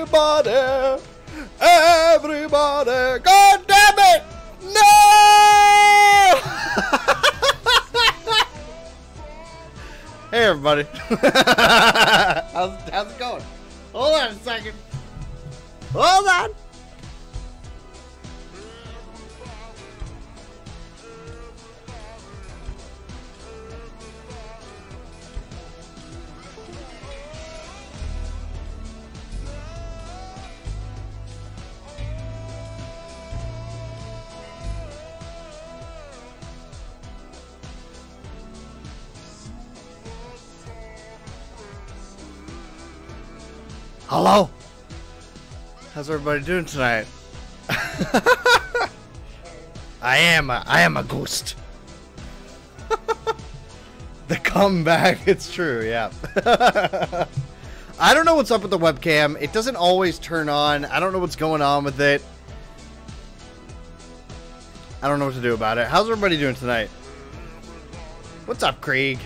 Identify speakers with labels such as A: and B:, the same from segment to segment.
A: Everybody, everybody, God damn it! No! hey, everybody. how's, how's it going? Hold on a second. Hold on. How's everybody doing tonight? I am a, I am a ghost. the comeback, it's true, yeah. I don't know what's up with the webcam. It doesn't always turn on. I don't know what's going on with it. I don't know what to do about it. How's everybody doing tonight? What's up, Krieg?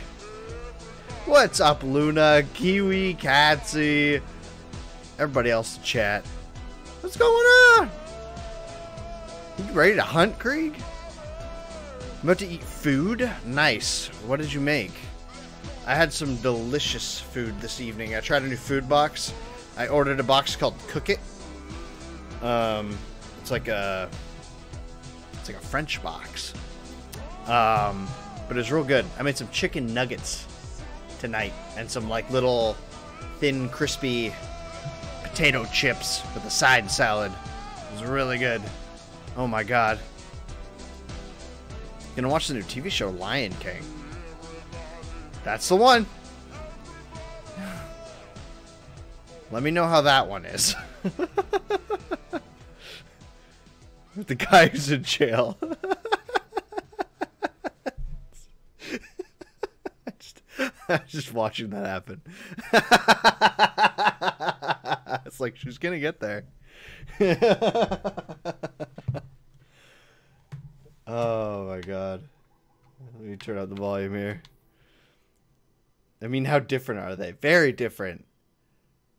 A: What's up, Luna, Kiwi, Katsy, everybody else to chat? What's going on? You ready to hunt, Krieg? I'm about to eat food? Nice. What did you make? I had some delicious food this evening. I tried a new food box. I ordered a box called Cook It. Um, it's like a it's like a French box. Um, but it's real good. I made some chicken nuggets tonight and some like little thin, crispy potato chips with a side salad. It was really good. Oh my god. Gonna watch the new TV show Lion King. That's the one. Let me know how that one is. The guy who's in jail. just, watching that happen. it's like she's gonna get there. oh my god. Let me turn up the volume here. I mean, how different are they? Very different.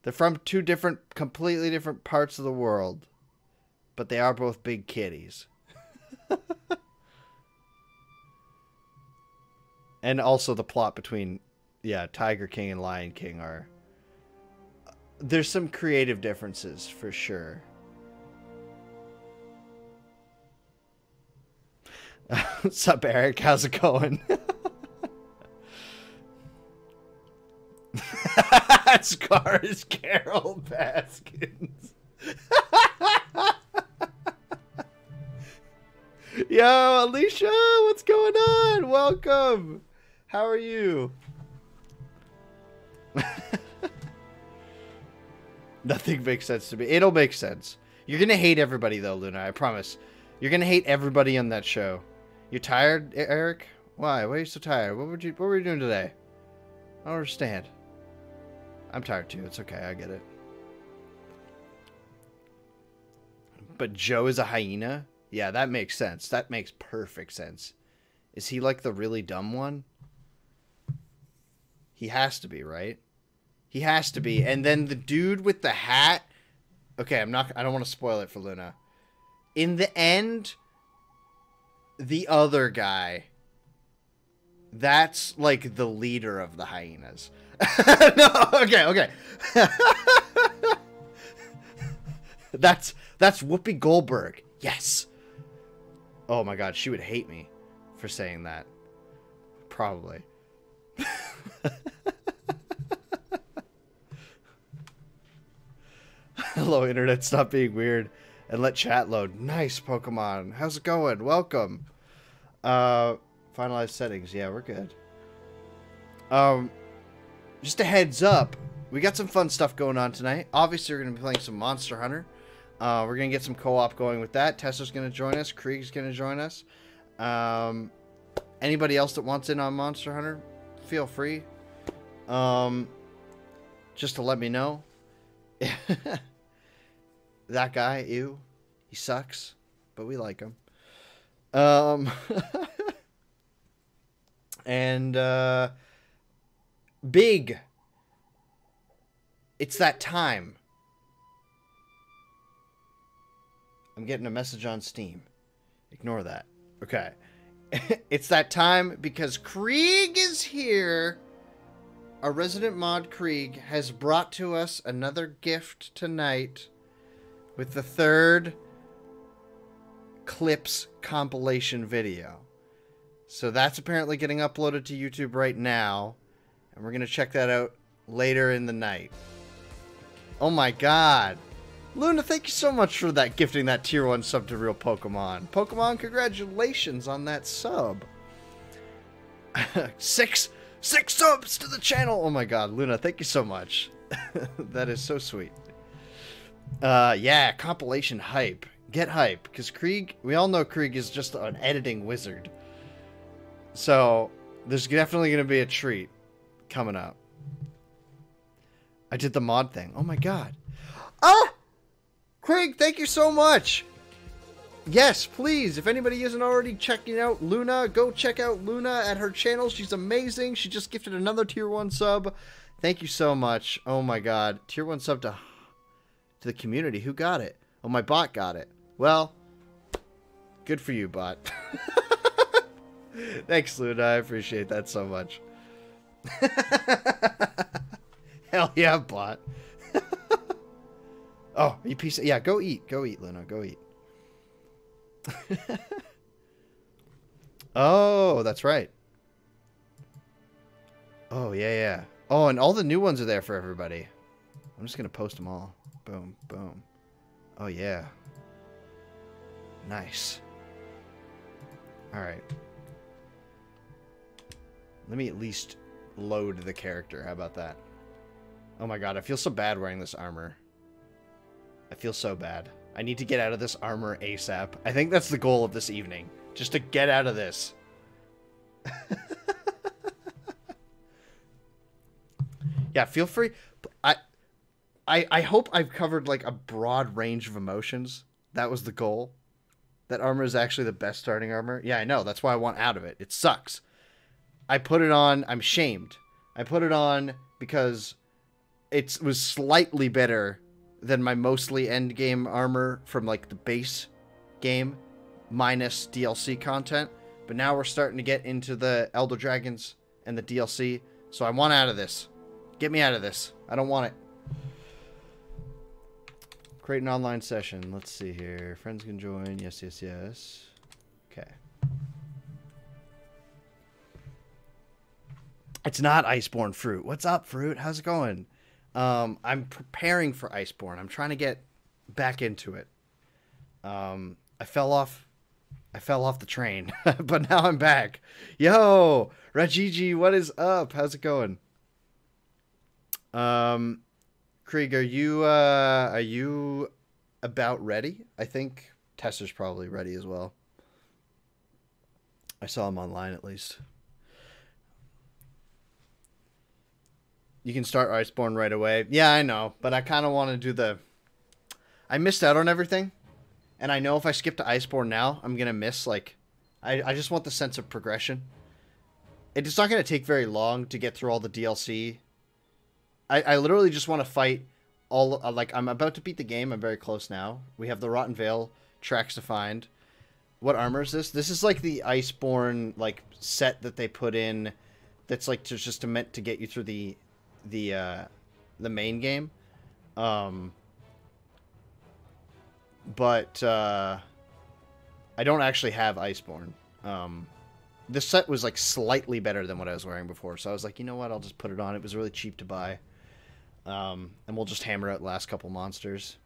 A: They're from two different, completely different parts of the world, but they are both big kitties. and also the plot between, yeah, Tiger King and Lion King are. There's some creative differences for sure. What's up, Eric? How's it going? Scar is Carol Baskins. Yo, Alicia, what's going on? Welcome. How are you? Nothing makes sense to me. It'll make sense. You're gonna hate everybody though, Luna. I promise. You're gonna hate everybody on that show. You tired, Eric? Why? Why are you so tired? What would you? What were you doing today? I don't understand. I'm tired too. It's okay. I get it. But Joe is a hyena? Yeah, that makes sense. That makes perfect sense. Is he like the really dumb one? He has to be, right? He has to be. And then the dude with the hat. Okay, I'm not I don't want to spoil it for Luna. In the end, the other guy. That's like the leader of the hyenas. no, okay, okay. that's that's Whoopi Goldberg. Yes. Oh my god, she would hate me for saying that. Probably. Hello, internet. Stop being weird and let chat load. Nice, Pokemon. How's it going? Welcome. Uh, finalize settings. Yeah, we're good. Um, just a heads up. We got some fun stuff going on tonight. Obviously, we're going to be playing some Monster Hunter. Uh, we're going to get some co-op going with that. Tessa's going to join us. Krieg's going to join us. Um, anybody else that wants in on Monster Hunter, feel free. Um, just to let me know. that guy, ew, he sucks, but we like him. Um, and uh, big. It's that time. I'm getting a message on Steam. Ignore that. Okay. it's that time because Krieg is here. Our resident mod Krieg has brought to us another gift tonight with the third clips compilation video. So that's apparently getting uploaded to YouTube right now. And we're going to check that out later in the night. Oh my god. Luna, thank you so much for that gifting that tier 1 sub to Real Pokemon. Pokemon, congratulations on that sub. six six subs to the channel. Oh my god, Luna, thank you so much. that is so sweet. Uh yeah, compilation hype. Get hype cuz Krieg, we all know Krieg is just an editing wizard. So, there's definitely going to be a treat coming up. I did the mod thing. Oh my god. Ah! Craig, thank you so much. Yes, please. If anybody isn't already checking out Luna, go check out Luna at her channel. She's amazing. She just gifted another tier 1 sub. Thank you so much. Oh my god. Tier 1 sub to to the community. Who got it? Oh, my bot got it. Well, good for you, bot. Thanks, Luna. I appreciate that so much. Hell yeah, bot. oh, you piece of, yeah, go eat. Go eat, Luna. Go eat. oh, that's right. Oh, yeah, yeah. Oh, and all the new ones are there for everybody. I'm just going to post them all. Boom, boom. Oh, yeah. Nice. All right. Let me at least load the character. How about that? Oh my god, I feel so bad wearing this armor. I feel so bad. I need to get out of this armor ASAP. I think that's the goal of this evening. Just to get out of this. yeah, feel free. I, I, I hope I've covered like a broad range of emotions. That was the goal. That armor is actually the best starting armor. Yeah, I know. That's why I want out of it. It sucks. I put it on. I'm shamed. I put it on because it was slightly better than my mostly end game armor from like the base game, minus DLC content. But now we're starting to get into the Elder Dragons and the DLC. So I want out of this. Get me out of this. I don't want it. Create an online session. Let's see here. Friends can join. Yes, yes, yes. Okay. It's not Iceborne Fruit. What's up, Fruit? How's it going? Um, I'm preparing for Iceborne. I'm trying to get back into it. Um, I fell off. I fell off the train, but now I'm back. Yo, Rajiji, what is up? How's it going? Um, Krieg, are you uh, are you about ready? I think Tester's probably ready as well. I saw him online at least. You can start Iceborne right away. Yeah, I know, but I kind of want to do the. I missed out on everything, and I know if I skip to Iceborne now, I'm gonna miss like. I I just want the sense of progression. It's not gonna take very long to get through all the DLC. I I literally just want to fight all uh, like I'm about to beat the game. I'm very close now. We have the Rotten Vale tracks to find. What armor is this? This is like the Iceborne like set that they put in. That's like to, just to meant to get you through the the uh, the main game. Um, but uh, I don't actually have Iceborne. Um, this set was like slightly better than what I was wearing before, so I was like, you know what, I'll just put it on. It was really cheap to buy, um, and we'll just hammer out last couple monsters,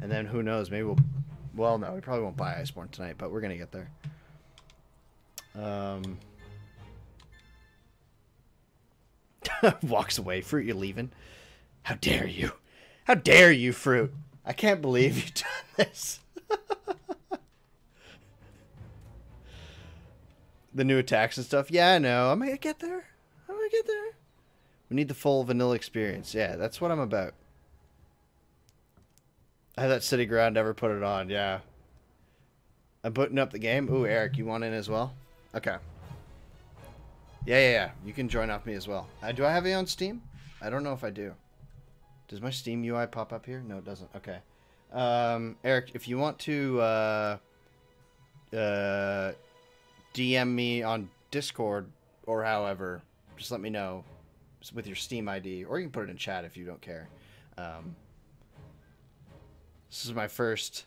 A: and then who knows, maybe we'll. Well, no, we probably won't buy Iceborne tonight, but we're gonna get there. Um, walks away. Fruit, you're leaving? How dare you? How dare you, Fruit? I can't believe you've done this. the new attacks and stuff. Yeah, I know. I'm gonna get there. I'm gonna get there. We need the full vanilla experience. Yeah, that's what I'm about. I had that city ground, never put it on. Yeah. I'm putting up the game. Ooh, Eric, you want in as well? Okay. Yeah, yeah, yeah. You can join off me as well. Uh, do I have it on Steam? I don't know if I do. Does my Steam UI pop up here? No, it doesn't. Okay. Um, Eric, if you want to uh, uh, DM me on Discord or however, just let me know with your Steam ID, or you can put it in chat if you don't care. Um, this is my first,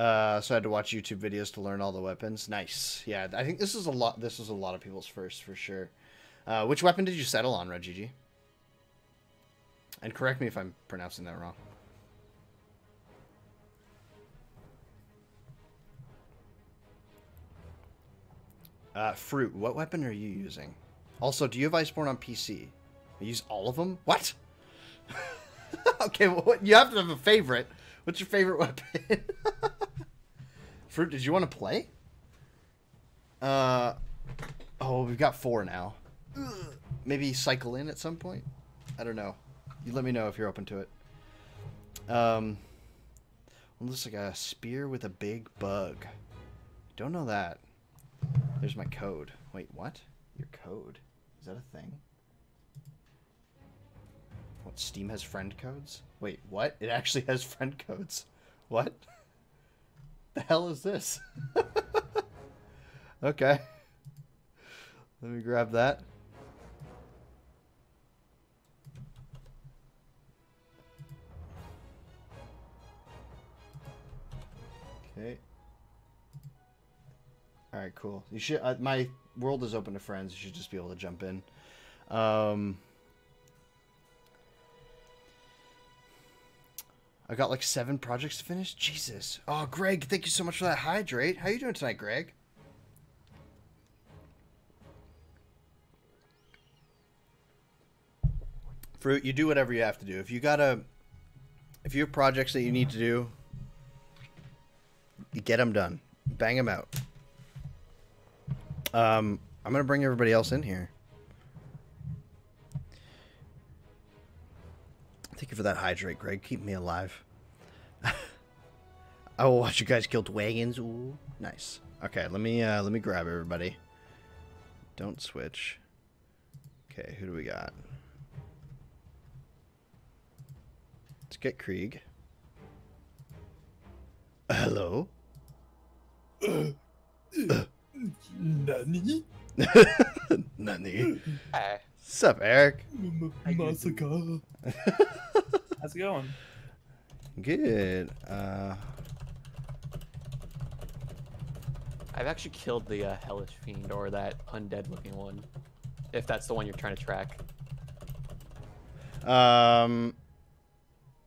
A: uh, so I had to watch YouTube videos to learn all the weapons. Nice, yeah. I think this is a lot. This is a lot of people's first for sure. Uh, which weapon did you settle on, Reggie? And correct me if I'm pronouncing that wrong. Uh, Fruit, what weapon are you using? Also, do you have Iceborne on PC? I use all of them? What? okay, well, you have to have a favorite. What's your favorite weapon? Fruit, did you want to play? Uh, oh, we've got four now. Maybe cycle in at some point? I don't know. You let me know if you're open to it. Um, looks like a spear with a big bug. Don't know that. There's my code. Wait, what? Your code? Is that a thing? What, Steam has friend codes? Wait, what? It actually has friend codes. What? The hell is this? okay. Let me grab that. Okay. All right, cool. You should. Uh, my world is open to friends. You should just be able to jump in. Um, I got like seven projects to finish. Jesus. Oh, Greg, thank you so much for that hydrate. How you doing tonight, Greg? Fruit, you do whatever you have to do. If you gotta, if you have projects that you need to do, get them done. Bang them out. Um, I'm gonna bring everybody else in here. Thank you for that hydrate, Greg. Keep me alive. I will watch you guys kill wagons. Ooh, nice. Okay, let me uh, let me grab everybody. Don't switch. Okay, who do we got? Let's get Krieg. Hello.
B: Nani?
A: Nani?
C: Hey,
A: Sup, Eric?
B: Masaka. How's it going?
A: Good. Uh,
C: I've actually killed the uh, hellish fiend or that undead-looking one, if that's the one you're trying to track.
A: um,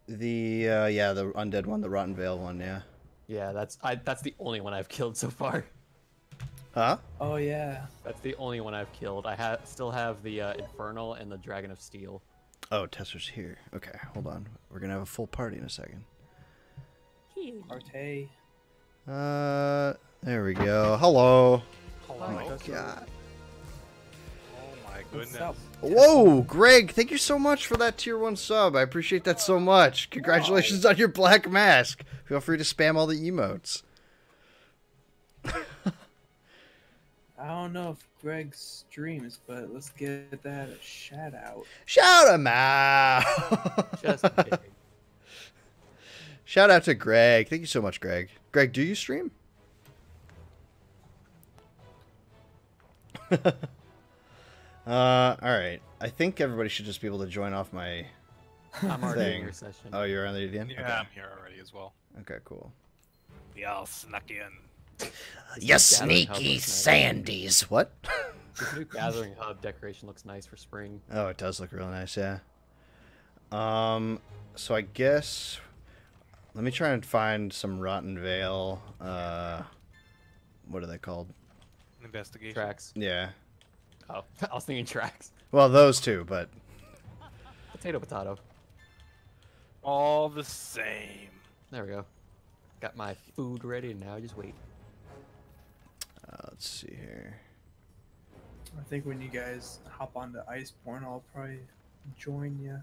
A: the uh, yeah, the undead one, the Rotten Vale one, yeah.
C: Yeah, that's I. That's the only one I've killed so far.
A: Huh?
B: Oh yeah.
C: That's the only one I've killed. I ha still have the uh, infernal and the dragon of steel.
A: Oh, Tesser's here. Okay, hold on. We're gonna have a full party in a second.
B: Arte.
A: Uh, there we go. Hello.
C: Oh
A: my God.
D: Oh my
B: What's
D: goodness.
B: up?
A: Whoa, Greg! Thank you so much for that tier one sub. I appreciate that so much. Congratulations on your black mask. Feel free to spam all the emotes.
B: I don't know if Greg streams, but let's get that a shout out.
A: Shout him out.
C: Just kidding.
A: Shout out to Greg. Thank you so much, Greg. Greg, do you stream? uh, all right. I think everybody should just be able to join off my.
C: I'm already in
A: Thing.
C: your session.
A: Oh, you're on the again.
D: Yeah, I'm here already as well.
A: Okay. Okay. Cool.
D: Y'all snuck in.
A: You sneaky
C: looks nice.
A: sandies. What?
C: This new gathering hub decoration looks nice for spring.
A: oh, it does look really nice. Yeah. Um. So I guess. Let me try and find some Rotten Vale. Uh. What are they called?
D: Investigation.
C: Tracks.
A: Yeah.
C: Oh, I was thinking tracks.
A: Well, those two, but
C: Potato, potato.
D: All the same.
C: There we go. Got my food ready. and Now just wait.
A: Uh, let's see here.
B: I think when you guys hop onto Iceborne, I'll probably join you.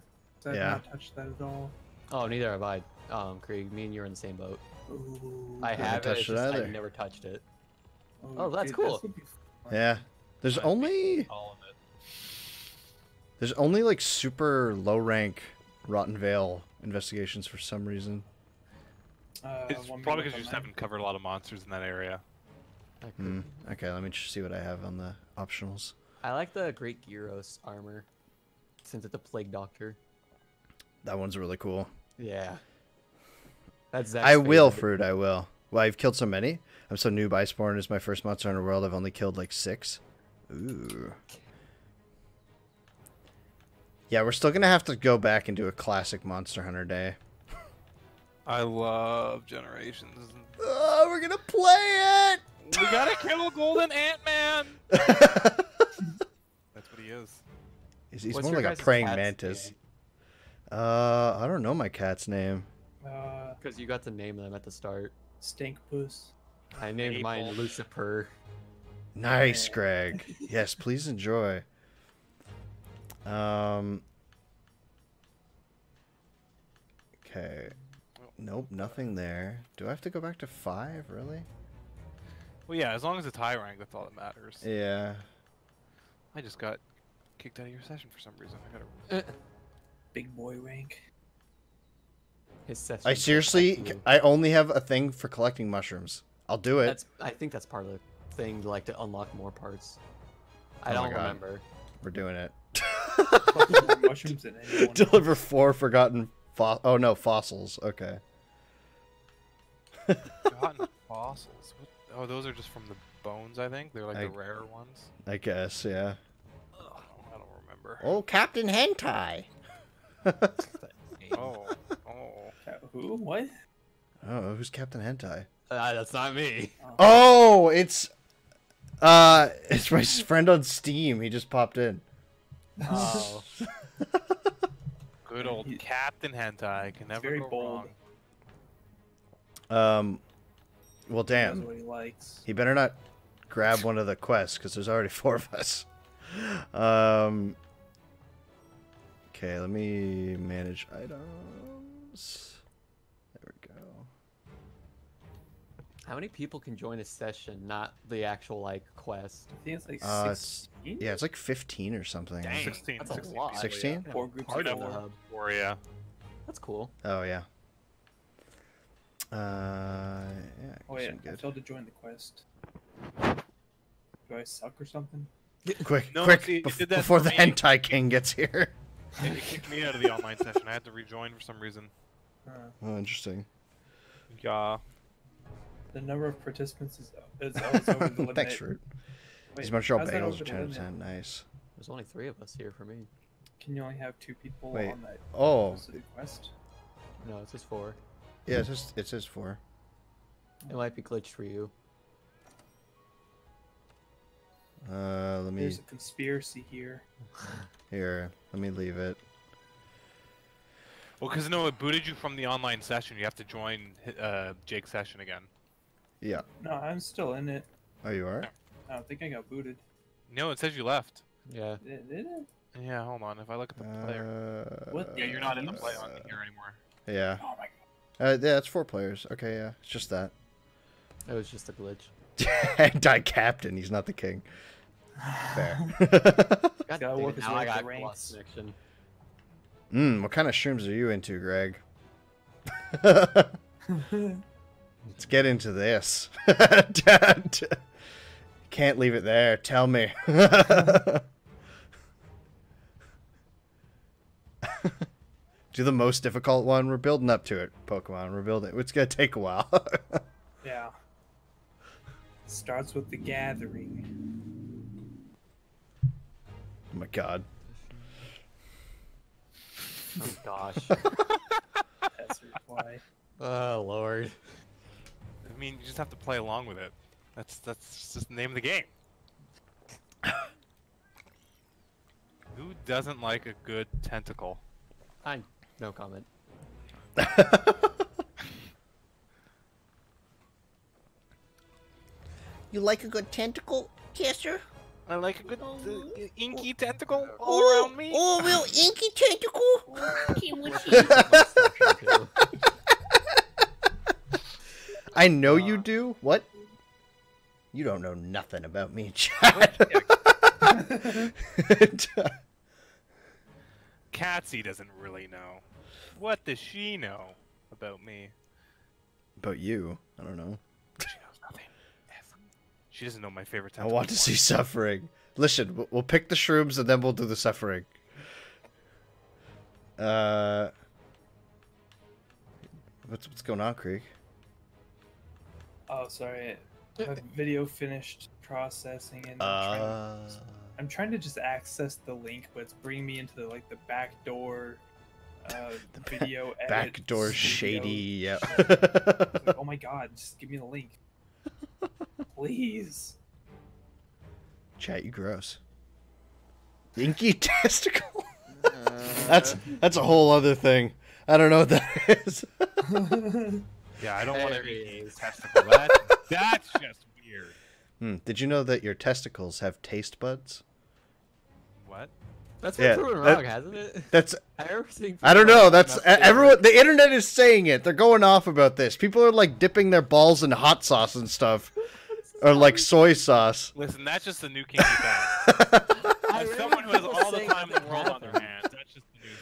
B: I've
A: Yeah.
B: not touched that at all.
C: Oh, neither have I. Um, Krieg, me and you are in the same boat.
B: Ooh,
C: I
A: Haven't
C: it.
A: touched it
C: just,
A: either.
C: I never touched it.
B: Oh,
C: Oh, that's
B: dude,
C: cool.
B: this would be fun.
A: Yeah. There's
D: Might be
A: only
D: All of it.
A: there's only like super low rank Rotten Vale investigations for some reason.
B: Uh,
D: It's probably because you just haven't covered a lot of monsters in that area.
C: I, could-
A: Hmm. Okay, let me just see what I have on the optionals.
C: I like the Great Girros armor, since it's a plague doctor.
A: That one's really cool.
C: Yeah. That's Zach's
A: I will,
C: favorite.
A: fruit. I will. Well, I've killed so many. I'm so new. Iceborne is my first monster in the world. I've only killed like six. Ooh. Yeah, we're still gonna have to go back and do a classic Monster Hunter day.
D: I love Generations.
A: Oh, we're gonna play it.
D: We gotta kill a golden Ant Man. That's what he is.
A: he's he's more like a praying mantis.
C: name?
A: Uh, I don't know my cat's name.
B: Uh,
C: Because you got to name them at the start.
B: Stink Puss.
C: I named mine Lucifer.
A: Nice, Greg. Yes, please enjoy. Um. Okay. Nope, nothing there. Do I have to go back to five? Really?
D: Well, yeah, as long as it's high rank, that's all that matters.
A: Yeah.
D: I just got kicked out of your session for some reason. I gotta.
B: Uh, big boy rank.
C: His session.
A: I seriously, I only have a thing for collecting mushrooms. I'll do it.
C: That's. I think that's part of the thing to like to unlock more parts. Oh I
A: Oh
C: don't remember.
A: We're doing it.
B: Mushrooms than anyone.
A: Deliver four forgotten. Fo- oh no, fossils. Okay.
D: Forgotten fossils. What? Oh, those are just from the bones, I think. They're like
A: I-
D: the rare ones.
A: I guess. Yeah.
D: Oh, I don't remember.
A: Oh, Captain Hentai.
D: Oh, oh.
B: Who? What?
A: Oh, who's Captain Hentai?
C: Uh, that's not me.
A: Oh, it's uh, it's my friend on Steam. He just popped in.
C: Oh.
D: Good old Captain Hentai can never
B: very
D: go
B: bold.
D: wrong.
A: Um, well,
B: He knows
A: damn.
B: what he likes.
A: He better not grab one of the quests because there's already four of us. Um. Okay, let me manage items. There we go.
C: How many people can join a session, not the actual like quest?
B: I think it's like
A: Uh, it's-
B: 16?
A: Yeah, it's like 15 or something.
C: Dang,
D: 16,
C: that's a
D: 16
C: lot.
D: people,
A: 16?
C: Yeah,
B: Four groups
C: part
B: of
C: of the
B: four.
C: hub.
D: Or yeah.
C: That's cool.
A: Oh yeah. Uh, yeah.
B: Oh yeah, I
A: good.
B: failed to join the quest. Do I suck or something?
A: Quick,
D: No,
A: quick,
D: see,
A: bef-
D: did that
A: before the
D: me.
A: hentai king gets here.
D: It, it kicked me out of the online session. I had to rejoin for some reason.
B: Uh,
A: Oh, interesting.
D: Yeah.
B: the number of participants is, is always over the limit.
A: Thanks, fruit.
B: Wait,
A: These Montreal
B: how's
A: bagels are
B: the
A: ten
B: limit?
A: percent nice.
C: There's only three of us here for me.
B: Can you only have two people
A: Wait,
B: on that
A: Oh,
B: quest?
C: No, it's just four.
A: Yeah, it says it says four.
C: It might be glitched for you.
A: Uh, let me
B: There's a conspiracy here.
A: here. Let me leave it.
D: Well, because no, it booted you from the online session. You have to join uh, Jake's session again.
A: Yeah.
B: No, I'm still in it.
A: Oh, you are.
B: I don't think I got booted.
D: No, it says you left.
C: Yeah.
B: Did, did it?
D: Yeah, hold on. If I look at the player.
A: Uh,
B: What
D: Yeah, you're not in the play on here anymore.
A: Yeah.
B: Oh my
A: Uh, yeah, it's four players. Okay, yeah, it's just that.
C: It was just a glitch.
A: Hentai captain. He's not the king. Fair.
C: God
B: gotta work
C: it,
B: his
C: now I got
B: ranks.
C: lost connection.
A: mm, what kind of shrooms are you into, Greg? Let's get into this. Can't can't leave it there. Tell me. Do the most difficult one. We're building up to it, Pokemon. We're building. It's gonna take a while.
B: Yeah. Starts with the gathering.
A: oh my god.
C: Oh gosh.
B: That's reply.
C: oh lord.
D: I mean, you just have to play along with it. That's that's just the name of the game. Who doesn't like a good tentacle?
C: I no comment.
A: You like a good tentacle, Caster?
D: I like a good uh, inky tentacle all
A: Oh,
D: around me.
A: oh, real inky tentacle. I know you do. What? You don't know nothing about me, Chad.
D: Catsy doesn't really know. What does she know about me?
A: about you, I don't know.
D: She knows nothing. She doesn't know my favorite time.
A: I
D: tentacle.
A: want to see suffering. Listen, we'll- we'll pick the shrooms and then we'll do the suffering. Uh, what's what's going on, Krieg?
B: Oh, sorry. My video finished processing and I'm, trying
A: Uh,
B: to, I'm trying to just access the link, but it's bringing me into the, like the back door uh, video edit
A: backdoor
B: studio.
A: shady. Yeah.
B: Like, oh my god, just give me the link. Please.
A: Chat, you gross. Inky testicle. that's that's a whole other thing. I don't know what that is.
D: Yeah, I don't want to
C: he
D: eat
C: is.
D: testicle. That, that's just weird.
A: Hmm, Did you know that your testicles have taste buds?
D: What?
C: That's
A: Yeah,
C: been proven
A: that-
C: wrong, hasn't it?
A: That's
C: I
A: I don't know. That's everyone. The internet is saying it. They're going off about this. People are like dipping their balls in hot sauce and stuff, or like soy sauce.
D: Listen, that's just the new kinky thing. As someone who has all the time in the world on their hands, that's just the new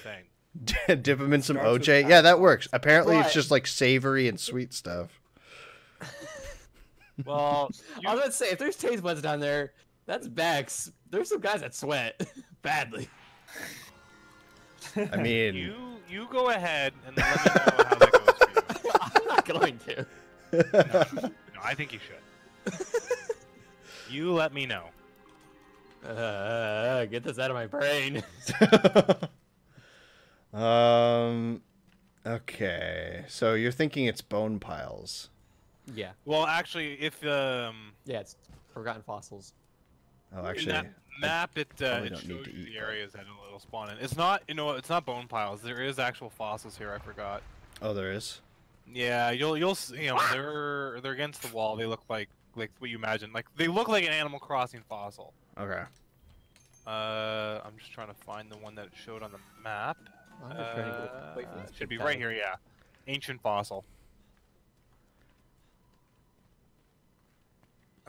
D: thing.
A: Dip them in some OJ. Yeah, that works. Apparently, it's just like savory and sweet stuff.
D: Well,
C: I was gonna say, if there's taste buds down there, that's Bex. There's some guys that sweat badly.
A: I mean,
D: you you go ahead and let me know how that goes for you.
C: I'm not going to.
D: No, I think you should. You let me know.
C: Uh, get this out of my brain.
A: um. Okay, so you're thinking it's bone piles.
C: Yeah,
D: Well, actually, if um,
C: yeah, it's forgotten fossils.
A: Oh,
D: in that map it uh, it
A: don't need
D: shows
A: to
D: you
A: eat
D: the
A: that.
D: areas that it'll spawn in. It's not you know it's not bone piles. There is actual fossils here. I forgot.
A: oh, there is.
D: Yeah, you'll you'll s- you know they're they're against the wall. They look like like what you imagine. Like they look like an Animal Crossing fossil.
A: Okay.
D: Uh, I'm just trying to find the one that it showed on the map.
C: I'm just trying to get away from
D: Uh,
C: this
D: should be
C: big
D: right here. Yeah, ancient fossil.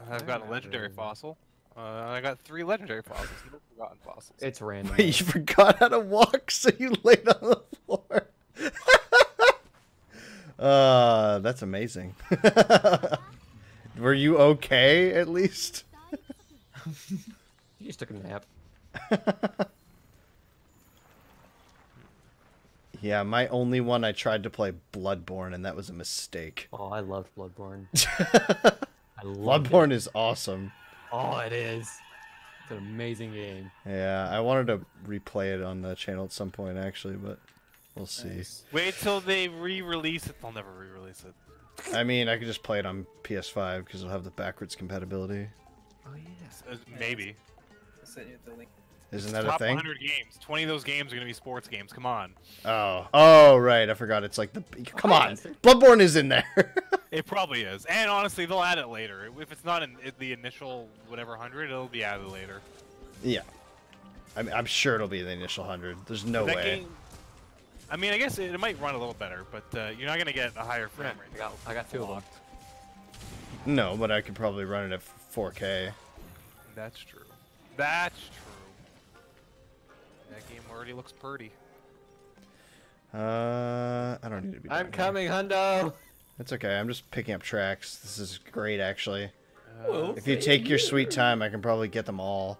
D: I've got a legendary
C: there we go.
D: fossil. Uh, I got three legendary fossils. No forgotten fossils.
C: It's random.
A: Wait, you forgot how to walk, so you laid on the floor. uh, that's amazing. Were you okay at least?
C: You just took a nap.
A: Yeah, my only one I tried to play Bloodborne, and that was a mistake.
C: Oh, I loved Bloodborne. I loved.
A: Bloodborne is awesome.
C: Oh, it is. It's an amazing game.
A: Yeah, I wanted to replay it on the channel at some point, actually, but we'll see.
B: Nice.
D: Wait till they re-release it. They'll never re-release it.
A: I mean, I could just play it on PS5 because it'll have the backwards compatibility.
C: Oh yes.
D: Uh, maybe.
B: I sent you the link.
A: Isn't
D: It's
A: that a
D: top
A: thing?
D: 100 games. 20 of those games are gonna be sports games. Come on.
A: Oh, oh, right. I forgot. It's like the. Come
C: Oh,
A: on. Bloodborne is in there.
D: It probably is. And honestly, they'll add it later. If it's not in in the initial whatever hundred, it'll be added later.
A: yeah, I mean, I'm sure it'll be the initial hundred. There's no
D: that
A: way.
D: game. I mean, I guess it, it might run a little better, but uh, you're not gonna get a higher frame rate.
C: I got, I got two of them.
A: No, but I could probably run it at 4K.
D: That's true. That's true. That game already looks pretty.
A: Uh, I don't need to be.
C: I'm
A: down here.
C: coming, Hundo.
A: It's okay. I'm just picking up tracks. This is great, actually.
C: Whoa.
A: If you take your sweet time, I can probably get them all.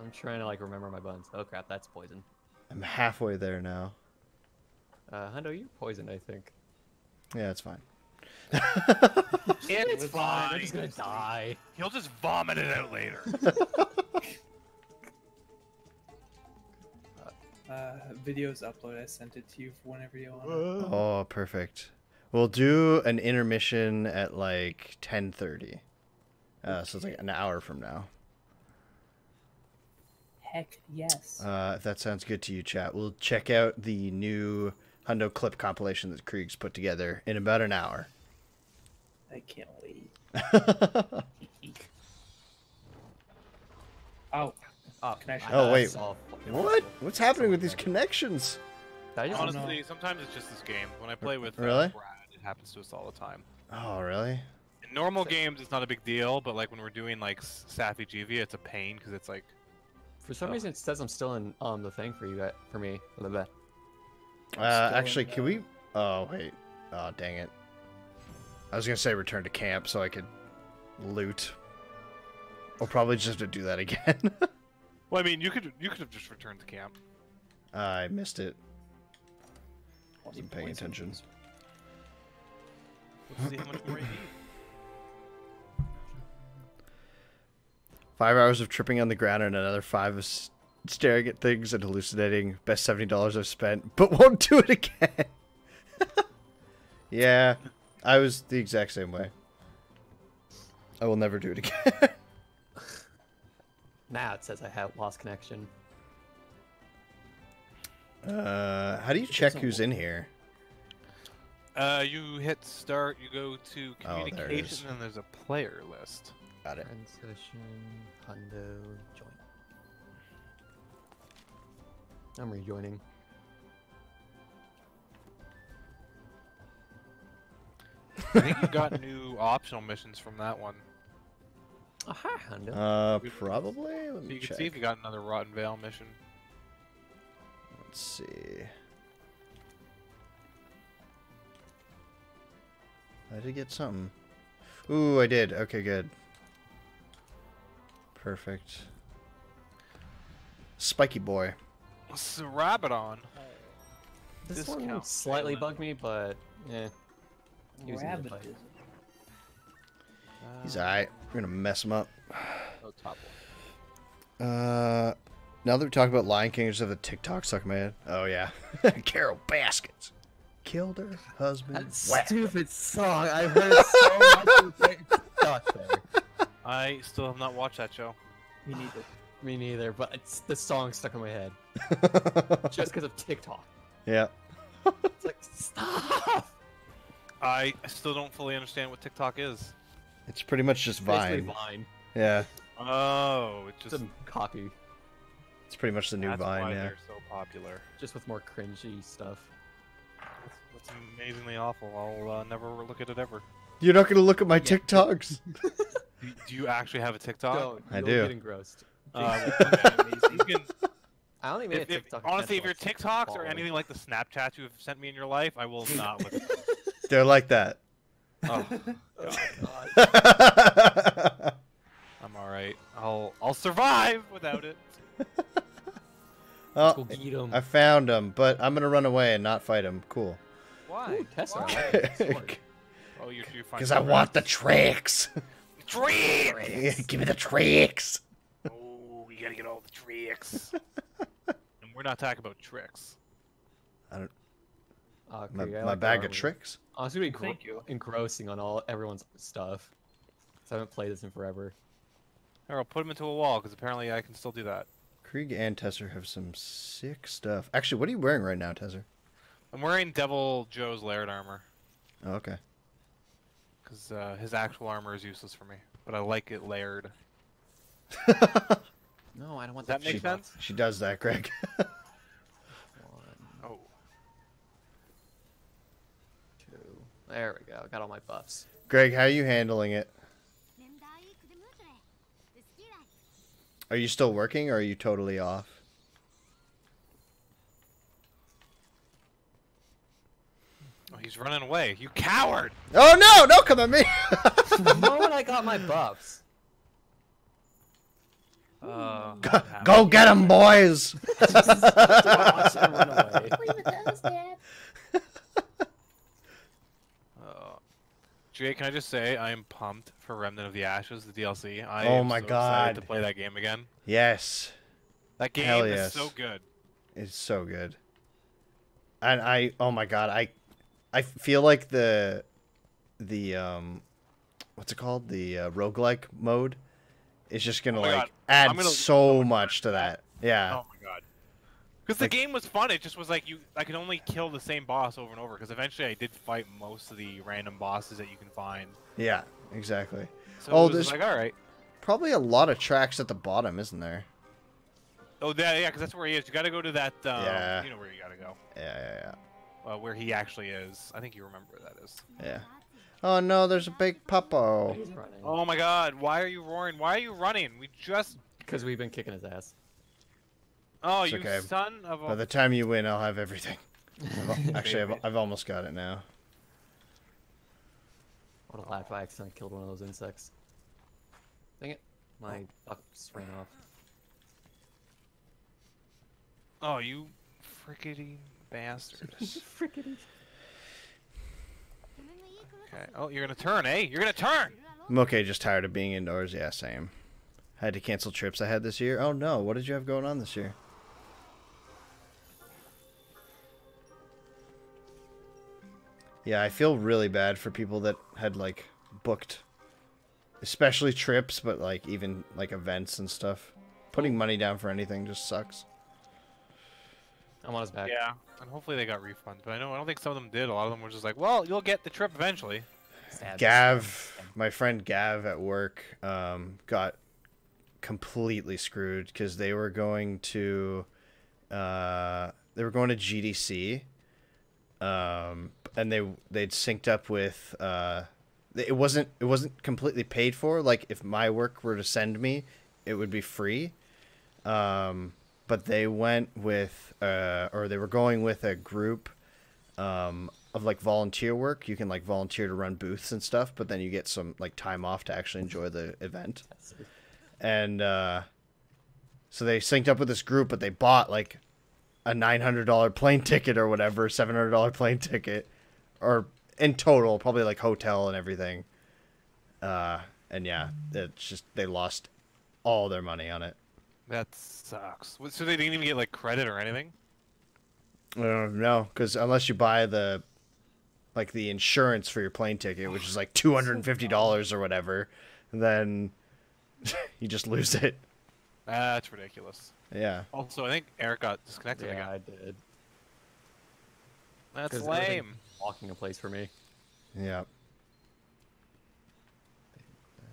C: I'm trying to like remember my buns. Oh crap, that's poison.
A: I'm halfway there now.
C: Uh, Hundo, you're poisoned, I think.
A: Yeah, it's fine.
C: it's
D: fine,
C: I'm just gonna die.
D: He'll just vomit it out later.
B: Uh, videos upload. I sent it to you for whenever you want.
A: Oh, perfect. We'll do an intermission at like 10:30. Uh, so it's like an hour from now.
B: Heck yes.
A: Uh, if that sounds good to you, chat, we'll check out the new Hundo clip compilation that Krieg's put together in about an hour.
B: I can't wait. Oh,
C: Oh,
B: Can
A: Oh, wait. what? What's happening with these connections?
C: I
D: Honestly, sometimes it's just this game. When I play with uh,
A: Really?
D: Brad, it happens to us all the time.
A: Oh, really?
D: In normal games, it's not a big deal, but like when we're doing like S- Safi'jiiva, it's a pain because it's like
C: For some
D: Oh.
C: reason, it says I'm still in um the thing for you, guys- for me. Blah, blah.
A: Uh, actually, can we? Oh wait. Oh dang it. I was gonna say return to camp so I could loot. I'll probably just have to do that again.
D: Well, I mean, you could you could have just returned to camp.
A: I missed it. Wasn't paying
B: points.
A: attention.
D: Let's see how much more you need.
A: Five hours of tripping on the ground and another five of s- staring at things and hallucinating. Best seventy dollars I've spent, but won't do it again. yeah, I was the exact same way. I will never do it again.
C: Now it says I have lost connection.
A: uh, how do you check who's in here?
D: Uh, you hit start. You go to
A: Oh, there
D: communication,
A: is.
D: and there's a player list.
A: Got it.
C: Friend session, Hundo, join. I'm rejoining.
D: I think you got new optional missions from that one.
C: Oh, hi, Hundo.
A: Uh, probably. Let
D: So
A: me
D: you can
A: check.
D: see if you got another Rotten Vale mission.
A: Let's see. I did get something. Ooh, I did. Okay, good. Perfect. Spiky boy.
D: It's a Radobaan.
C: this one slightly
D: Valen.
C: bugged me, but yeah. Using the
A: He's alright. We're gonna mess them up.
C: Oh, top one.
A: Uh, now that we talk about Lion King, I just have a TikTok stuck in my head. Oh yeah, Carole Baskin killed her husband.
C: That
A: Whack.
C: stupid song. I heard it so much. Stuck there.
D: I still have not watched that show.
B: Me neither.
C: Me neither, but it's the song stuck in my head just because of TikTok.
A: yeah.
C: It's like stop.
D: I still don't fully understand what TikTok is.
A: It's pretty much just
C: Basically
A: Vine.
C: Vine.
A: Yeah,
D: Oh, it's
C: It's
D: just
C: a copy,
A: it's pretty much the new
D: that's
A: Vine.
D: why
A: Yeah.
D: they're so popular.
C: just with more cringy stuff.
D: It's amazingly awful. I'll uh, never look at it ever.
A: You're not gonna look at my TikToks.
D: Do, do you actually have a TikTok?
C: I Don't.
A: I do.
C: Get engrossed.
D: Okay, you can-
C: I only made
D: if-
C: a
D: if-
C: TikTok.
D: honestly, if your
C: Netflix
D: TikToks
C: follow.
D: are anything like the Snapchats you've sent me in your life, I will not look at them.
A: They're like that.
D: Oh,
C: Oh, God.
D: I'm all right. I'll I'll survive without it.
C: Go
A: oh,
C: get 'em.
A: I found him, but I'm gonna run away and not fight him. Cool.
D: Why?
C: Ooh, Tessa.
D: Why?
C: I like that sword.
D: Oh, you're, you're fine.
A: Because I want the tricks.
D: tricks.
A: Give me the tricks.
D: Oh, you gotta get all the tricks. and we're not talking about tricks.
C: Uh,
A: My,
C: Krieg, I
A: my
C: like your
A: bag of tricks.
C: Oh, it's gonna be gro-
B: Thank you.
C: engrossing on all everyone's stuff. 'Cause I haven't played this in forever.
D: Or I'll put them into a wall because apparently I can still do that.
A: Krieg and Tesser have some sick stuff. Actually, what are you wearing right now, Tesser?
D: I'm wearing Deviljho's Laird armor
A: Oh, okay.
D: because uh, his actual armor is useless for me, but I like it layered.
C: No, I don't want
D: Does that
C: the
D: make
C: cheap
D: sense?
A: She does that, Greg.
C: One,
D: Oh,
C: two. There we go. Got all my buffs.
A: Greg, how are you handling it? Are you still working or are you totally off?
D: Oh, he's running away. You coward!
A: Oh no! Don't come at me!
C: the moment I got my buffs.
D: Oh,
A: go, go get him, boys!
D: Jay, can I just say I am pumped for Remnant of the Ashes, the DLC. I
A: Oh
D: am
A: my
D: so
A: God.
D: excited to play that game again.
A: yes,
D: That game
A: Hell
D: is
A: yes.
D: so good.
A: it's so good. And I, oh my god, I, I feel like the, the um, what's it called? The uh, roguelike mode is just gonna
D: Oh
A: like
D: God.
A: add
D: gonna-
A: so much to that. Yeah.
D: Oh my god. Because the
A: Like-
D: game was fun. It just was like you. I could only kill the same boss over and over. Because eventually, I did fight most of the random bosses that you can find.
A: Yeah. Exactly.
D: So
A: Oh,
D: it was
A: there's-
D: like, all right.
A: Probably a lot of tracks at the bottom, isn't there?
D: Oh, that, yeah, because that's where he is. You got to go to that. Um,
A: Yeah.
D: You know where you got to go.
A: Yeah, yeah,
D: Uh, where he actually is. I think you remember where that is.
A: yeah. Yeah. Oh no, there's a big puppo.
C: He's running.
D: Oh my god, why are you roaring? Why are you running? We just.
C: Because we've been kicking his ass.
D: Oh,
A: It's
D: you
A: okay.
D: son of a.
A: By the time you win, I'll have everything. Actually, I've, I've almost got it now.
C: I would have laughed if I accidentally killed one of those insects. Dang it. My bucks ran off.
D: Oh, you frickety bastard.
C: Frickety.
D: okay. Oh, you're gonna turn, eh? You're gonna turn.
A: I'm okay, just tired of being indoors. Yeah, same. Had to cancel trips I had this year. Oh no, what did you have going on this year? Yeah, I feel really bad for people that had like booked especially trips, but like even like events and stuff. Putting money down for anything just sucks.
C: I'm on his back.
D: Yeah, and hopefully they got refunds. But I know I don't think some of them did. A lot of them were just like, "Well, you'll get the trip eventually."
C: Sad.
A: Gav, my friend Gav at work, um, got completely screwed because they were going to, uh, they were going to GDC, um, and they they'd synced up with, uh, it wasn't it wasn't completely paid for. Like if my work were to send me, it would be free, um, but they went with, uh, or they were going with a group um, of like volunteer work. You can like volunteer to run booths and stuff, but then you get some like time off to actually enjoy the event. And uh, so they synced up with this group, but they bought like a nine hundred dollar plane ticket or whatever, seven hundred dollar plane ticket, or in total probably like hotel and everything. Uh, and yeah, it's just they lost all their money on it.
D: That sucks. So they didn't even get like credit or anything.
A: Uh, no, because unless you buy the like the insurance for your plane ticket, which is like two hundred and fifty dollars or whatever, then you just lose it.
D: That's ridiculous.
A: Yeah.
D: Also, I think Eric got disconnected
C: Yeah, I did.
D: That's lame.
C: Walking a place for me.
A: Yeah.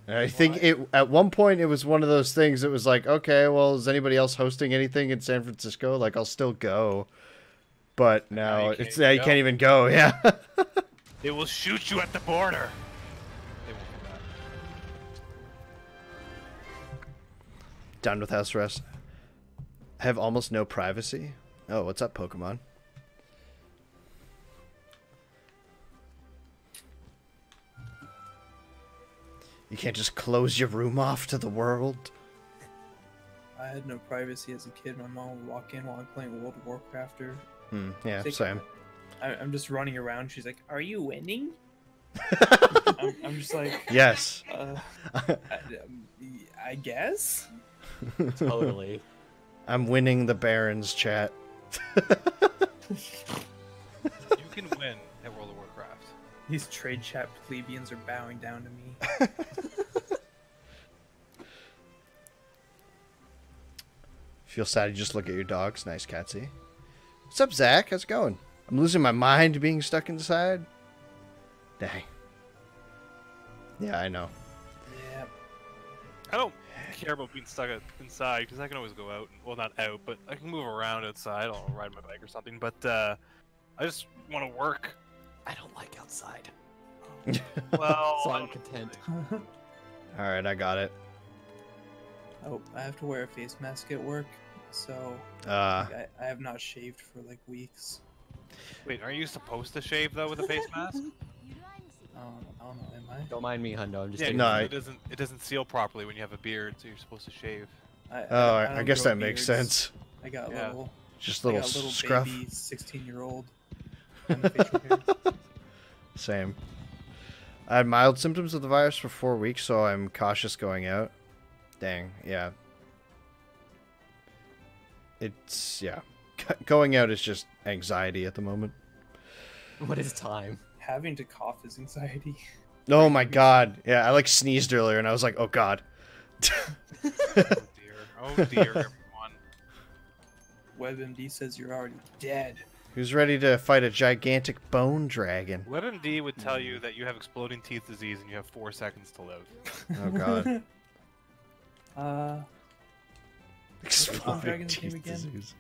A: I think it at one point it was one of those things. It was like, okay, well, is anybody else hosting anything in San Francisco? Like, I'll still go, but now
D: you
A: it's
D: even
A: yeah, you
D: go.
A: can't even go. Yeah.
D: They will shoot you at the border. They won't do that.
A: Done with house arrest. Have almost no privacy. Oh, what's up, Pokemon? You can't just close your room off to the world.
B: I had no privacy as a kid. My mom would walk in while I'm playing World of Warcraft or
A: Hmm, yeah,
B: Take-
A: same.
B: I, I'm just running around. She's like, "Are you winning?" I'm, I'm just like,
A: Yes.
B: uh, I, um, I guess.
C: Totally.
A: I'm winning the Barrens chat.
B: These trade chat plebeians are bowing down to me.
A: Feel sad, you just look at your dogs. Nice, Catsy. What's up, Zach? How's it going? I'm losing my mind being stuck inside. Dang. Yeah, I know.
B: Yeah.
D: I don't care about being stuck inside because I can always go out. Well, not out, but I can move around outside. I'll ride my bike or something. But uh, I just want to work.
C: I don't like outside.
D: well,
C: so I'm content.
A: All right, I got it.
B: Oh, I have to wear a face mask at work, so
A: uh,
B: I, I, have not shaved for like weeks.
D: Wait, are you supposed to shave though with a face mask?
E: um,
B: I don't know. Am I?
C: Don't mind me, Hundo. I'm just
D: yeah,
C: kidding.
A: no.
D: It doesn't. It doesn't seal properly when you have a beard, so you're supposed to shave.
B: I,
A: oh, I, I guess that
B: beards.
A: makes sense.
B: I got
D: yeah.
B: little.
A: Just little,
B: little
A: scruff.
B: Sixteen-year-old
A: Same. I had mild symptoms of the virus for four weeks, so I'm cautious going out. Dang, yeah. It's yeah. Going out is just anxiety at the moment.
C: What is time?
B: Having to cough is anxiety.
A: Oh my god. Yeah, I like sneezed earlier and I was like, "Oh god."
D: Oh dear. Oh dear, everyone.
B: WebMD says you're already dead.
A: Who's ready to fight a gigantic bone dragon?
D: WebMD would tell you that you have exploding teeth disease and you have four seconds to live.
A: Oh god.
B: Uh,
A: Exploding teeth
B: again?
A: disease.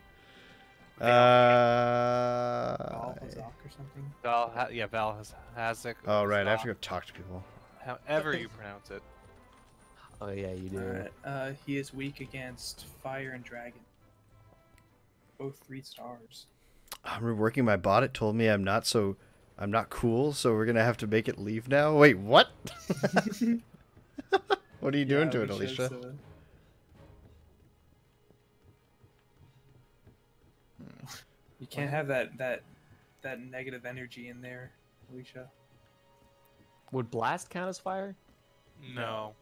A: Uh,
B: Balthazak or something.
D: Val, ha- yeah, Val has Hazik.
A: oh right, I have to go talk to people.
D: However you pronounce it.
C: Oh yeah, you do.
B: Alright, uh, he is weak against fire and dragon. Both three stars.
A: I'm reworking my bot. It told me I'm not so, I'm not cool. So we're gonna have to make it leave now. Wait, what? what are you doing
B: Yeah,
A: to it, Alicia?
B: You can't have that that that negative energy in there, Alicia.
C: Would blast count as fire?
D: No.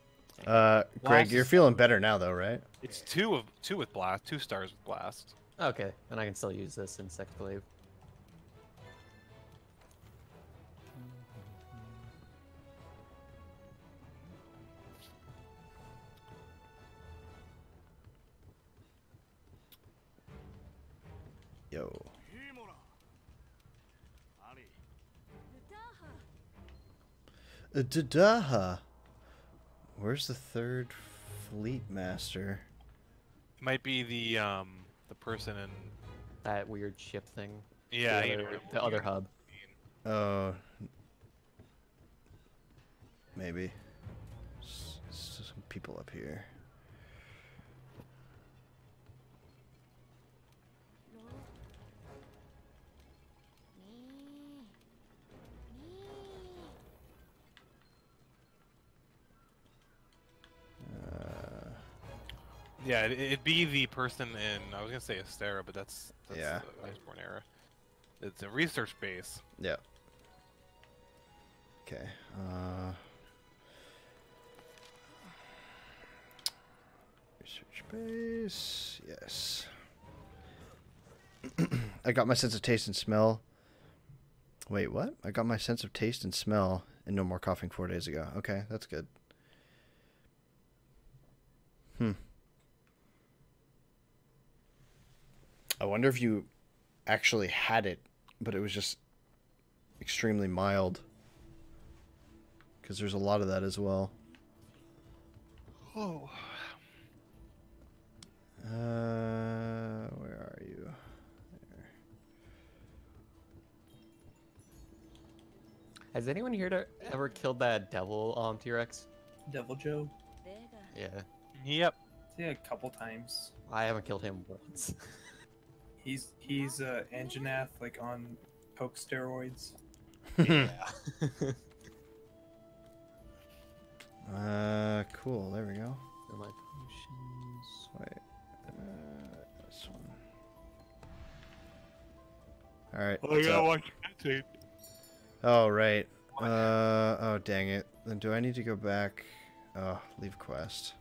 A: Uh, Greg,
D: Blast
A: you're feeling better now, though, right?
D: It's two of two with blast, two stars with blast.
C: Okay, and I can still use this insect glaive.
A: Yo.
E: 歌
A: Uh, Dadaha. Where's the third fleet master?
D: It might be the um the person in
C: That weird ship thing.
D: yeah
C: the
D: you
C: other,
D: know,
C: the other hub.
A: Oh. Maybe. S- s- some people up here.
D: Yeah, it, it'd be the person in I was gonna say Astera, but that's, that's
A: Yeah.
D: the Iceborne era. It's a research base.
A: yeah. Okay. Uh. Research base. Yes. I got my sense of taste and smell. Wait, what? I got my sense of taste and smell and no more coughing four days ago. Okay, that's good. Hmm. I wonder if you actually had it, but it was just extremely mild. Because there's a lot of that as well.
D: Oh.
A: Uh, where are you?
C: Has anyone here to ever killed that devil on T-Rex?
E: Deviljho.
C: Yeah,
D: Yep.
B: Yeah, a couple times.
C: I haven't killed him once.
B: He's he's uh Anjanath like on coke steroids.
C: yeah.
A: Uh, cool. There we go.
C: For my potions.
A: Wait. Uh, this one. All right.
D: Oh,
A: what's up?
D: watch it.
A: Oh, right. Uh, oh, dang it. Then do I need to go back? Oh, leave quest.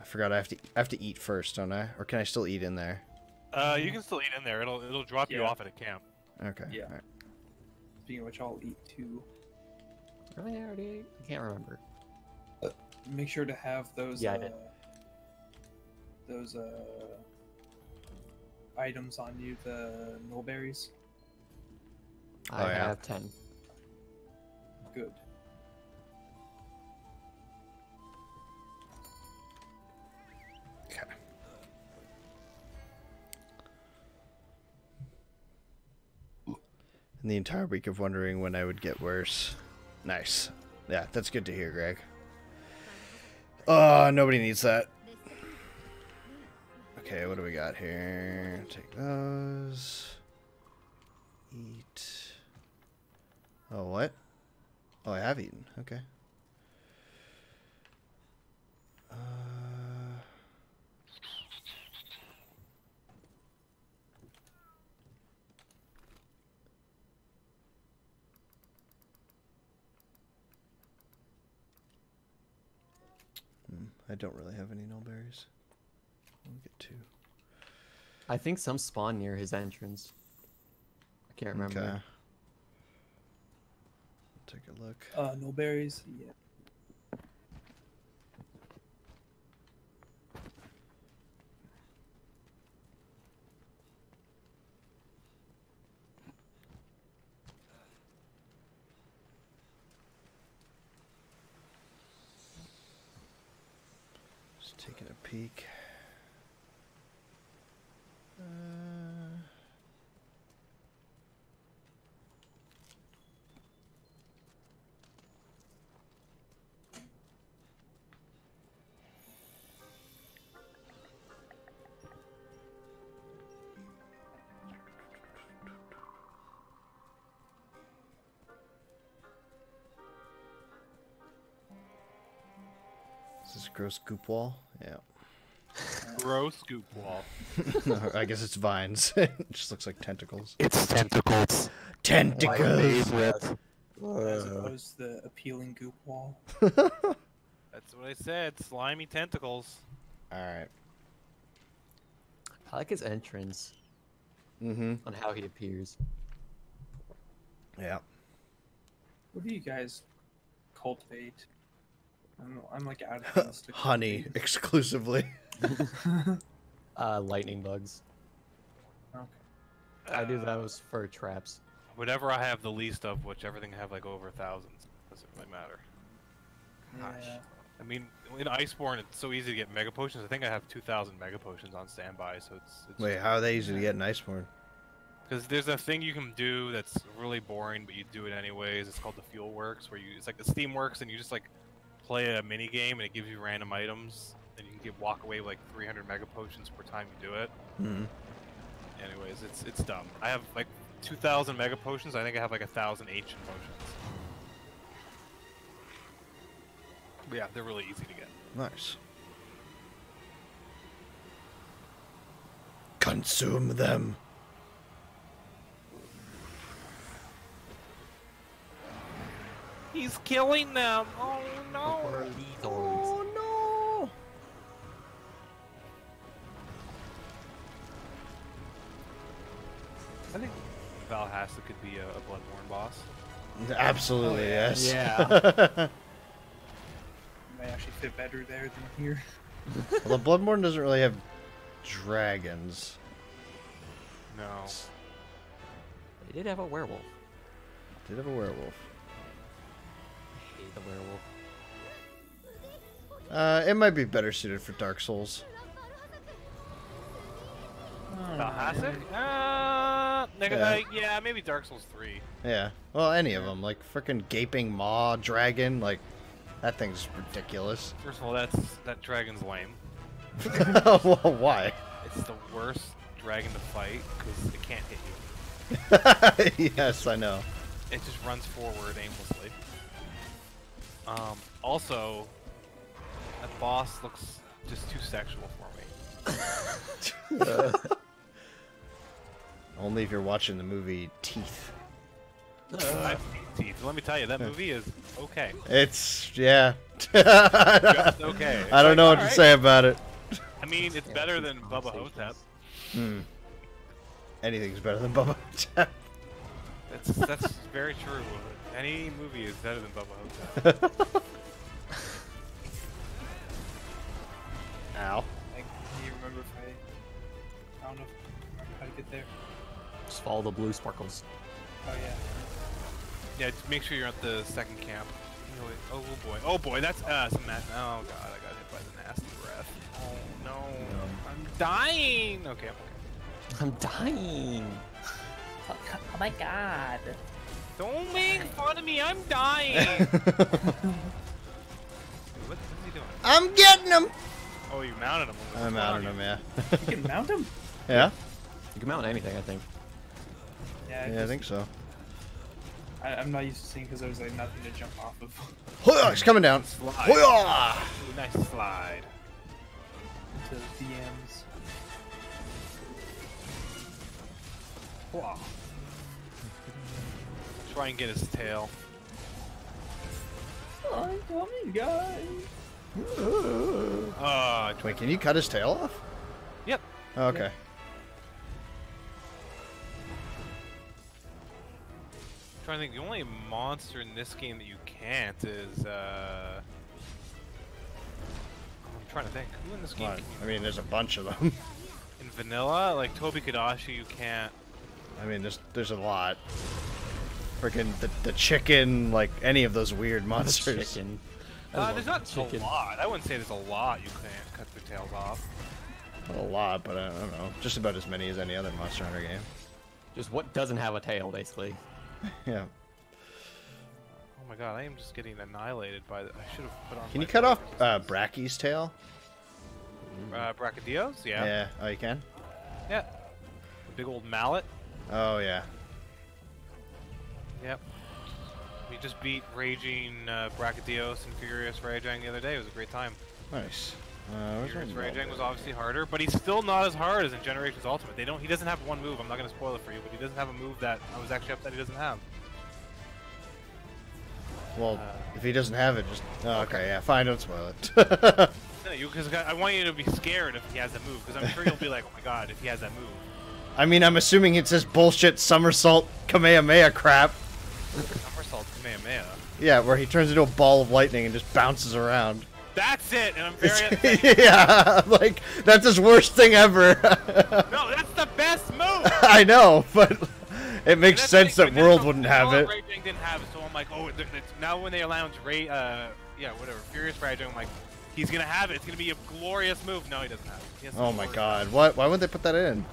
A: I forgot I have to I have to eat first, don't I? Or can I still eat in there?
D: Uh, you can still eat in there. It'll it'll drop you off at a camp.
A: Okay.
B: Yeah.
A: alright.
B: Speaking of which, I'll eat too.
C: Really, I already ate? I can't remember.
B: Make sure to have those.
C: Yeah, I
B: uh,
C: did.
B: Those uh items on you, the nulberries.
C: I
A: Oh, yeah.
C: have ten.
B: Good.
A: And the entire week of wondering when I would get worse. Nice. Yeah, that's good to hear, Greg. Oh, nobody needs that. Okay, what do we got here? Take those. eat. Oh, what? Oh, I have eaten. Okay. Uh, hmm, I don't really have any nulberries. I'll get two.
C: I think some spawn near his entrance. I can't remember.
A: Okay. Take a look.
B: Uh, no berries. Yeah.
A: Just taking a peek. Uh, Is this gross goop wall? Yeah.
D: Gross goop wall.
A: I guess it's vines. it just looks like tentacles.
D: It's tentacles.
A: Tentacles.
D: with.
B: As opposed to the appealing goop wall.
D: That's what I said. Slimy tentacles.
A: All right.
C: I like his entrance
A: Mm-hmm.
C: on how he appears.
A: Yeah.
B: What do you guys cultivate? I don't know. I'm like out of things to
A: Honey exclusively.
C: Uh, lightning bugs.
B: Okay.
C: I do those for traps.
D: Whatever I have the least of, which everything I have like over thousands. Doesn't really matter. Gosh.
B: Yeah.
D: I mean, in Iceborne, it's so easy to get mega potions. I think I have 2,000 mega potions on standby, so it's. it's
A: Wait, how are they easy to get in Iceborne?
D: Because there's a thing you can do that's really boring, but you do it anyways. It's called the Fuel Works, where you it's like the Steam Works, and you just like play a mini game, and it gives you random items, and you can get walk away with like 300 mega potions per time you do it.
A: Hmm.
D: Anyways, it's it's dumb. I have like 2,000 mega potions. I think I have like a thousand ancient potions. But yeah, they're really easy to get.
A: Nice. Consume them.
D: He's killing them. Oh
C: Oh
A: no!
D: I think Valhassa could be a, a Bloodborne boss.
A: Absolutely,
B: Oh, yeah.
A: yes.
C: Yeah.
B: Might actually fit better there than here.
A: well, the Bloodborne doesn't really have dragons.
D: No.
C: They did have a werewolf.
A: Did have a werewolf.
C: I hate the werewolf.
A: Uh, it might be better suited for Dark Souls.
D: Valhassa? Uh, neg-
A: Yeah.
D: uh, yeah, maybe Dark Souls 3.
A: Yeah. Well, any of them, like freaking gaping maw dragon, like that thing's ridiculous.
D: First of all, that's that dragon's lame.
A: well, why?
D: It's the worst dragon to fight because it can't hit you.
A: yes, I know.
D: It just runs forward aimlessly. Um, also, that boss looks just too sexual for me.
A: Only if you're watching the movie Teeth.
D: I've Teeth. Let me tell you, that movie is okay.
A: It's yeah.
D: Just okay. It's
A: I don't
D: like,
A: know what to
D: alright.
A: say about it.
D: I mean, it's
C: Yeah,
D: better than Bubba Ho-Tep.
C: conversations.
A: Hmm. Anything's better than Bubba Ho-Tep.
D: That's that's very true. Any movie is better than Bubba Ho-Tep.
A: Ow.
C: Just follow the blue sparkles.
B: Oh yeah.
D: Yeah, make sure you're at the second camp. You Oh boy. Oh boy, that's uh some ma- Oh god, I got hit by the nasty breath. Oh no. no. I'm dying. Okay, I'm okay.
C: I'm dying.
F: Oh, my god.
D: Don't make fun of me. I'm dying. what, what's he doing?
A: I'm getting him.
D: Oh, you mounted him.
A: I'm
D: going
A: out
D: on
A: of him,
D: here?
A: yeah.
B: You can mount him.
A: yeah.
C: You can mount anything, I think.
B: Yeah,
A: Yeah, I think so.
B: I, I'm not used to seeing because there's like nothing to jump off of
A: Hoya, he's coming down.
D: Slide.
A: Hoya!
D: Ooh, nice slide.
B: to the DMs.
D: Wow. Try and get his tail.
B: I'm coming, guys.
D: Uh,
A: Wait, can you cut his tail off?
D: yep.
A: Oh, okay.
D: Trying to think. The only monster in this game that you can't is. uh... I'm trying to think. Who in this game?
A: What?
D: Can
A: I mean, there's a bunch of them.
D: In vanilla, like Tobi-Kadachi, you can't.
A: I mean, there's there's a lot. Freaking the, the chicken, like any of those weird monsters.
C: Chicken. I
D: Uh, there's not
C: chicken.
D: a lot. I wouldn't say there's a lot you can't cut their tails off.
A: Not a lot, but I don't know. Just about as many as any other Monster Hunter game.
C: Just what doesn't have a tail, basically.
A: Yeah.
D: Oh my god, I am just getting annihilated by the. I should have put on.
A: Can you cut off uh, Brachy's tail?
D: Uh, Brachydios? Yeah.
A: Yeah. Oh, you can.
D: Yeah. The big old mallet.
A: Oh yeah.
D: Yep. We just beat Raging uh, Brachydios and Furious Rajang the other day. It was a great time.
A: Nice. Uh, my
D: Rajang was obviously harder, but he's still not as hard as in Generations Ultimate. They don't. He doesn't have one move. I'm not gonna spoil it for you, but he doesn't have a move that I was actually upset he doesn't have.
A: Well,
D: uh,
A: if he doesn't have it, just. Oh, okay. Yeah. Fine. Don't spoil it.
D: No, you because I want you to be scared if he has that move, because I'm sure you'll be like, oh my god, if he has that move.
A: I mean, I'm assuming it's this bullshit somersault Kamehameha crap.
D: Somersault Kamehameha.
A: Yeah, where he turns into a ball of lightning and just bounces around.
D: That's it, and I'm very upset.
A: yeah, like that's his worst thing ever.
D: No, that's the best move.
A: I know, but it makes sense that World wouldn't have it.
D: Raging didn't have it, so I'm like, oh, now when they allow Ray, uh, yeah, whatever, Furious Rajang, I'm like, he's gonna have it. It's gonna be a glorious move. No, he doesn't have it.
A: Oh my god, what? Why would they put that in?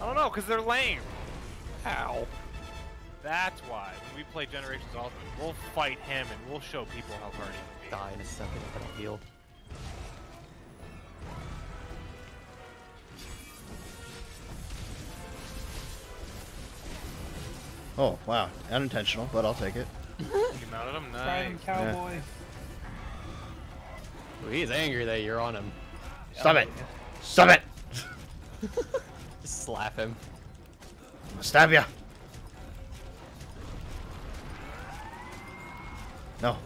D: I don't know, because they're lame.
C: How?
D: That's why when we play Generations Ultimate, we'll fight him and we'll show people how hard he can
C: Die in a second if I don't heal.
A: Oh wow, unintentional, but I'll take it.
D: be. You mounted him,
B: Ride him,
D: nice.
B: cowboy.
C: Ooh, he's angry that you're on him.
A: Stop it! Stop it!
C: Just slap him.
A: I'll stab ya. No.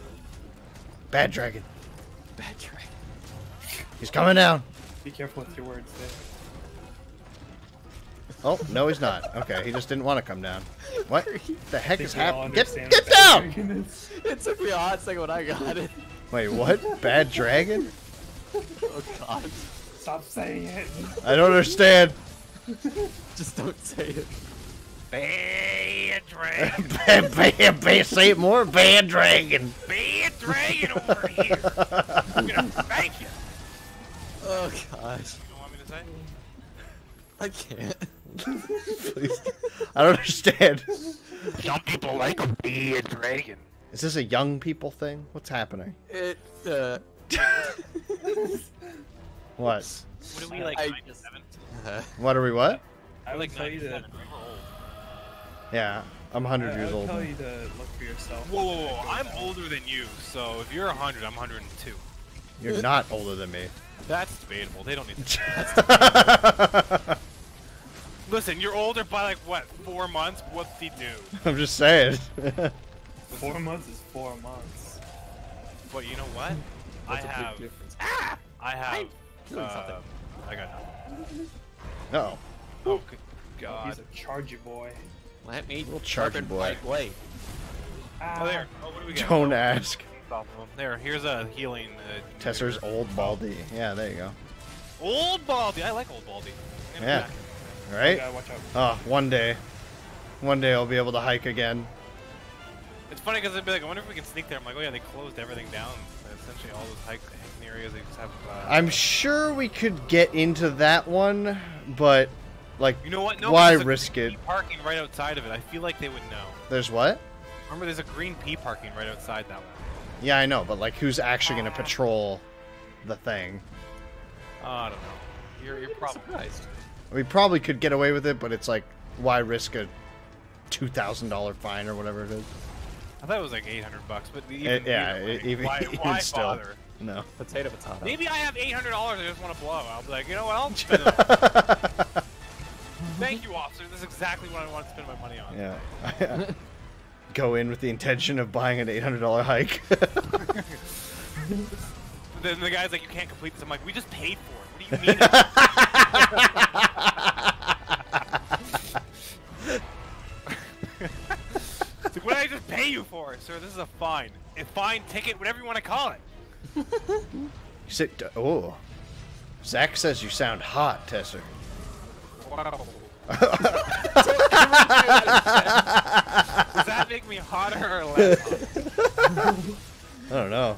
A: Bad dragon.
C: Bad dragon.
A: He's coming down.
B: Be careful with your words there.
A: Oh no, he's not. Okay, he just didn't want to come down. What the heck is
B: think we all
A: happening? Get get down!
C: It took me a hot second when I got it.
A: Wait, what? Bad dragon?
C: Oh god.
B: Stop saying it.
A: I don't understand.
C: Just don't say it.
D: Bad dragon,
A: bad, bad, bad, say it more. Bad dragon.
D: bad dragon over here. I'm gonna thank you.
C: Oh gosh.
D: You don't want me to say?
C: I can't.
A: Please. I don't understand.
D: Some people like a bad dragon.
A: Is this a young people thing? What's happening?
C: It, uh...
A: What?
D: What are we like?
C: I-
D: nine to seven?
C: uh,
A: What are we? What?
B: I would
D: like
B: tell you to.
D: 97. We're old.
A: Yeah, I'm 100
B: I
A: years
B: would
A: old.
B: tell you to look for yourself.
D: Whoa, whoa, whoa! I'm
B: down.
D: older than you, so if you're 100, I'm 102.
A: You're not older than me.
D: That's debatable. They don't need to. Listen, you're older by like what? Four months? What's he do?
A: I'm just saying.
B: Four months is four months.
D: But you know what? I
C: That's a big
D: have.
C: difference.
D: I have.
C: doing
D: Uh,
C: something.
D: I got nothing.
A: oh,
D: Oh good God!
B: He's a charger boy.
C: Let me
A: Little charger
C: sharpen
A: boy.
C: my blade.
B: Ah,
D: Oh there. Oh, what do we get?
A: don't
D: Oh,
A: ask.
D: off. There. Here's a healing. Uh,
A: Tesser's old baldy. Yeah, there you go.
D: Old Baldy. I like Old Baldy.
A: Yeah.
D: Right. him.
A: All right.
B: watch out.
A: Oh, one day. One day I'll be able to hike again.
D: It's funny because I'd be like, I wonder if we can sneak there. I'm like, oh yeah, they closed everything down. Essentially, all those hike hiking areas they just have. Uh,
A: I'm sure we could get into that one, but like,
D: You know what? No,
A: why risk it?
D: Parking right outside of it. I feel like they would know.
A: There's what?
D: Remember, there's a green pea parking right outside that one.
A: Yeah, I know, but like, who's actually gonna patrol the thing?
D: Oh, I don't know. You're, you're probably
C: Surprised.
A: We probably could get away with it, but it's like, why risk a two thousand dollar fine or whatever it is.
D: I thought it was like 800 bucks, but even,
A: Eh, yeah,
D: either way,
A: e- even-
D: why,
A: even
D: why
A: still.
D: bother?
A: No.
C: Potato, potato.
D: Maybe I have $800 I just want to blow. I'll be like, you know what? I'll spend it. Thank you, officer. This is exactly what I want to spend my money on.
A: Yeah. Go in with the intention of buying an eight hundred dollar hike.
D: Then the guy's like, you can't complete this. I'm like, we just paid for it. What do you mean? Like, what did I just pay you for, sir? This is a fine. A fine ticket, whatever you want to call it.
A: You said, oh. Zach says you sound hot, Tesser.
D: Wow. Does that make me hotter or less? hot?
A: I don't know.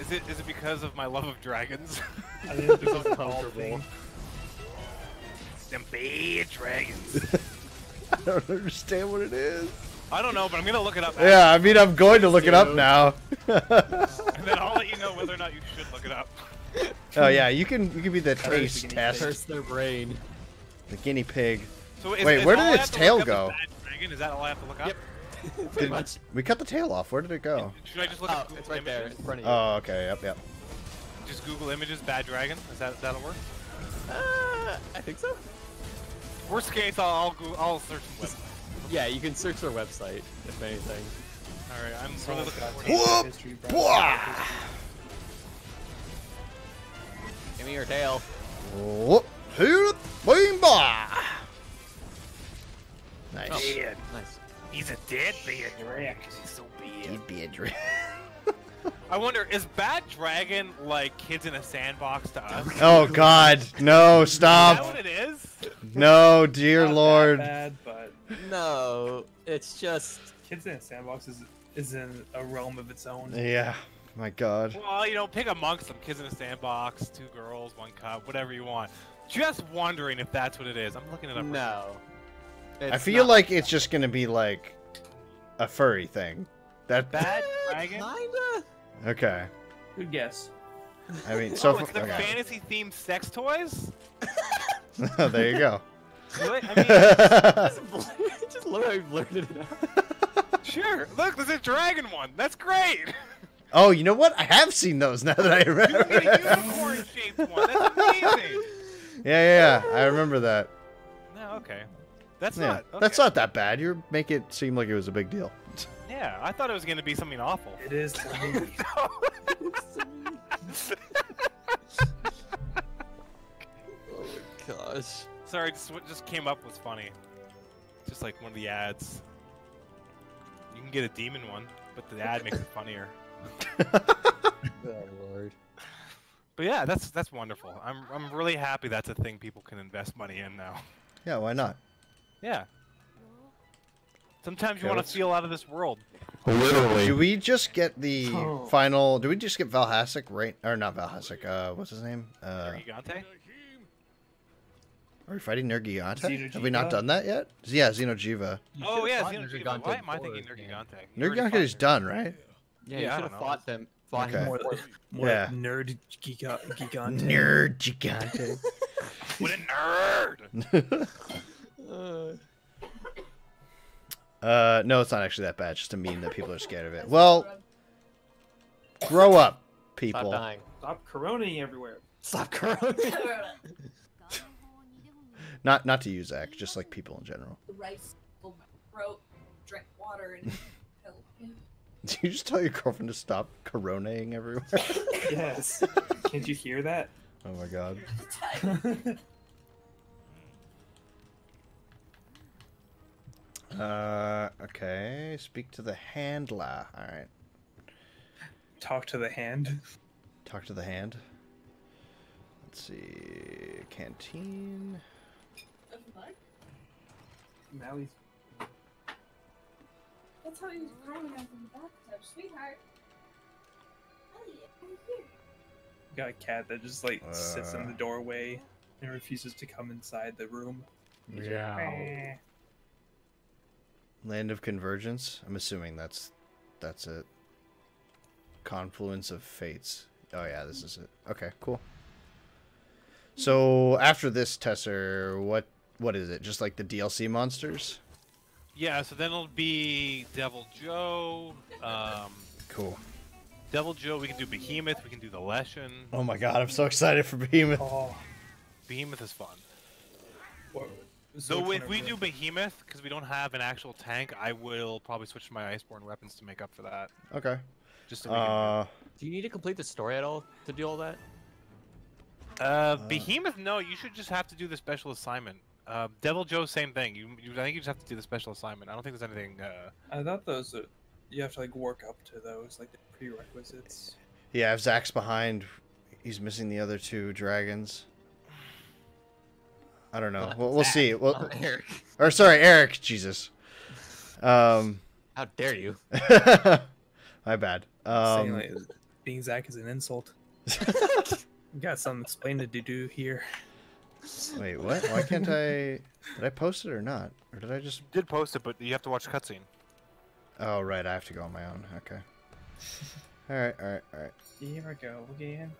D: Is it is it because of my love of dragons?
B: I think it's because of the whole thing.
D: Them bad dragons.
A: I don't understand what it is.
D: I don't know, but I'm gonna look it up.
A: Yeah, I mean, I'm going to look it up now.
D: and then I'll let you know whether or not you
A: oh yeah, you can you can be the
B: there's
A: taste
B: guinea
A: test,
C: Curse their brain.
A: the guinea pig.
D: So is,
A: Wait,
D: is
A: where did its tail go?
D: is Bad dragon? Is that all I have to look up?
C: Yep. Pretty
A: Did-
C: much.
A: We cut the tail off. Where did it go?
D: Should I just look
C: Oh,
D: up Google
C: it's right there in
D: images?
C: front of you.
A: Oh, okay. Yep, yep.
D: Just Google images bad dragon. Is that that'll work?
C: Uh, I think so.
D: Worst case, I'll I'll, Google, I'll search some website.
C: Yeah, you can search their website if anything.
D: All right, I'm
B: So
D: really looking
B: got
D: forward to
A: Whoop!
B: history, bro.
A: Bwah!
C: Give me your tail.
A: Whoop! Hoot! Boom! Bah! Nice.
D: Oh, it.
C: Nice.
D: He's a dead bad dragon. He's so bad.
A: He'd be a dra-
D: I wonder, is bad dragon like kids in a sandbox to us?
A: Oh God! No! Stop.
D: Is that what
A: Stop!
D: it is?
A: No, dear
B: Not that
A: Lord!
B: bad, but
C: No, it's just
B: Kids in a Sandbox is, is in a realm of its own.
A: Yeah. My God.
D: Well, you know, pick amongst them. Kids in a sandbox, two girls, one cup, whatever you want. Just wondering if that's what it is. I'm looking it up. right
C: no.
A: I feel
C: not
A: like it's just gonna be like a furry thing. That
D: Bad dragon?
C: Kinda.
A: okay.
B: Good guess.
A: I mean, so
D: oh, it's the
A: okay.
D: fantasy themed sex toys?
A: there you go.
D: Really? I
C: just look how you blurted it out.
D: sure. Look, there's a dragon one. That's great.
A: Oh, you know what? I have seen those now that I
D: You
A: remember.
D: can get a
A: yeah,
D: unicorn shaped one. That's amazing.
A: yeah, yeah. I remember that.
D: No, okay. That's
A: Yeah,
D: not.
A: that's not that bad. You make it seem like it was a big deal.
D: Yeah, I thought it was gonna be something awful.
B: It is the movie.
C: oh my gosh.
D: Sorry, just what just came up was funny. Just like one of the ads. You can get a demon one, but the ad makes it funnier.
C: Oh lord.
D: But yeah, that's that's wonderful. I'm I'm really happy that's a thing people can invest money in now.
A: Yeah, why not?
D: Yeah. Sometimes you want to feel out of this world. Literally.
A: Do we just get the
B: Oh.
A: final? Do we just get Vaal Hazak right? Or not Vaal Hazak? Uh, what's his name? Uh,
D: Gigante?
A: are we fighting Nergigante? Have we not done that yet? Yeah, Xeno'jiiva.
D: Oh yeah,
C: fought
D: Xeno'jiiva. Why am I thinking
C: yeah.
D: Nergigante? You already fought
A: Nergigante's
D: Nerg-
A: done, right?
C: Yeah,
D: Yeah,
C: you should have fought them. Fought
A: Okay.
C: him
B: More,
C: before.
B: more
A: Yeah.
B: like nerd giga, gigante.
A: Nergigante.
D: What a nerd!
C: Uh,
A: no, it's not actually that bad. It's just a meme that people are scared of it. Well, grow up, people.
C: stop
A: people.
C: dying.
B: Stop coroning everywhere.
C: Stop coroning.
A: Not not to use Zach, just like people in general.
G: the rice will throat, drink water, and help you.
A: Did you just tell your girlfriend to stop coronating everywhere?
B: Yes. Can't you hear that?
A: oh my god. Uh, okay. Speak to the handler. All right.
B: Talk to the hand.
A: Talk to the hand. Let's see. Canteen.
B: Mally's
G: That's how he was growing up in the bathtub, sweetheart. Elliot, over here.
B: got a cat that just like sits in
A: Uh.
B: the doorway and refuses to come inside the room.
C: Yeah.
A: Land of Convergence. I'm assuming that's that's it. Confluence of Fates. Oh yeah, this is it. Okay, cool. So after this, Tesser, what what is it? Just like the DLC monsters?
D: Yeah, so then it'll be Deviljho. Um,
A: Cool.
D: Deviljho, we can do Behemoth, we can do the Leshen.
A: Oh my god, I'm so excited for Behemoth.
B: Oh,
D: Behemoth is fun.
B: what,
D: So
B: which
D: if we do Behemoth, because we don't have an actual tank, I will probably switch to my Iceborne weapons to make up for that.
A: Okay.
D: Just to make
A: Uh,
C: Do you need to complete the story at all to do all that?
D: it uh, Behemoth, no, you should just have to do the special assignment. Uh, Deviljho, same thing. You, you, I think you just have to do the special assignment. I don't think there's anything. Uh,
B: I thought those are, you have to like work up to those like the prerequisites.
A: yeah, if Zach's behind, he's missing the other two dragons. I don't know.
C: Not
A: We'll, we'll
C: Zach,
A: see. Well,
C: not Eric.
A: or sorry, Eric. Jesus. Um,
C: How dare you?
A: my bad. Um,
B: like being Zach is an insult. got something explained to do here.
A: Wait, what? Why can't I? Did I post it or not? Or did I just?
D: did post it, but you have to watch cutscene.
A: Oh, right. I have to go on my own. Okay. All right. All right. All right.
B: Here we go again.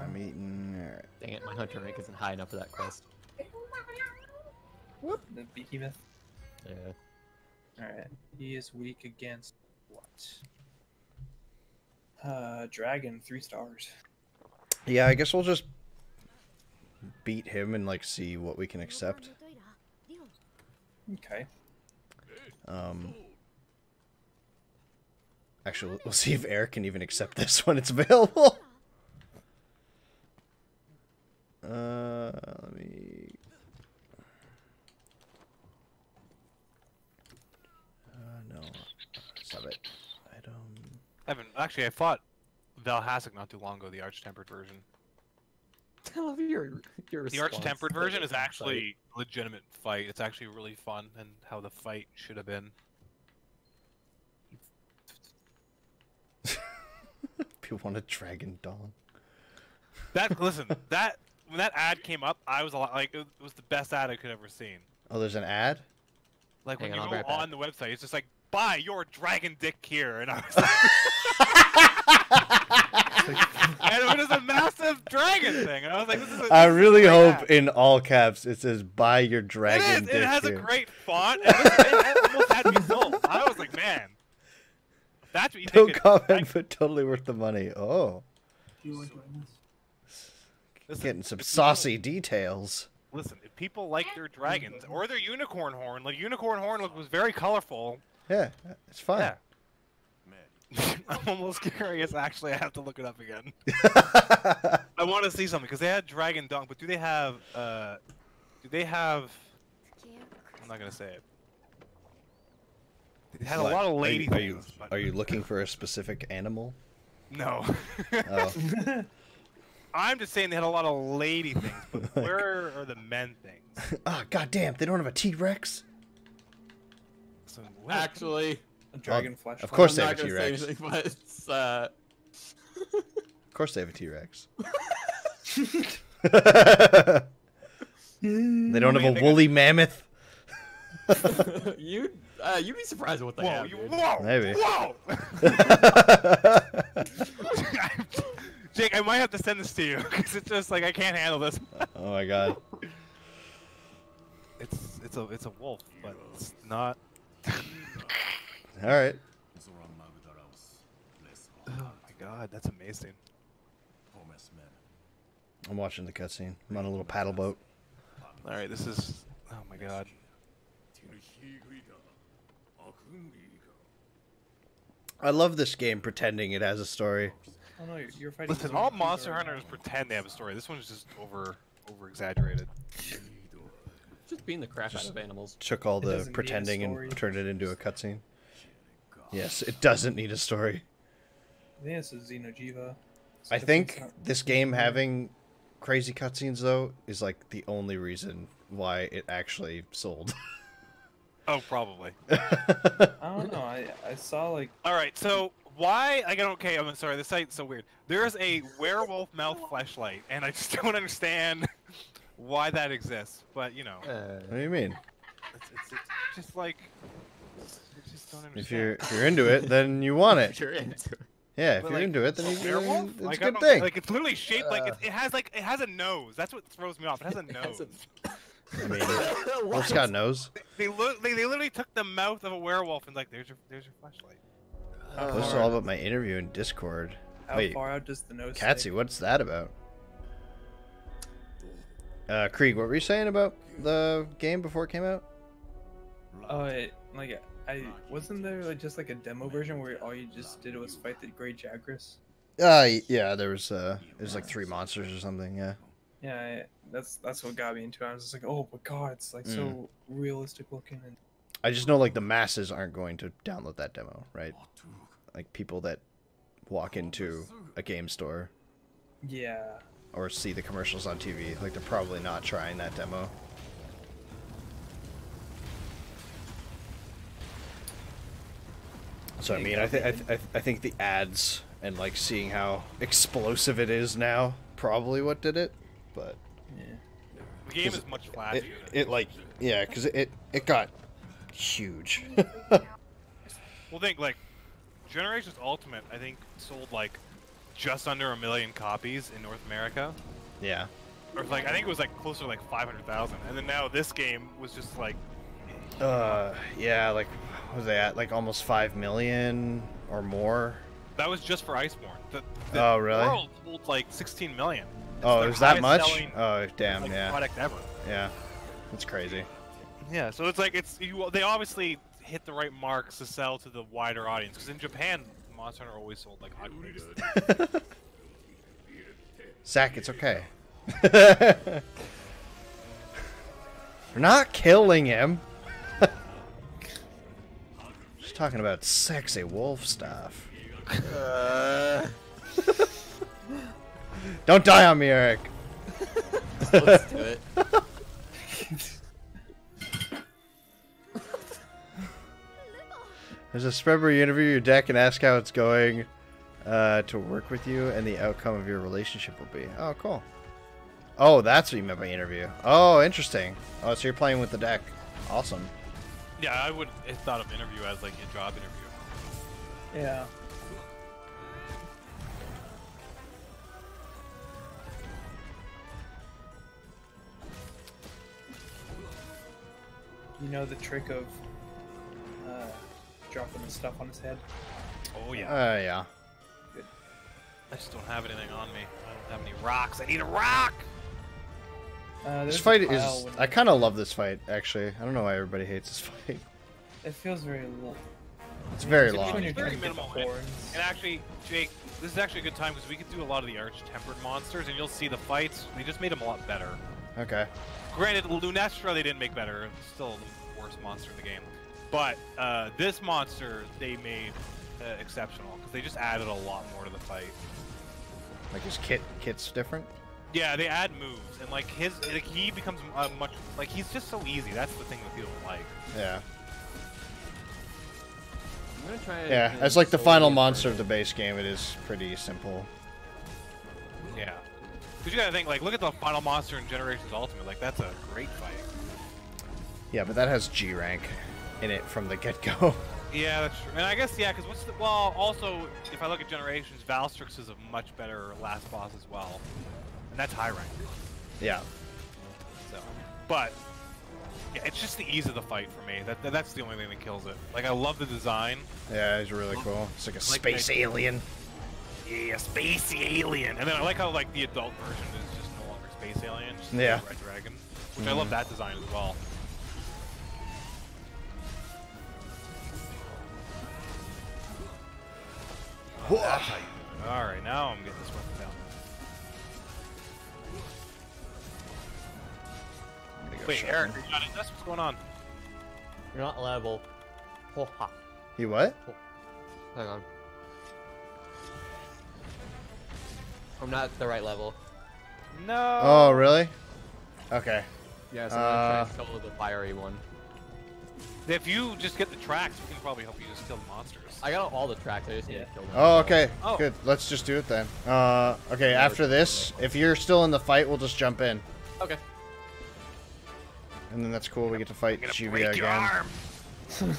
A: I'm eating. All right.
C: Dang it, my hunter rank isn't high enough for that quest. Whoop!
B: The behemoth.
C: Yeah.
B: Alright. He is weak against what? Uh dragon, three stars.
A: Yeah, I guess we'll just beat him and like see what we can accept.
B: Okay.
A: Um, actually, we'll- we'll see if Eric can even accept this when it's available. Uh, let me. Uh, no, stop it. Item.
D: Evan, actually, I fought Vaal Hazak not too long ago, the Arch Tempered version.
C: I love your your
D: The arch tempered version is actually a legitimate fight. It's actually really fun, and how the fight should have been.
A: People want a dragon dong.
D: That listen, that when that ad came up, I was a lot like it was the best ad I could ever seen.
A: Oh, there's an ad.
D: Like when
C: on,
D: you
C: I'll
D: go
C: be right
D: on the website, it's just like buy your dragon dick here, and I was like, and it was a massive dragon thing, and I was like, this is. A,
A: I
D: this is
A: really hope
D: ad.
A: in all caps it says "Buy your dragon."
D: is.
A: dick
D: It has a great font. And it, it almost had me sold. I was like, man, that's what you
A: No
D: think. it-
A: comment, but totally worth the money. Oh,
D: Listen,
A: getting some
D: if people-
A: saucy details.
D: Listen, if people like their dragons or their unicorn horn, like unicorn horn look was very colorful.
A: Yeah, it's fine.
D: Yeah. I'm almost curious. Actually, I have to look it up again. I want to see something because they had dragon dunk, but do they have? uh Do they have? I'm not gonna say it. They had a lot of
A: Are you-
D: lady
A: are you,
D: things. but
A: Are you looking for a specific animal?
D: No.
A: Oh,
D: I'm just saying they had a lot of lady things, but where are the men things?
A: ah, goddamn! They don't have a T Rex.
D: So where-
C: Actually,
B: A dragon flesh.
A: of course they have a
C: gonna say
A: T-Rex.
C: anything, but it's uh,
A: Of course they have a T Rex. They don't have a woolly mammoth.
C: you uh, you'd be surprised at what they
D: Whoa!
C: have.
D: You,
C: dude.
D: whoa!
A: Maybe.
D: Whoa! Jake, I might have to send this to you because it's just like I can't handle this.
A: oh my god.
D: It's it's a it's a wolf, but it's not.
A: All right.
D: Oh my god, that's amazing.
A: I'm watching the cutscene. I'm on a little paddle boat.
D: All right, this is. Oh my god.
A: I love this game pretending it has a story.
B: Oh no, you're, you're fighting.
D: Listen,
B: Zeke
D: all
B: right
D: Monster. Hunters pretend they have a story. This one's just over over exaggerated.
C: Just being the crap out of animals.
A: Took all the
B: doesn't need a
A: pretending and turned it into a cutscene. Yes, it doesn't need a story.
B: I think this is Xeno'jiiva.
A: I think this game having crazy cutscenes though is like the only reason why it actually sold.
D: Oh, probably.
B: I don't know. I I saw like
D: All right, so why? I got okay. I'm sorry. This site's so weird. There's a werewolf mouth flashlight, and I just don't understand why that exists. But you know,
C: Uh,
A: what do you mean?
D: it's, it's, it's just like I just don't understand.
A: If you're if you're into it, then you want it.
C: you're into it.
A: Yeah, if
D: But,
A: you're
D: like,
A: into it, then
D: a
A: you,
D: werewolf?
A: it's
D: Like,
A: a
D: I
A: good
D: don't-
A: thing.
D: Like it's literally shaped like it, it has like it has a nose. That's what throws me off. It has a
C: It has
D: nose.
C: a-
A: I mean, Wolf Scott knows.
D: They, li- they they literally took the mouth of a werewolf and like, there's your there's your flashlight.
B: How
A: Post
B: far-
A: all about my interview in Discord.
B: How
A: Wait,
B: far out does the nose?
A: Katsy,
B: stick?
A: what's that about? Uh, Krieg, what were you saying about the game before it came out?
B: Oh, it, like I wasn't there like just like a demo version where all you just did was fight the Great Jagras.
A: Uh, yeah, there was uh, there's like three monsters or something. Yeah.
B: Yeah, I, that's that's what got me into it. I was just like, oh my god, it's like so realistic looking and
A: I just know like the masses aren't going to download that demo, right? Like people that walk into a game store
B: yeah.
A: or see the commercials on TV, like they're probably not trying that demo. So I mean, I th- I, th- I think the ads and like seeing how explosive it is now probably what did it, but
B: Yeah.
D: The game
A: Is
D: much
A: it,
D: flashier. than-
A: it like yeah, because it it got huge.
D: Well, think like Generations Ultimate. I think sold like just under a million copies in North America,
A: yeah.
D: or like I think it was like closer to like five hundred thousand. And then now this game was just like
A: Uh, yeah, like was they at? Like almost five million or more.
D: that was just for Iceborne. The, the
A: Oh, really?
D: World sold like sixteen million. It's
A: Oh, was that much? Oh, damn,
D: like,
A: yeah,
D: Product ever.
A: yeah. That's crazy.
D: Yeah, so it's like it's you. They obviously hit the right marks to sell to the wider audience. Because in Japan, Monster Hunter always sold like hotcakes.
A: Zach, it's okay. We're not killing him. Just talking about sexy wolf stuff. Don't die on me, Eric.
C: Let's do it.
A: There's a spread where you interview your deck and ask how it's going uh, to work with you and the outcome of your relationship will be. Oh, cool. Oh, that's what you meant by interview. Oh, interesting. Oh, so you're playing with the deck. Awesome.
D: Yeah, I would have thought of interview as like a job interview.
B: Yeah. You know the trick of uh, dropping the stuff on his head.
D: Oh yeah.
A: Uh, yeah.
D: I just don't have anything on me. I don't have any rocks. I need a rock.
B: Uh,
A: This fight is... I kind of love this fight, actually. I don't know why everybody hates this fight.
B: It feels very long.
A: It's very
B: It's when
A: long.
B: you're
D: Very
B: trying to get the
D: minimal, and- And actually, Jake, this is actually a good time because we could do a lot of the arch-tempered monsters, and you'll see the fights. They just made them a lot better.
A: Okay.
D: Granted, Lunastra they didn't make better. It's still the worst monster in the game. But uh, this monster they made uh, exceptional because they just added a lot more to the fight.
A: Like his kit, kit's different.
D: Yeah, they add moves, and like his, like he becomes uh, much like he's just so easy. That's the thing that people like.
A: Yeah.
C: I'm gonna try.
A: Yeah.
C: and
A: As like the final monster of
C: the-
A: the base game, it is pretty simple.
D: Yeah, because you gotta think like look at the final monster in Generations Ultimate. Like that's a great fight.
A: Yeah, but that has G rank in it from the get go.
D: Yeah, that's true. And I guess yeah, because what's the well? Also, if I look at Generations, Valstrax is a much better last boss as well, and that's high rank.
A: yeah.
D: So, but yeah, it's just the ease of the fight for me. That, that that's the only thing that kills it. Like I love the design.
A: Yeah, it's really cool. It's like a
D: Like
A: space alien.
D: Yeah, spacey alien. And then I like how like the adult version is just no longer space alien. Just
A: Yeah.
D: Red Dragon, which I love mm-hmm. that design as well. That's how you do it. All right, now I'm getting this weapon down. Wait,
A: shopping.
D: Eric, are you not in this? What's going on?
C: You're not level. Oh, ha.
A: You what?
C: Hang on. I'm not at the right level.
D: No.
A: Oh, really? Okay.
C: Yeah, so I'm gonna try
A: Uh,
C: and solo the fiery one.
D: If you just get the tracks, we can probably help you just kill the monsters.
C: I got all the tracks. I just need
B: Yeah.
C: to kill them.
A: Oh, okay.
D: Oh.
A: Good. Let's just do it then. Uh, okay. After this, if you're still in the fight, we'll just jump in,
C: Okay.
A: And then that's cool. We get to fight
D: I'm gonna
A: Juvia
D: break your
A: again.
D: arm.
C: Crap.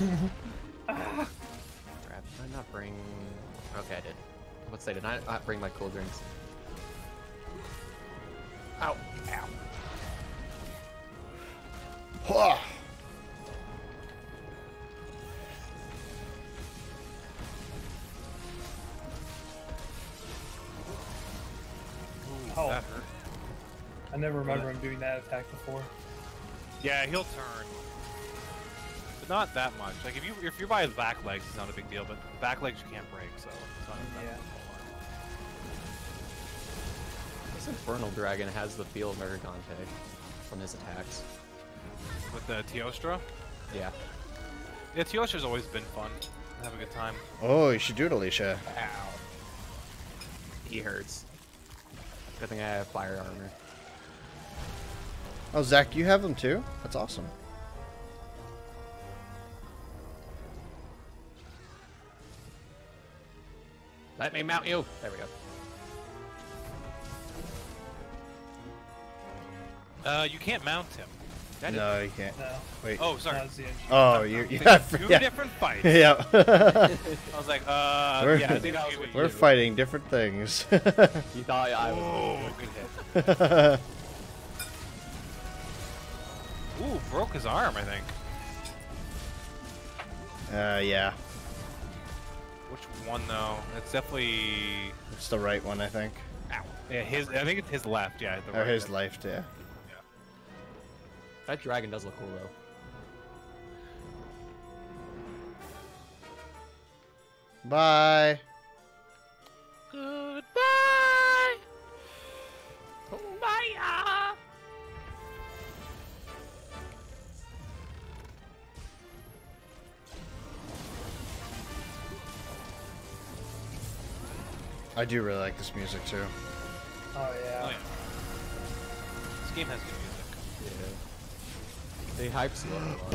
C: Did I not bring? Okay, I did. Let's say, did I not bring my cool drinks? Ow. Ow.
A: Hua!
B: Oh.
D: That hurt.
B: I never remember him doing that attack before.
D: Yeah, he'll turn. But not that much. Like if you if you're by his back legs, it's not a big deal. But the back legs you can't break, so it's not that
B: Yeah.
C: This Infernal Dragon has the feel of Nergigante from his attacks.
D: With the Teostra,
C: Yeah.
D: yeah, Teostra's always been fun. Have a good time.
A: Oh, you should do it, Alicia.
C: Ow. He hurts. Good thing I have fire armor.
A: Oh, Zach, you have them too? That's awesome.
C: Let me mount you. There we go.
D: Uh, you can't mount him. That is-
A: No, you can't.
B: No.
A: Wait.
D: Oh, sorry.
B: That was the engine.
A: Oh, you're,
D: Two
A: yeah, yeah.
D: different fights.
A: yeah.
D: I was like, uh,
A: We're-
D: yeah, I think that was
A: We're fighting different things.
C: You thought I was.
D: Oh, good hit. Ooh, broke his arm, I think.
A: uh, yeah.
D: Which one though? It's definitely.
A: It's the right one, I think.
D: Ow. Yeah, his. I think it's his left. Yeah. The
A: Or
D: right.
A: his life, yeah.
C: That dragon does look cool though.
A: Bye.
D: Goodbye.
C: Kumbaya!
A: I do really like this music too.
B: Oh
D: Oh,
B: yeah.
D: yeah. This game has good music.
C: Yeah. They hype slow.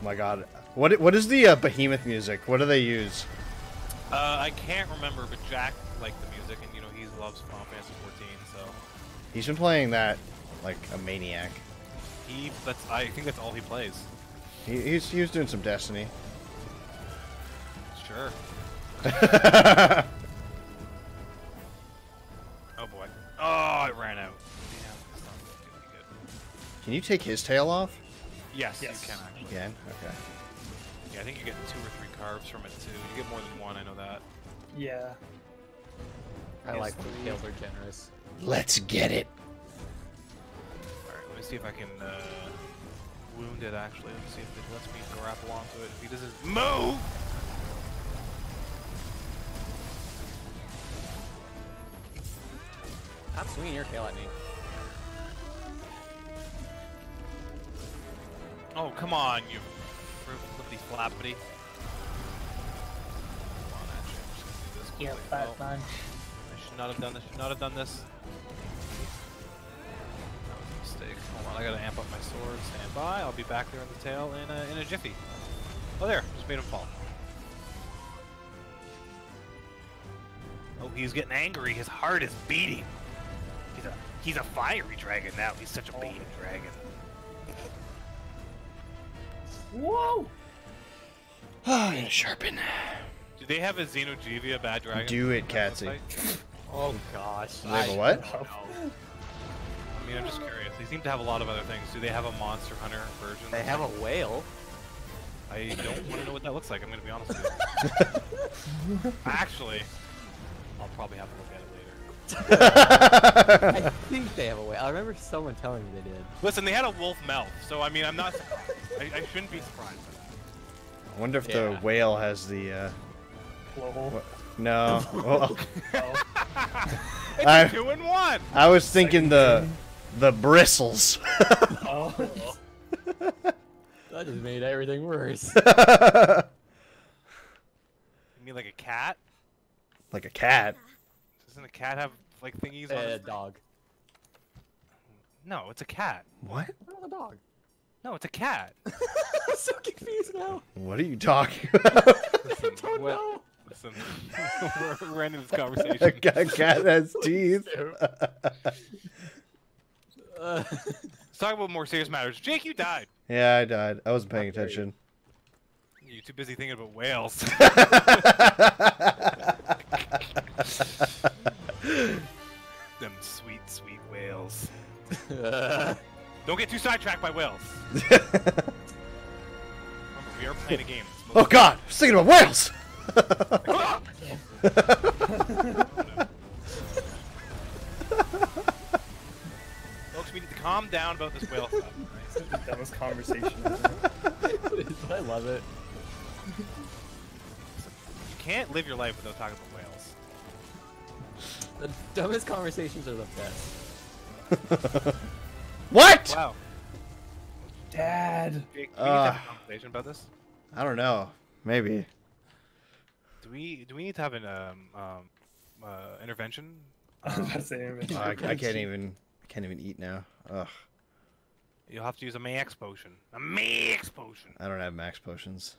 A: Oh my god. What what is the uh, behemoth music? What do they use?
D: Uh, I can't remember, but Jack liked the music, and you know he loves Final Fantasy 14, so
A: He's been playing that like a maniac.
D: he. That's. I think that's all he plays.
A: He, he's he was doing some Destiny.
D: Sure. Oh boy. Oh, it ran out. Damn, that's not really good.
A: Can you take his tail off?
D: Yes,
B: Yes.
D: you can actually.
A: Again? Okay.
D: Yeah, I think you get two or three carbs from it too. You get more than one, I know that.
B: Yeah.
C: I
B: Yes,
C: like when
B: three.
C: tails are generous.
A: Let's get it.
D: Alright, let me see if I can uh, wound it actually. Let me see if it lets me grapple onto it. If he doesn't move!
C: Stop swinging your tail at me.
D: Oh, come on, you flippity flappity. Come on, actually, I'm just gonna do this
F: Yeah,
D: quickly.
F: fat
D: Oh,
F: bunch.
D: I should not have done this. Should not have done this. That was a mistake. Hold on, I gotta amp up my sword. Stand by. I'll be back there on the tail in a, in a jiffy. Oh, there. Just made him fall. Oh, he's getting angry. His heart is beating. He's a he's a fiery dragon now. He's such a oh. beating dragon.
B: Whoa!
A: Oh, I'm gonna sharpen.
D: Do they have a Xeno'jiiva bad dragon?
A: Do it,
D: on
A: Catsy.
C: Oh gosh.
A: They have a what?
D: I mean, I'm just curious. They seem to have a lot of other things. Do they have a Monster Hunter version?
C: They have a whale.
D: I don't want to know what that looks like. I'm going to be honest with you. Actually, I'll probably have to look at it later.
C: I think they have a whale. I remember someone telling me they did.
D: Listen, they had a wolf mouth, so I mean, I'm not. I, I shouldn't be surprised.
A: I wonder if the whale has the. Uh,
B: Blowhole.
A: No. Well.
D: It's
A: I-
D: a two in one.
A: I was thinking the the bristles.
B: oh.
C: That just made everything worse.
D: You mean like a cat?
A: like a cat.
D: Doesn't a cat have like thingies on
C: a dog.
D: No, it's a cat.
A: What?
C: What a dog?
D: No, it's a cat.
C: I'm so confused now.
A: What are you talking about?
D: Listen,
C: don't
D: well,
C: know.
D: listen. we're, we're ending this conversation.
A: A cat has teeth.
C: Uh,
D: Let's talk about more serious matters. Jake, you died.
A: yeah, I died. I wasn't paying
C: How
A: attention.
D: You're too busy thinking about whales. Them sweet, sweet whales. Don't get too sidetracked by whales. Remember, we are playing a game.
A: Oh god, I was thinking about whales.
D: Folks, we need to calm down about this whale stuff.
B: It's the dumbest conversation ever.
C: I love it.
D: You can't live your life without talking about whales.
C: The dumbest conversations are the best.
A: what?
D: Wow.
B: Dad!
D: Jake, do we need to
A: Uh.
D: have a conversation about this?
A: I don't know. Maybe.
D: Do we do we need to have an um, um uh, intervention?
B: I was about to say intervention.
A: Oh, I, I can't even. I can't even eat now. Ugh.
D: You'll have to use a max potion. A max potion.
A: I don't have max potions.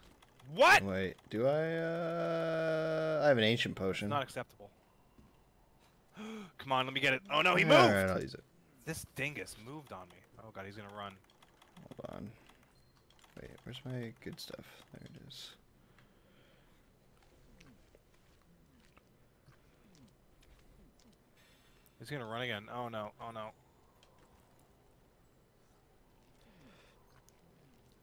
D: What?
A: Wait, do I? Uh, I have an ancient potion.
D: Not acceptable. Come on, let me get it. Oh no, he moved.
A: right, I'll use it.
D: This dingus moved on me. Oh god, he's gonna run.
A: Hold on. Wait, where's my good stuff? There it is.
D: He's gonna run again. Oh no. Oh no.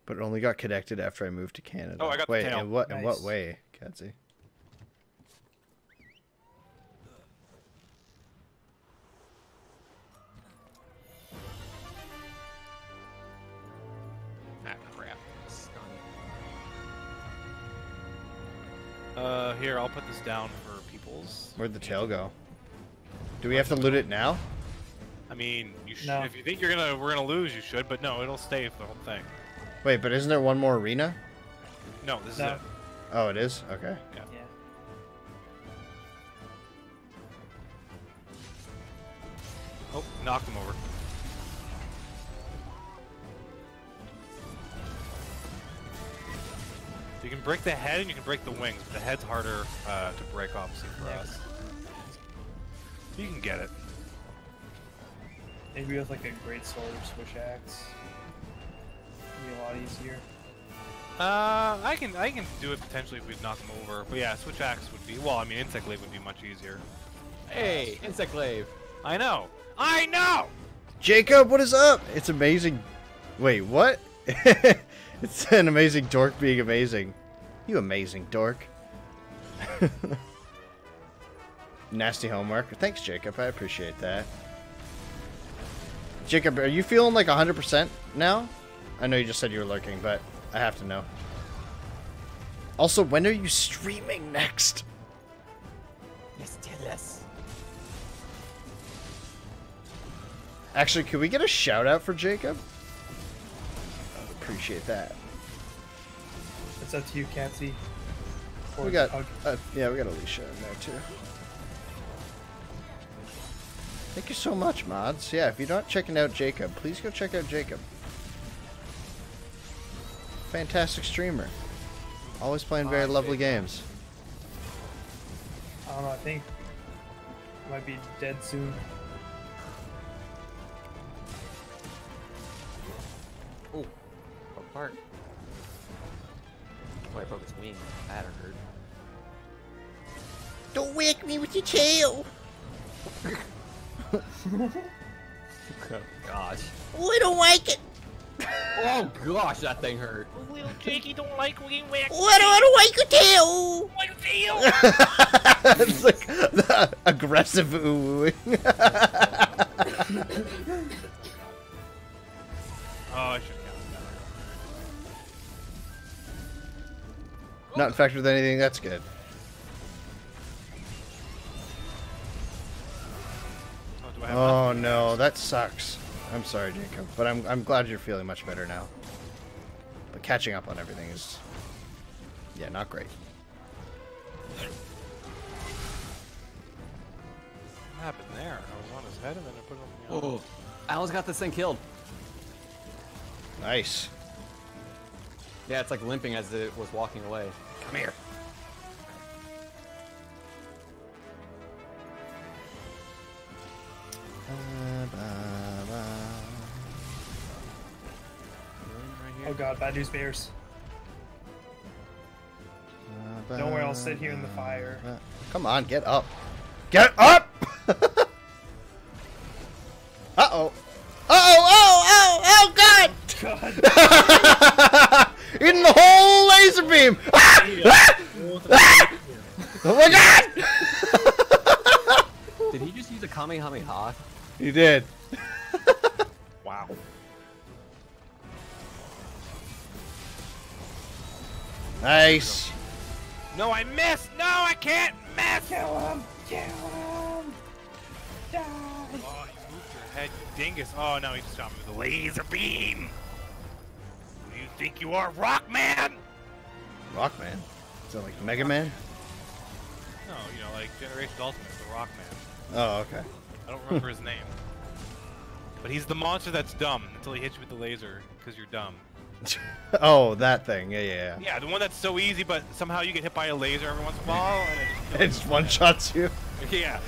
A: But it only got connected after I moved to Canada.
D: Oh, I got the
A: Wait,
D: tail.
A: in what in what way, Katsy?
D: Uh, here I'll put this down for people's.
A: Where'd the tail go? Do we have to loot it now?
D: I mean, you should.
B: No.
D: If you think you're gonna we're gonna lose, you should. But no, it'll stay for the whole thing.
A: Wait, but isn't there one more arena?
D: No, this
B: No.
D: is it.
A: Oh, it is. Okay.
B: Yeah.
D: Oh, knock him over. You can break the head and you can break the wings, but the head's harder uh, to break, obviously, for
B: Yeah.
D: us. You can get it.
B: Maybe with like a great sword or switch axe. it'd Be a lot easier.
D: Uh, I can I can do it potentially if we knock him over. But yeah, switch axe would be well. I mean, insect glaive would be much easier.
C: Hey, insect glaive.
D: I know. I know.
A: Jacob, what is up? It's amazing. Wait, what? it's an amazing dork being amazing. You amazing dork. Nasty homework. Thanks, Jacob. I appreciate that. Jacob, are you feeling like 100% now? I know you just said you were lurking, but I have to know. Also, when are you streaming next?
C: Yes, us.
A: Actually, could we get a shout out for Jacob? Appreciate that.
B: It's up to you, Catsy.
A: We got, uh, yeah, we got Alicia in there too. Thank you so much, mods. Yeah, if you're not checking out Jacob, please go check out Jacob. Fantastic streamer. Always playing very lovely
D: Jacob.
A: games.
B: I don't know. I think might be dead soon.
C: Broke apart. Oh, I broke its wing. That hurt.
A: Don't wake me with your tail.
C: Oh gosh.
A: Oh, I don't like it.
C: Oh gosh, that thing hurt.
D: Little Jakey don't like being whacked.
A: Oh, I don't, I don't like your tail.
D: Like a tail.
A: it's like the aggressive oohing.
D: Oh, I should
A: not infected with anything. That's good.
D: Oh, do I have
A: Oh no, that sucks. I'm sorry, Jacob, but I'm I'm glad you're feeling much better now. But catching up on everything is, yeah, not great.
D: What happened there? I was on his head and then I put him on the
C: Oh, Alan's got this thing killed.
A: Nice.
C: Yeah, it's like limping as it was walking away.
D: Come here.
B: Oh god, bad news bears. Don't worry, I'll sit here in the fire.
A: Come on, get up. Get up! Uh-oh. Uh-oh, oh, oh, Oh god! In the whole laser beam! oh my god!
C: Did he just use a Kamehameha?
A: you did.
D: Wow.
A: Nice.
D: No, I missed. No, I can't miss.
B: Kill him! Kill him! Die!
D: Oh, you moved your head, you dingus. Oh no, he just shot me with a laser beam. Who do you think you are, Rockman?
A: Rockman. Is that like Mega Man?
D: No, you know, like Generation Ultimate, the Rockman.
A: Oh, okay.
D: Remember his name. But he's the monster that's dumb until he hits you with the laser because you're dumb.
A: oh, that thing. Yeah, yeah,
D: Yeah, the one that's so easy, but somehow you get hit by a laser every once in a while, and it just
A: just one shots you.
D: Yeah.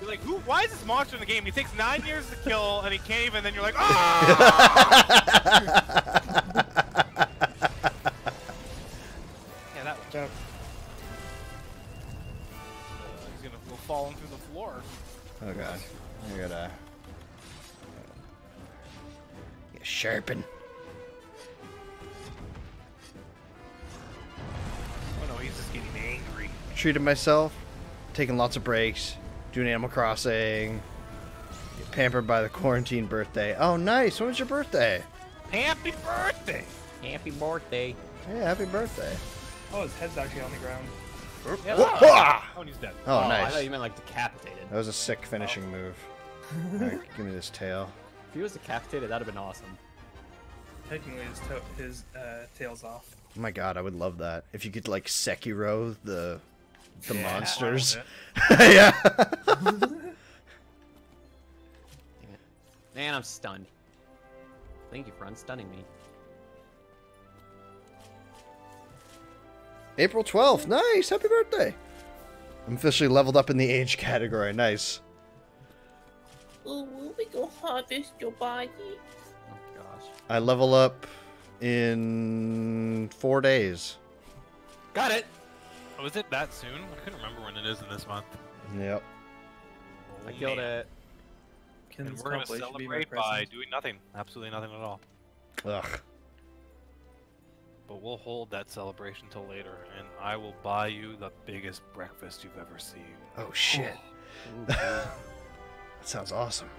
D: You're like, who? Why is this monster in the game? He takes nine years to kill, and he can't even. Then you're like, oh!
A: Sharpen.
D: Oh no, he's just getting angry.
A: Treated myself. Taking lots of breaks. Doing Animal Crossing. Get pampered by the quarantine birthday. Oh, nice. When was your birthday?
D: Happy birthday!
C: Happy birthday.
A: Yeah, happy birthday.
B: Oh, his head's actually on the ground.
D: Yeah.
A: Whoa!
D: Oh, and he's dead.
A: Oh, oh
C: I
A: nice.
C: thought you meant like decapitated.
A: That was a sick finishing oh. move. Alright, give me this tail.
C: If he was decapitated, that'd have been awesome.
B: Technically, his, to- his uh, tail's off.
A: Oh my god, I would love that. If you could like Sekiro the the
D: Yeah.
A: monsters. Yeah.
C: Man, I'm stunned. Thank you for unstunning me.
A: April 12th. Nice. Happy birthday. I'm officially leveled up in the age category. Nice.
F: Ooh, we go harvest your body.
C: Gosh.
A: I level up in 4 days.
C: Got it.
D: Oh, is it that soon? I couldn't remember when it is in this month.
A: Yep.
D: Oh,
C: I killed
D: man.
C: it.
D: And
B: Ken's
D: we're gonna
B: compilation should be my
D: celebrate by doing nothing. Absolutely nothing at all.
A: Ugh.
D: But we'll hold that celebration till later, and I will buy you the biggest breakfast you've ever seen.
A: Oh shit.
C: Ooh,
A: That sounds awesome.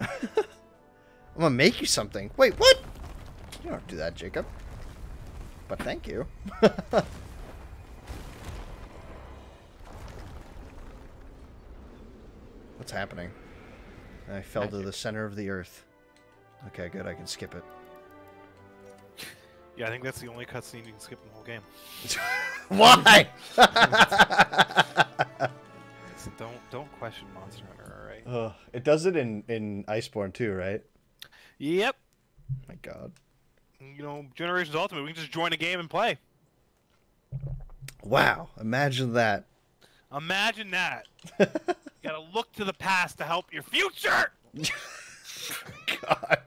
A: I'm gonna make you something. Wait, what? You don't do that, Jacob. But thank you. What's happening? I fell to the center of the earth. Okay, good. I can skip it.
D: Yeah, I think that's the only cutscene you can skip in the whole game.
A: Why?
D: Don't don't question Monster Hunter, alright?
A: Ugh, it does it in in Iceborne too, right?
D: Yep.
A: My God.
D: You know, Generations Ultimate, we can just join a game and play.
A: Wow. Imagine that.
D: Imagine that. you gotta look to the past to help your future.
A: God.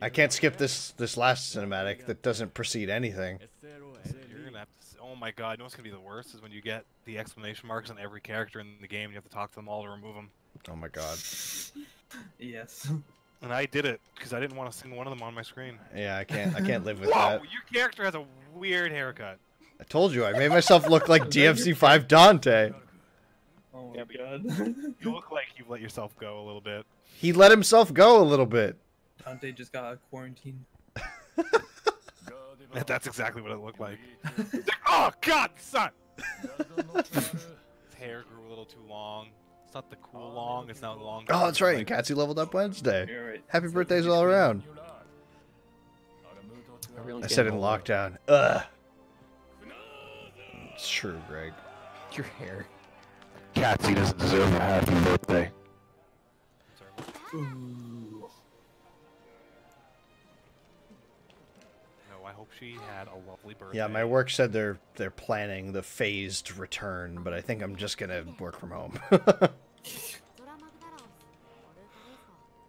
A: I can't skip this this last cinematic that doesn't precede anything.
D: You're gonna have to. Oh my god, you know what's gonna be the worst is when you get the exclamation marks on every character in the game. and You have to talk to them all to remove them.
A: Oh my god.
B: Yes.
D: And I did it because I didn't want to sing one of them on my screen.
A: Yeah, I can't I can't live with
D: Whoa,
A: that.
D: your character has a weird haircut.
A: I told you I made myself look like DMC5 Dante.
B: Oh my
D: Yeah,
B: god.
D: You look like you've let yourself go a little bit.
A: He let himself go a little bit.
B: Dante just got a quarantine.
D: That's exactly what it looked like. Like, oh god, son! His hair grew a little too long. It's not the cool long. It's not long.
A: Oh, that's right. And
D: Like,
A: Katsy leveled up Wednesday.
B: You're right.
A: Happy birthdays all around.
C: Everyone's
A: I said in
C: getting older.
A: lockdown. Ugh. It's true, Greg.
C: Your hair.
D: Catsy doesn't deserve a happy birthday.
B: Ooh.
D: She had a lovely birthday.
A: Yeah, my work said they're they're planning the phased return, but I think I'm just gonna work from home.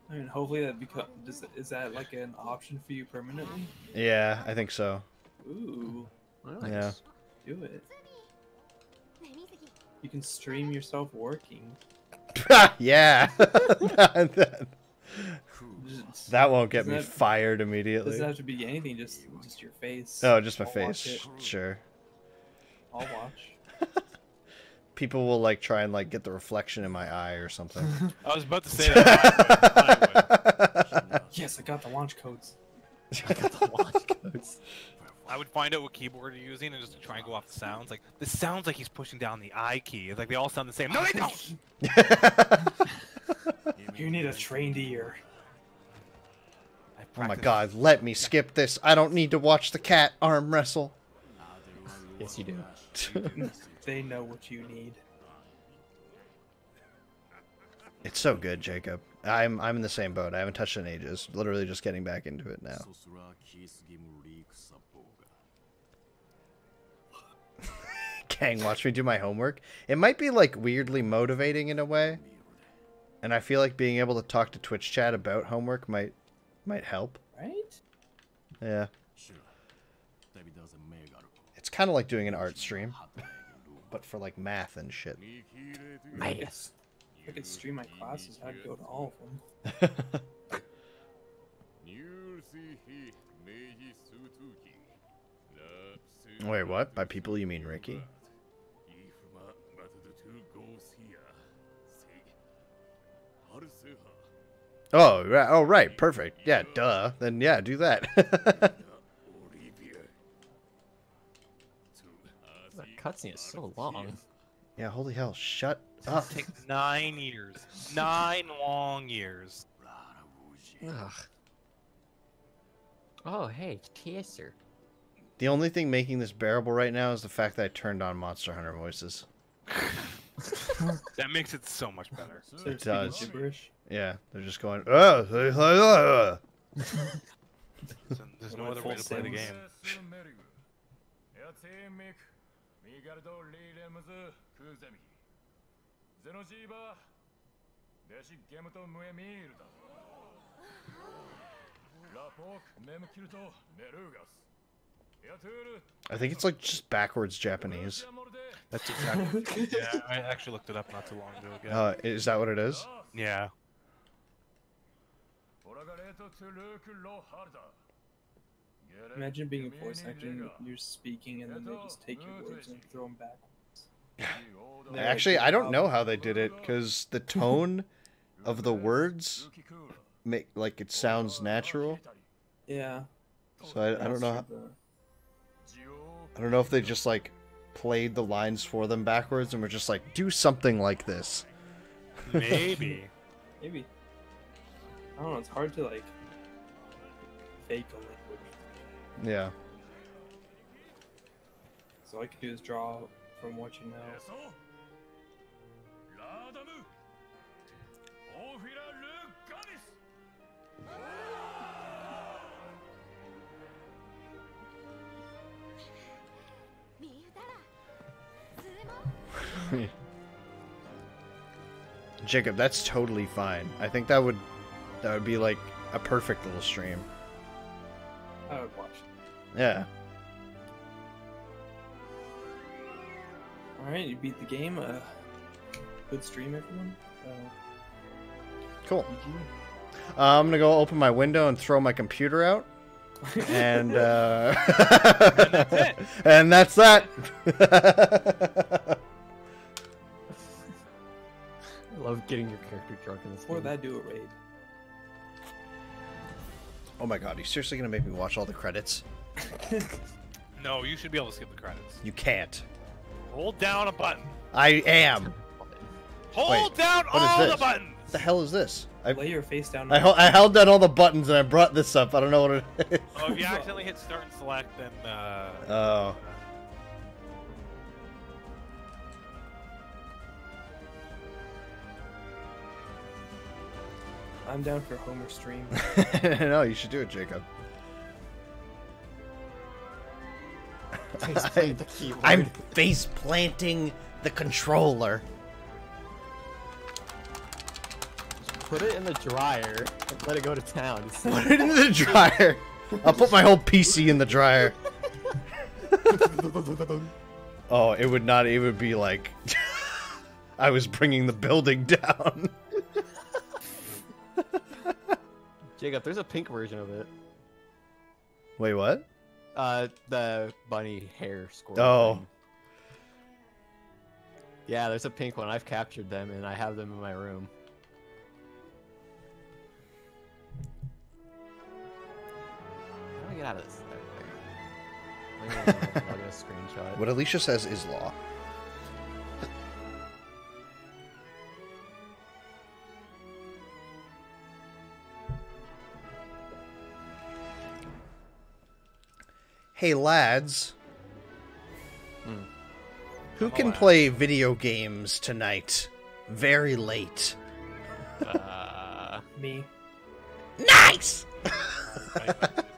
B: I mean, hopefully that become does is that like an option for you permanently?
A: yeah, I think so.
B: Ooh,
C: Nice.
A: Yeah.
B: do it. You can stream yourself working.
A: yeah. that, won't get me
B: Doesn't that-
A: fired immediately.
B: doesn't have to be anything. Just just your face.
A: Oh, just my
B: I'll
A: face. Sure.
B: I'll watch.
A: People will like try and like get the reflection in my eye or something.
D: I was about to say that. I would.
B: Yes, I got the launch codes.
D: I would find out what keyboard you're using and just try and go off the sounds. Like this sounds like he's pushing down the I key. It's like they all sound the same. No, they don't.
B: You need a trained ear.
D: I
A: oh my god, let me skip this. I don't need to watch the cat arm wrestle.
C: Yes, you do.
B: They know what you need.
A: It's so good, Jacob. I'm I'm in the same boat. I haven't touched it in ages. Literally just getting back into it now. Gang, watch me do my homework. It might be like weirdly motivating in a way. And I feel like being able to talk to Twitch chat about homework might might help.
B: Right?
A: Yeah. It's kind of like doing an art stream, but for like math and shit.
C: Nice.
B: I could stream my classes, I'd go to all of them.
A: Wait, what? By people you mean Ricky? Oh, right. Oh, right. Perfect. Yeah, duh. Then yeah, do that.
C: That cutscene is so long.
A: yeah, holy hell. Shut up.
D: Take nine years. Nine long years.
C: Ugh. Oh, hey, Chaser.
A: The only thing making this bearable right now is the fact that I turned on Monster Hunter voices.
D: That makes it so much better.
B: So
A: It does.
B: gibberish.
A: Yeah, they're just going. "Oh, hey, hey, uh."
D: So There's no other way to play the
B: Sims.
D: game.
A: I think it's like just backwards Japanese.
D: That's exactly. yeah, I actually looked it up not too long ago. Again.
A: Uh, is that what it is?
D: Yeah.
B: Imagine being a voice actor and you're speaking and then they just take your words and throw them backwards.
A: Actually, I don't know how they did it because the tone of the words make like it sounds natural.
B: Yeah.
A: So I, I don't know how. I don't know if they just like played the lines for them backwards and were just like, do something like this.
D: Maybe.
B: Maybe. I don't know. It's hard to like fake a language.
A: Yeah.
B: So all I can do is draw from what you know.
A: Jacob, that's totally fine. I think that would that would be like a perfect little stream.
B: I would watch.
A: Yeah.
B: All right, you beat the game. Uh, good stream, everyone. Uh,
A: Cool. Uh, I'm gonna go open my window and throw my computer out, and uh, and that's that.
C: I love getting your character drunk in this
B: Before
C: game.
B: that, do a raid.
A: oh my god, are you seriously gonna make me watch all the credits?
D: No, you should be able to skip the credits.
A: You can't.
D: Hold down a button.
A: I am.
D: Hold
A: Wait,
D: down all the buttons.
A: What the hell is this? I
B: Lay your face down.
A: I, hel- I held down all the buttons and I brought this up. I don't know what it is.
D: Oh, if you accidentally hit start and select, then uh,
A: Oh.
B: I'm down for Homer stream.
A: no, you should do it, Jacob.
C: Face plant the keyboard.
A: I'm face planting the controller.
C: Put it in the dryer and let it go to town.
A: Put it in the dryer. I'll put my whole PC in the dryer. oh, it would not. It would be like. I was bringing the building down.
C: Jacob, there's a pink version of it.
A: Wait, what?
C: Uh, the bunny hair squirrel.
A: Oh.
C: thing. Yeah, there's a pink one. I've captured them and I have them in my room. How do I get out of this? There, there. I'm gonna a screenshot.
A: What Alicia says is law. Hey lads,
C: Hmm.
A: who can
D: lads.
A: play video games tonight? Very late.
C: Uh,
B: Me.
A: Nice.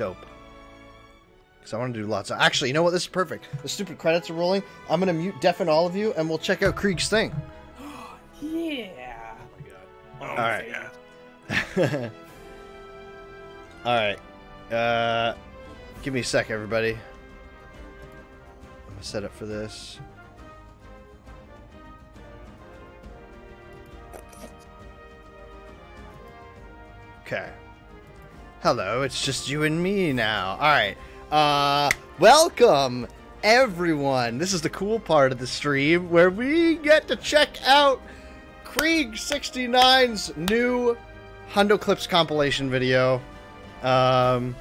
D: Potentially.
A: Dope. Because I want to do lots of. Actually, you know what? This is perfect. The stupid credits are rolling. I'm gonna mute deafen all of you, and we'll check out Krieg's thing.
B: Yeah.
D: Oh my god. Oh
A: All
D: my
A: right.
D: god.
A: all right. Uh, give me a sec, everybody. I'm gonna set up for this. Okay. Hello, it's just you and me now. All right. Uh, welcome everyone. This is the cool part of the stream where we get to check out Krieg 69's new Hundo Clips compilation video. Um,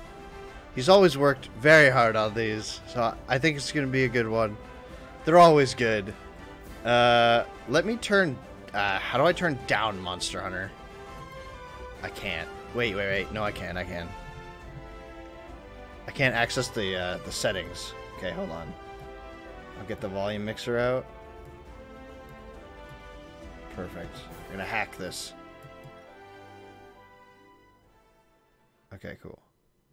A: he's always worked very hard on these, so I think it's going to be a good one. They're always good. Uh, let me turn. Uh, how do I turn down Monster Hunter? I can't. Wait, wait, wait. No, I can't. I can. I can't access the uh, the settings. Okay, hold on. I'll get the volume mixer out. Perfect. We're gonna hack this. Okay, cool.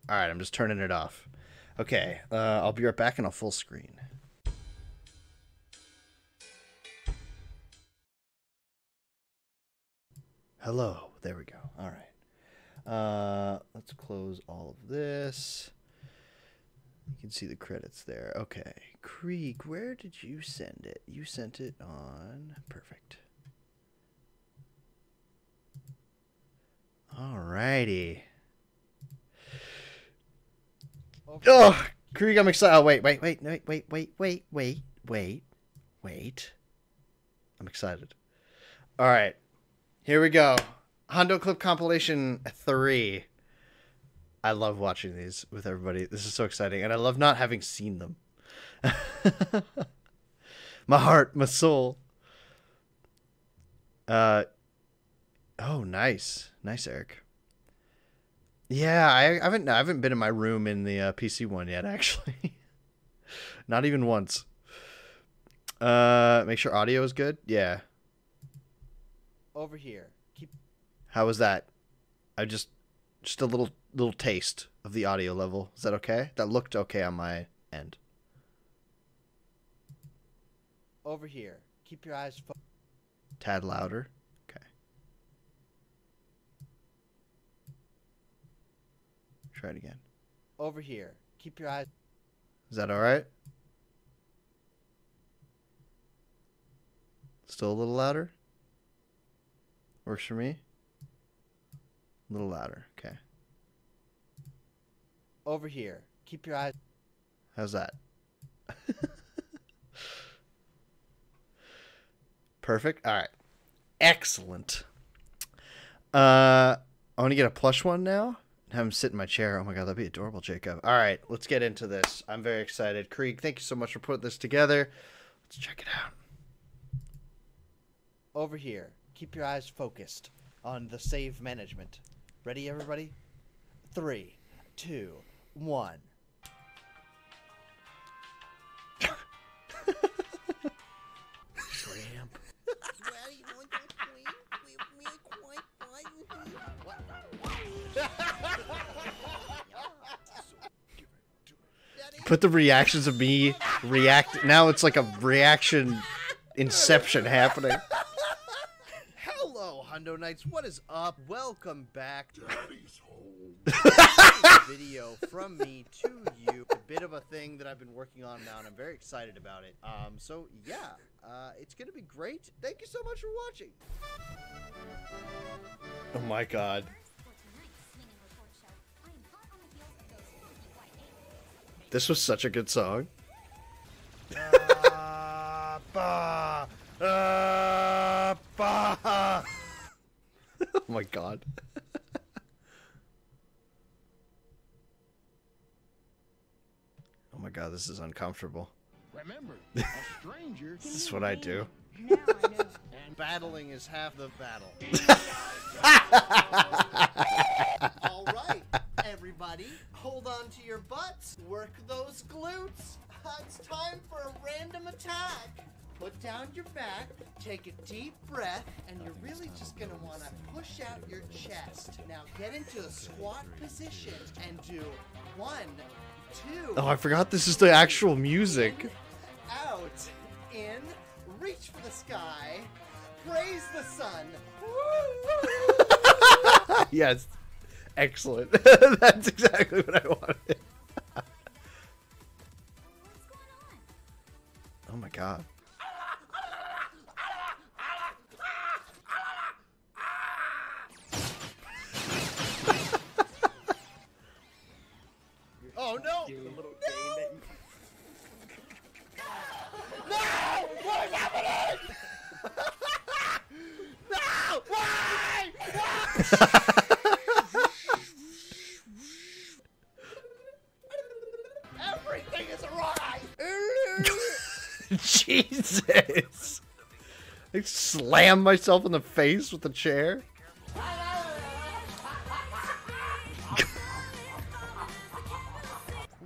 A: All right, I'm just turning it off. Okay, uh, I'll be right back in I'll full screen. Hello. There we go. All right. Uh, let's close all of this. You can see the credits there. Okay. Krieg, where did you send it? You sent it on. Perfect. Alrighty. Oh, Krieg, I'm excited. Oh, wait, wait, wait, wait, wait, wait, wait, wait, wait, wait. I'm excited. All right. Here we go. Hundo Clip Compilation 3. I love watching these with everybody. This is so exciting. And I love not having seen them. my heart, my soul. Uh oh, nice. Nice, Eric. Yeah, I, I haven't I haven't been in my room in the uh, PC one yet actually. not even once. Uh make sure audio is good. Yeah. Over here. How was that? I just just a little little taste of the audio level. Is that okay? That looked okay on my end. Over here. Keep your eyes fo- tad louder. Okay. Try it again. Over here. Keep your eyes Is that all right? Still a little louder? Works for me. A little louder. Okay. Over here. Keep your eyes. How's that? Perfect. All right. Excellent. Uh, I want to get a plush one now. Have him sit in my chair. Oh my god, that'd be adorable, Jacob. All right, let's get into this. I'm very excited. Krieg, thank you so much for putting this together. Let's check it out. Over here. Keep your eyes focused on the save management. Ready, everybody? Three, two, one. Put the reactions of me react. Now it's like a reaction inception happening. Hello, Knights. What is up? Welcome back to video from me to you. A bit of a a thing that I've been working on now, and I'm very excited about it. Um, so yeah, uh, it's gonna be great. Thank you so much for watching. Oh my god. This was such a good song. Ah, bah, ah, bah. oh my god. oh my god, this is uncomfortable.
H: Remember, a stranger.
A: This is what I do.
G: Now I know.
A: Battling is half the battle. All right, everybody, hold on to your butts, work those glutes. It's time for a random attack. Put down your back, take a deep breath, and you're really just gonna wanna push out your chest. Now get into a squat position and do one, two. Oh, I forgot this is the actual music. Out, in, reach for the sky, praise the sun. yes, excellent. That's exactly what I wanted. oh my god. Oh no!
B: Give a little
A: No!
B: game that you
A: No! What is happening? no! Why? Everything is awry! Jesus! I slammed myself in the face with the chair.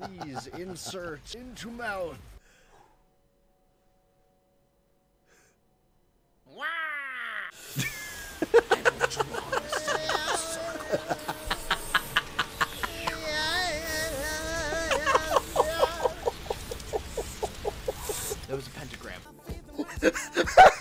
A: Please insert into mouth.
H: That was a pentagram.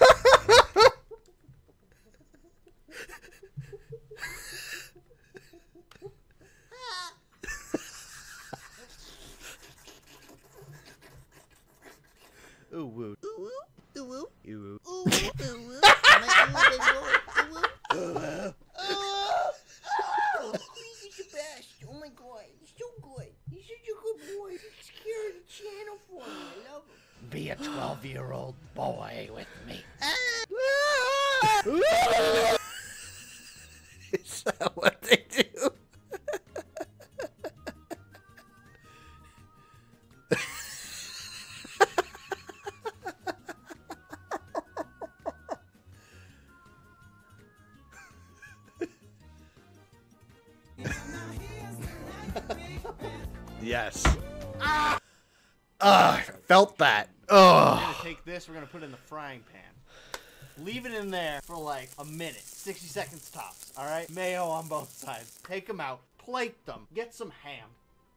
I: 60 seconds tops, alright? Mayo on both sides. Take them out, plate them, get some ham.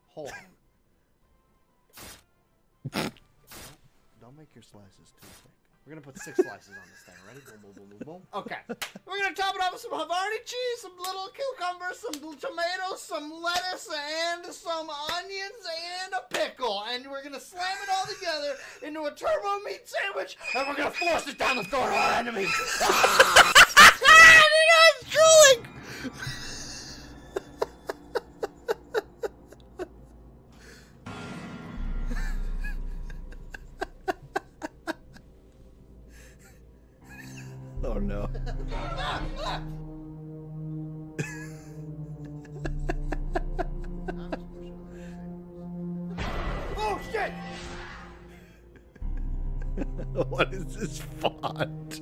I: Whole ham. Don't- Don't make your slices too thick. We're gonna put six slices on this thing. Ready? Boom, boom, boom, boom, boom. Okay. We're gonna top it off with some Havarti cheese, some little cucumbers, some tomatoes, some lettuce, and some onions, and a pickle. And we're gonna slam it all together into a turbo meat sandwich, and we're gonna force it down the throat of our enemies.
A: Oh no.
I: Oh shit!
A: what is this font?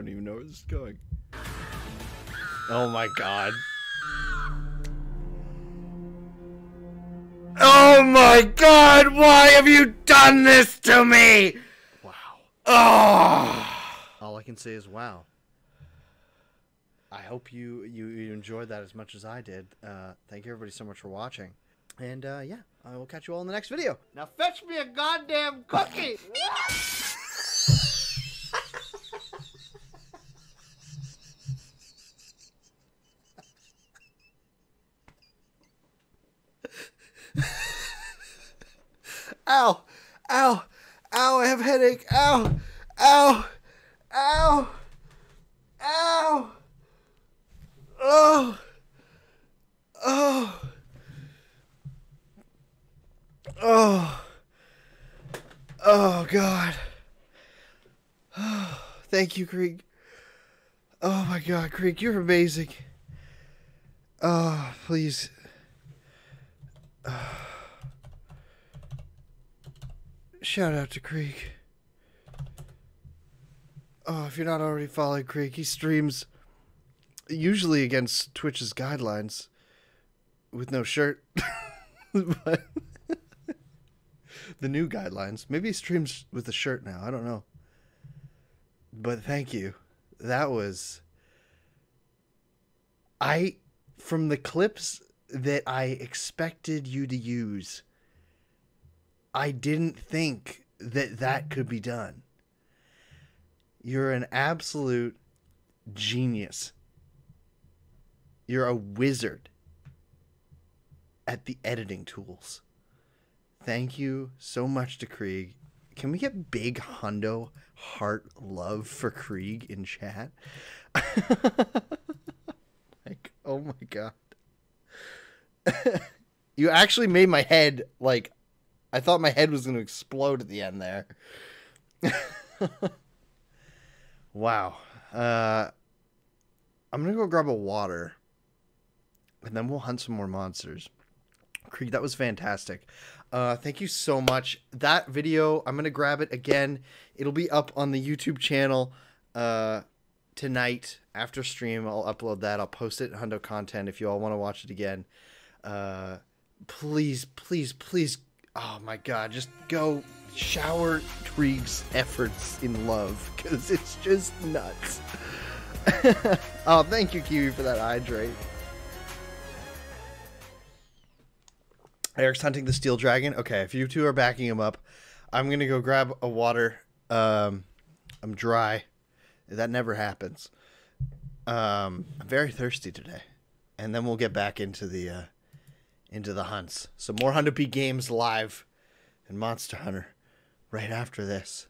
A: Don't even know where this is going. Oh my god. Oh my god, why have you done this to me?
I: Wow.
A: Oh.
I: All I can say is wow. I hope you you, you enjoyed that as much as I did. Uh, thank you everybody so much for watching. And uh, yeah, I will catch you all in the next video. Now fetch me a goddamn cookie!
A: Ow! Ow! I have a headache. Ow! Ow! Ow! Ow! Oh! Oh! Oh! Oh God! Oh, thank you, Krieg. Oh my God, Krieg, you're amazing. Oh, please. Shout out to Krieg. Oh, if you're not already following Krieg, he streams usually against Twitch's guidelines with no shirt. but the new guidelines. Maybe he streams with a shirt now. I don't know. But thank you. That was I from the clips that I expected you to use. I didn't think that that could be done. You're an absolute genius. You're a wizard at the editing tools. Thank you so much to Krieg. Can we get big hundo heart love for Krieg in chat? like, oh my god. you actually made my head like I thought my head was going to explode at the end there. wow. Uh I'm going to go grab a water and then we'll hunt some more monsters. Krieg, that was fantastic. Uh, thank you so much. That video, I'm gonna grab it again. It'll be up on the YouTube channel uh, tonight after stream. I'll upload that. I'll post it in Hundo content if you all want to watch it again. Uh, please, please, please. Oh my God, just go shower Krieg's efforts in love because it's just nuts. oh, thank you, Kiwi, for that hydrate. Eric's hunting the steel dragon. Okay, if you two are backing him up, I'm gonna go grab a water. Um, I'm dry. That never happens. Um, I'm very thirsty today, and then we'll get back into the uh, into the hunts. So more Hundo P games live, and Monster Hunter right after this.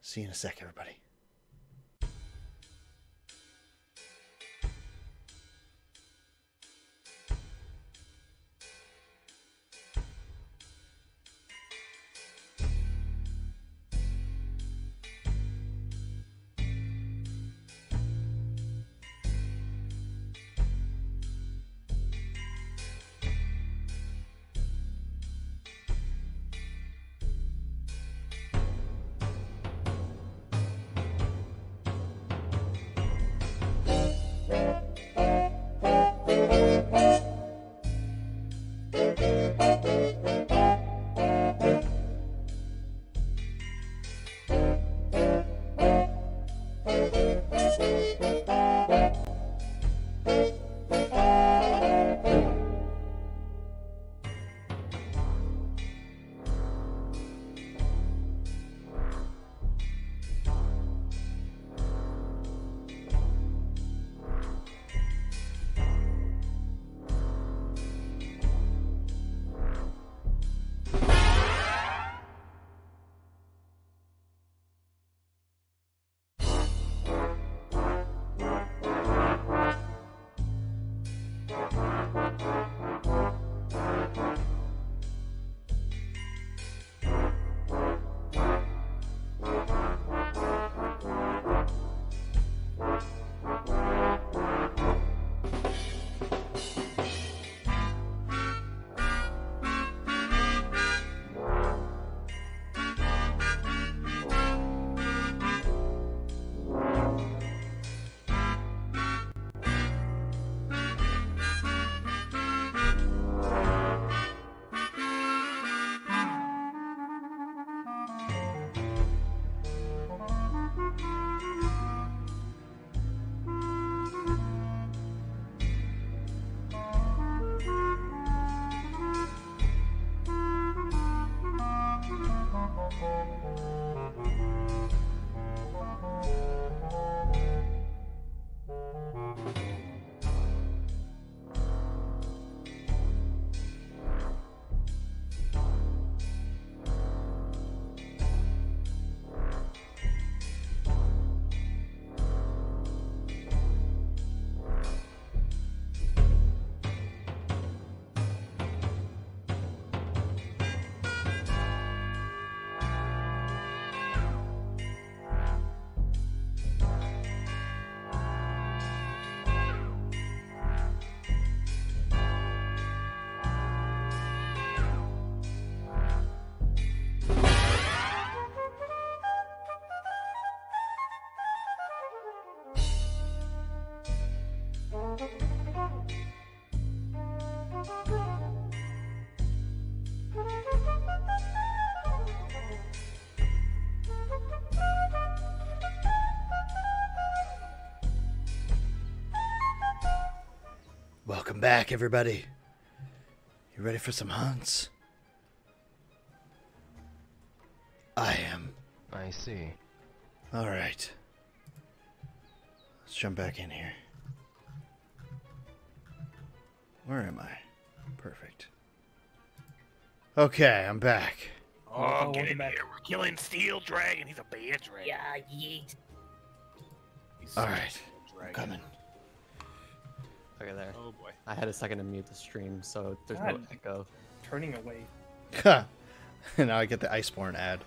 A: See you in a sec, everybody. Welcome back, everybody. You ready for some hunts? I am.
J: I see.
A: All right. Let's jump back in here. Where am I? Perfect. Okay, I'm back.
D: Oh,
B: Oh,
D: get in
B: back.
D: here. We're killing Steel Dragon. He's a bad dragon.
F: Yeah, yeet.
D: He's
A: All
D: such a
A: right,
D: steel
A: I'm coming.
C: Okay, there.
D: Oh boy.
C: I had a second to mute the stream, so there's no echo.
B: Turning away.
A: now I get the Iceborne ad.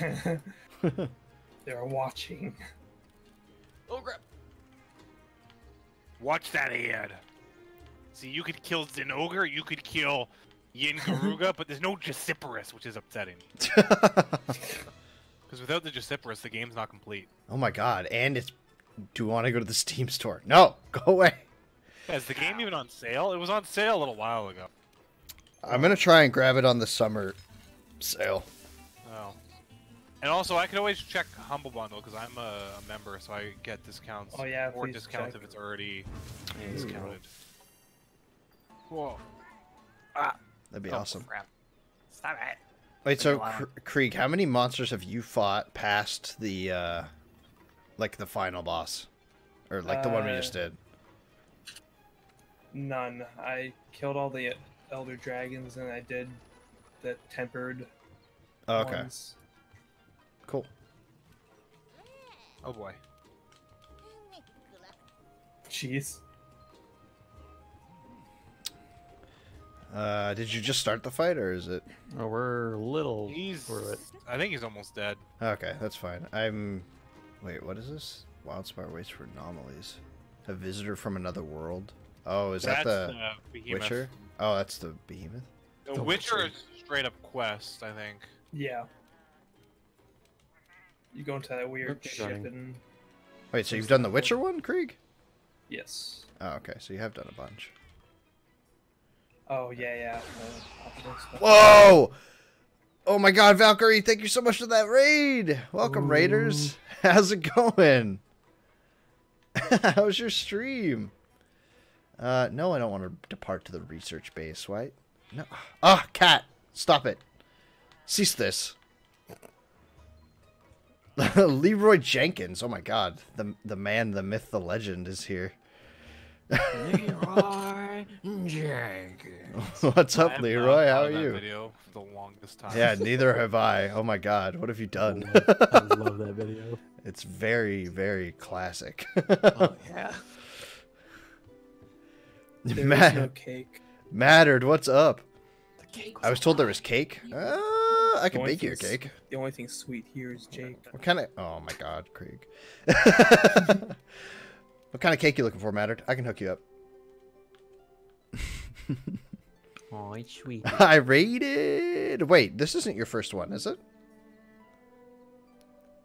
B: They're watching.
C: Oh crap!
D: Watch that ad. See, you could kill Zinogre, you could kill Yian Garuga, but there's no Juciferus, which is upsetting. Because without the Juciferus, the game's not complete.
A: oh my god, and it's. Do you want to go to the Steam store? No, go away.
D: Yeah, is the game even on sale? It was on sale a little while ago.
A: I'm gonna try and grab it on the summer sale.
D: Oh. And also, I can always check Humble Bundle because I'm a, a member, so I get discounts.
B: Oh, yeah,
D: or discounts
B: check.
D: if it's already
C: Yeah,
D: discounted. Whoa. Ah.
A: That'd be
D: Oh,
A: awesome.
D: Crap. Stop it.
A: Wait, so
C: Wow.
A: Krieg, how many monsters have you fought past the, uh, like the final boss, or like the one we
B: Uh,
A: just did?
B: None. I killed all the elder dragons and I did the tempered
A: Oh, okay,
B: ones.
A: cool.
D: Oh boy.
B: Jeez.
A: Uh, did you just start the fight, or is it?
C: Oh, we're a little
D: He's.
C: it.
D: I think he's almost dead.
A: Okay, that's fine. I'm. Wait, what is this? Wildspire waits for anomalies. A visitor from another world. Oh, is
D: That's
A: that the
D: uh, Behemoth.
A: Witcher? Oh, that's the behemoth.
D: The,
C: The
D: Witcher
C: Witcher.
D: is straight up quest, I think.
B: Yeah. You go into that weird
C: Oops,
B: ship and
A: Wait, so you've done the Witcher one, Krieg?
B: yes.
A: Oh, okay, so you have done a bunch.
B: Oh yeah, yeah. Optimus stuff.
A: Whoa! Oh my god, Valkyrie, thank you so much for that raid! Welcome, Raiders. How's it going? How's your stream? Uh, no, I don't want to depart to the research base. Why? No. Ah, cat! Stop it. Cease this. Leroy Jenkins. Oh my god. The, the man, the myth, the legend is here.
C: Leroy Jenkins.
A: What's
D: I
A: up,
D: have not
A: Leroy? How are
D: of that
A: you?
D: Video for the longest time.
A: Yeah, neither have I. Oh my god, what have you done?
C: I love that video.
A: it's very, very classic.
C: Oh yeah.
B: There is
A: Matt,
B: no cake.
A: Mattered, what's up?
C: The cake
A: I was told there was cake. Uh, I can
B: only
A: bake you a cake.
B: The only thing sweet here is Jake.
A: What kind of? Oh my god, Krieg. What kind of cake you looking for, Mattered? I can hook you up.
C: Oh, it's sweet.
A: I rated. Wait, this isn't your first one, is it?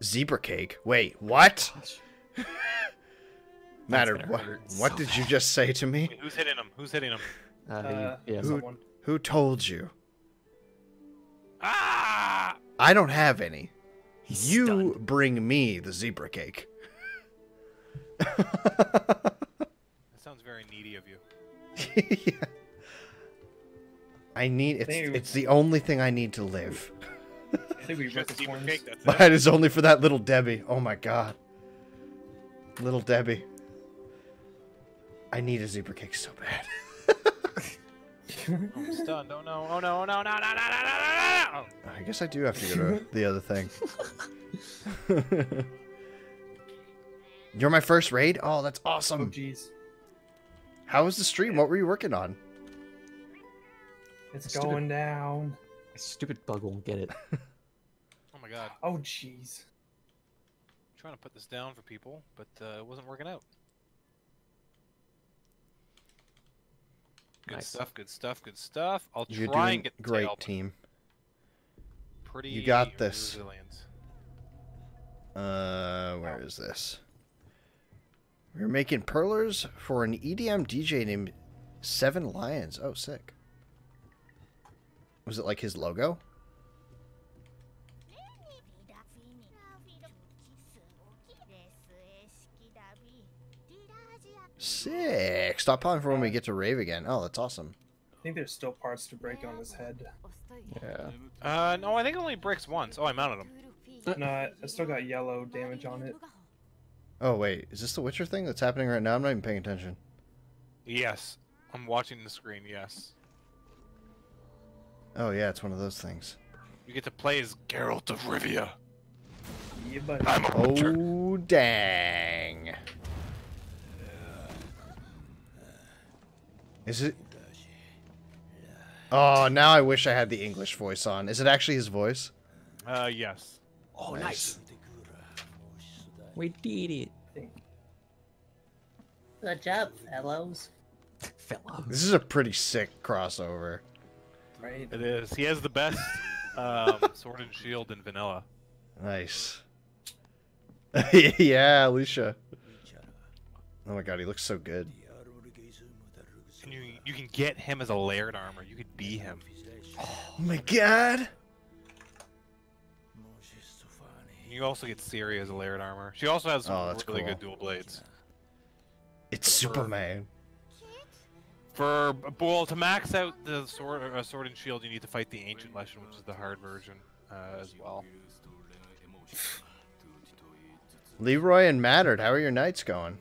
A: Zebra cake. Wait, what? Mattered. What? What
C: so
A: did you just say to me?
D: Wait, who's hitting him? Who's hitting him?
C: Uh,
B: Uh,
C: yeah,
A: Who- Who told you?
D: Ah!
A: I don't have any.
C: he's
A: you
C: stunned.
A: bring me the zebra cake.
D: That sounds very needy of you.
A: Yeah. I need it's
B: They-
A: it's the only thing I need to live.
B: I think we
D: Just
B: ripped the
D: zebra cake.
A: Mine is only for that little Debbie. Oh my god. Little Debbie. I need a zebra cake so bad.
D: I'm stunned. Oh no! Oh no! Oh no! No! No! No! No! No! No! no!
A: I guess I do have to go to the other thing. You're my first raid? Oh, that's awesome.
B: Oh
A: awesome.
B: jeez.
A: How was the stream? What were you working on?
B: It's
C: Stupid-
B: going down.
C: Stupid bug won't get it.
D: Oh my god!
B: Oh jeez.
D: trying to put this down for people, but uh, it wasn't working out. Good
C: Nice.
D: stuff. Good stuff. Good stuff. I'll
A: You're
D: try
A: doing
D: and get the
A: great,
D: tail, but
A: team.
D: Pretty.
A: You got this.
D: Resilient.
A: Uh, where is this? We're making perlers for an EDM DJ named Seven Lions. Oh, sick. Was it like his logo? Sick. Stop calling for when we get to rave again. Oh, that's awesome.
B: I think there's still parts to break on his head.
C: Yeah.
D: Uh, no, I think it only breaks once. Oh, I mounted him.
B: No, I I still got yellow damage on it.
A: Oh wait, is this the Witcher thing that's happening right now? I'm not even paying attention.
D: Yes. I'm watching the screen, yes.
A: Oh yeah, it's one of those things.
D: You get to play as Geralt of Rivia.
B: Yeah, buddy.
D: I'm a Witcher.
A: Oh dang. Is it? Oh, now I wish I had the English voice on. Is it actually his voice?
D: Uh, yes.
C: Oh, nice. We did it.
F: Good job, fellows.
C: Fellows.
A: This is a pretty sick crossover.
B: Right?
D: It is. He has the best um, sword and shield in vanilla.
A: Nice. yeah, Alicia. Oh my god, he looks so good.
D: And you you can get him as a layered armor. You could be him.
A: Oh my god.
D: You also get Ciri as a layered armor. She also has
A: Oh, that's
D: really
A: cool.
D: good dual blades.
A: It's Superman.
D: For well, to max out the sword, uh, sword and shield, you need to fight the Ancient Leshen, which is the hard version uh, as well.
A: Leroy and Mattard, how are your nights going?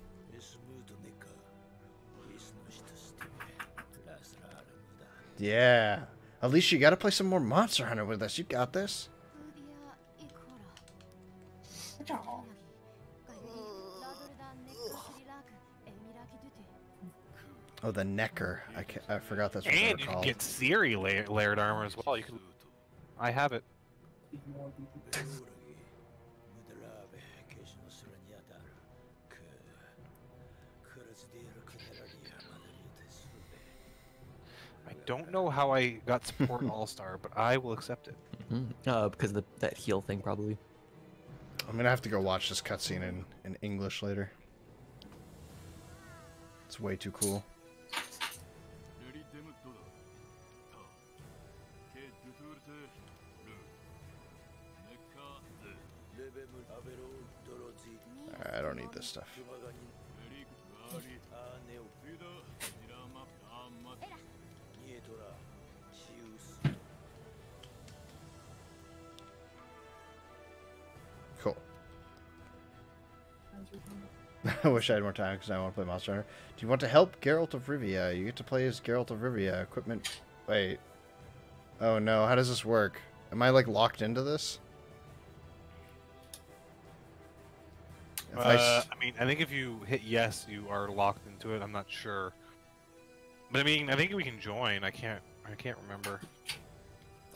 A: Yeah. Alicia, you gotta play some more Monster Hunter with us. You got this. Oh, the Necker. I, ca I forgot that's what they were
D: And you
A: called.
D: get Ciri la- layered armor as well. You can. I have it. I don't know how I got support All Star, but I will accept it.
C: Mhm. Uh, because of the, that heal thing, probably.
A: I'm gonna have to go watch this cutscene in, in English later. It's way too cool. I wish I had more time because I want to play Monster Hunter. Do you want to help Geralt of Rivia? You get to play as Geralt of Rivia. Equipment. Wait. Oh no, how does this work? Am I like locked into this? If I
D: Uh,
A: s-
D: I mean, I think if you hit yes, you are locked into it. I'm not sure, but I mean, I think we can join. I can't. I can't remember.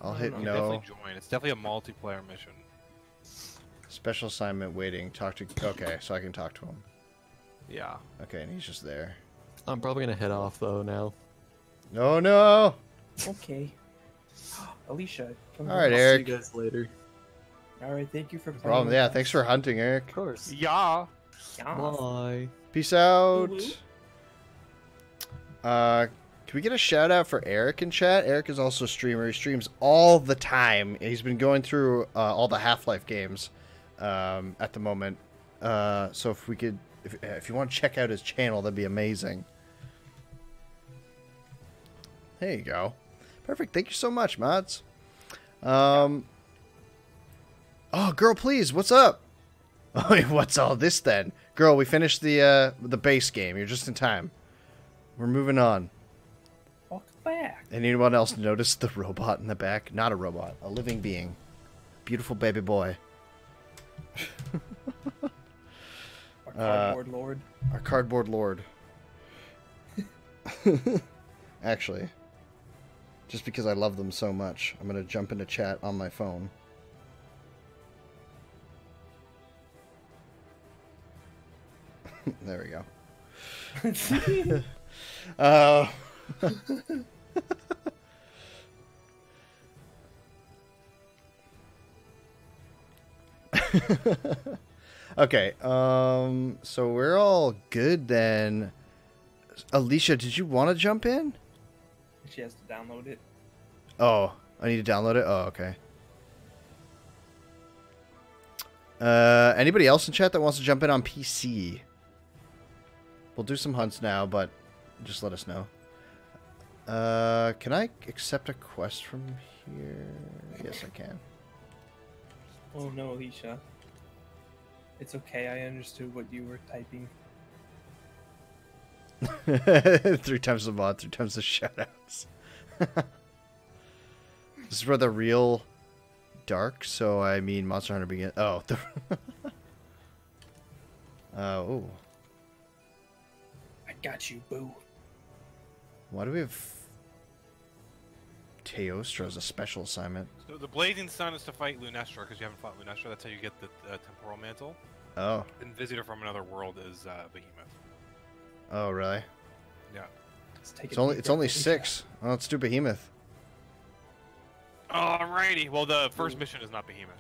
A: I'll hit
D: You can
A: no.
D: Definitely join. It's definitely a multiplayer mission.
A: Special assignment waiting. Talk to. Okay, so I can talk to him.
D: Yeah.
A: Okay, and he's just there.
C: I'm probably gonna head off though now.
A: No, no.
B: Okay. Alicia. Come
A: All right,
B: here.
A: Eric.
C: See you guys later.
B: All right, thank you for playing.
A: Problem. Yeah, thanks for hunting, Eric.
C: Of course.
D: Yeah.
B: Yeah.
C: Bye.
A: Peace out.
B: Woo-woo.
A: Uh, can we get a shout out for Eric in chat? Eric is also a streamer. He streams all the time. He's been going through uh, all the Half Life games um, at the moment. Uh, so if we could, if, if you want to check out his channel, that'd be amazing. There you go. Perfect. Thank you so much, mods. Um. Oh, girl, please. What's up? Oh, what's all this then? Girl, we finished the uh, the base game. You're just in time. We're moving on.
B: Walk back.
A: Anyone else notice the robot in the back? Not a robot, a living being. Beautiful baby boy.
B: Our
A: Uh,
B: cardboard lord.
A: Our cardboard lord. Actually, just because I love them so much, I'm going to jump into chat on my phone. there we go. uh, okay, um, so we're all good then. Alicia, did you want to jump in?
B: She has to download it.
A: Oh, I need to download it. Oh, okay. Uh, anybody else in chat that wants to jump in on PC? We'll do some hunts now, but just let us know. Uh, can I accept a quest from here? Yes, I can.
B: Oh no, Alicia. It's okay, I understood what you were typing.
A: three times the mod, three times the shoutouts. this is where the real dark, so I mean Monster Hunter begin. Oh, the uh, oh,
B: I got you, boo.
A: why do we have Teostra as a special assignment?
D: So the Blazing Sun is to fight Lunastra because you haven't fought Lunastra. That's how you get the uh, temporal mantle.
A: Oh,
D: And Visitor from Another World is uh, Behemoth.
A: oh, really?
D: Yeah.
B: Let's take
A: It's
B: a
A: only
B: deep
A: it's only six. Oh, let's do Behemoth.
D: Alrighty. Well, the first mission is not Behemoth.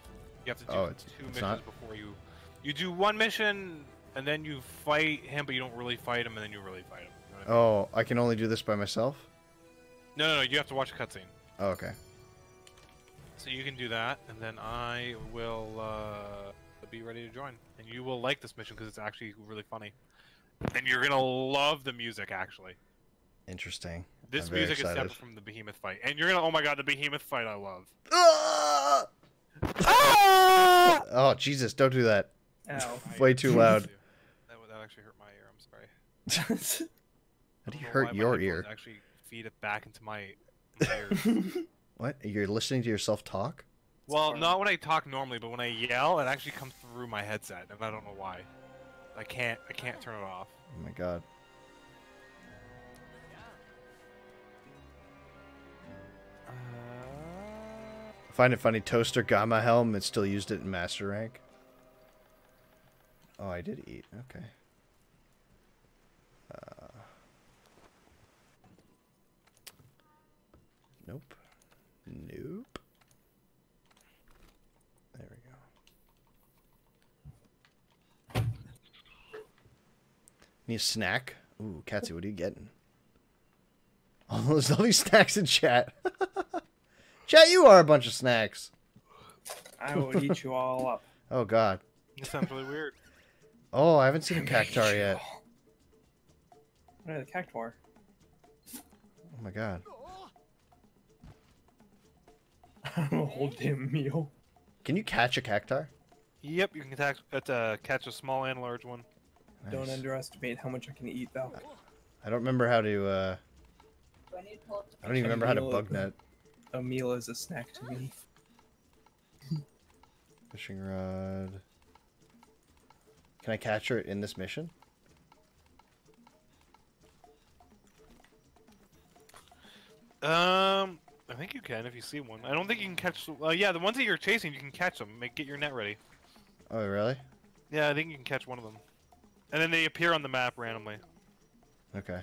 D: You have to do
A: Oh, it's-
D: two
A: it's
D: missions
A: not?
D: before you. You do one mission and then you fight him, but you don't really fight him, and then you really fight him. You know I mean?
A: Oh, I can only do this by myself.
D: No, no, no. You have to watch a cutscene.
A: Oh, okay.
D: So you can do that, and then I will uh, be ready to join. And you will like this mission because it's actually really funny. And you're gonna love the music, actually.
A: Interesting.
D: This
A: I'm
D: music is
A: excited.
D: separate from the Behemoth fight, and you're gonna, oh my god, the Behemoth fight I love.
A: Oh Jesus! Don't do that.
B: Ow.
A: Way too loud.
D: That would that actually hurt my ear. I'm sorry.
A: How do you
D: I don't know
A: hurt your ear?
D: Actually, feed it back into my, my ears.
A: What? You're listening to yourself talk?
D: well, not when I talk normally, but when I yell, it actually comes through my headset, and I don't know why. I can't. I can't turn it off.
A: Oh my god. Uh, I find it funny. Toaster Gamma Helm. It still used it in Master Rank. Oh, I did eat. Okay. Nope. Nope. There we go. Need a snack? Ooh, Katsy, what are you getting? All those lovely snacks in chat. chat, you are a bunch of snacks.
B: I will eat you all up.
A: Oh god.
D: This sounds really weird.
A: Oh, I haven't seen a cactuar yet.
B: What are the cactuar?
A: Oh my god.
B: I'm a whole damn meal.
A: Can you catch a cactuar?
D: Yep, you can catch, uh, catch a small and large one.
B: Don't underestimate how much I can eat, though.
A: I don't remember how to. uh
G: Do I need to pull
A: I don't even remember how to bug net.
B: A meal is a snack to me.
A: Fishing rod. Can I catch her in this mission?
D: Um, I think you can if you see one. I don't think you can catch. Uh, yeah, the ones that you're chasing, you can catch them. Make get your net ready.
A: Oh, really?
D: Yeah, I think you can catch one of them, and then they appear on the map randomly.
A: Okay.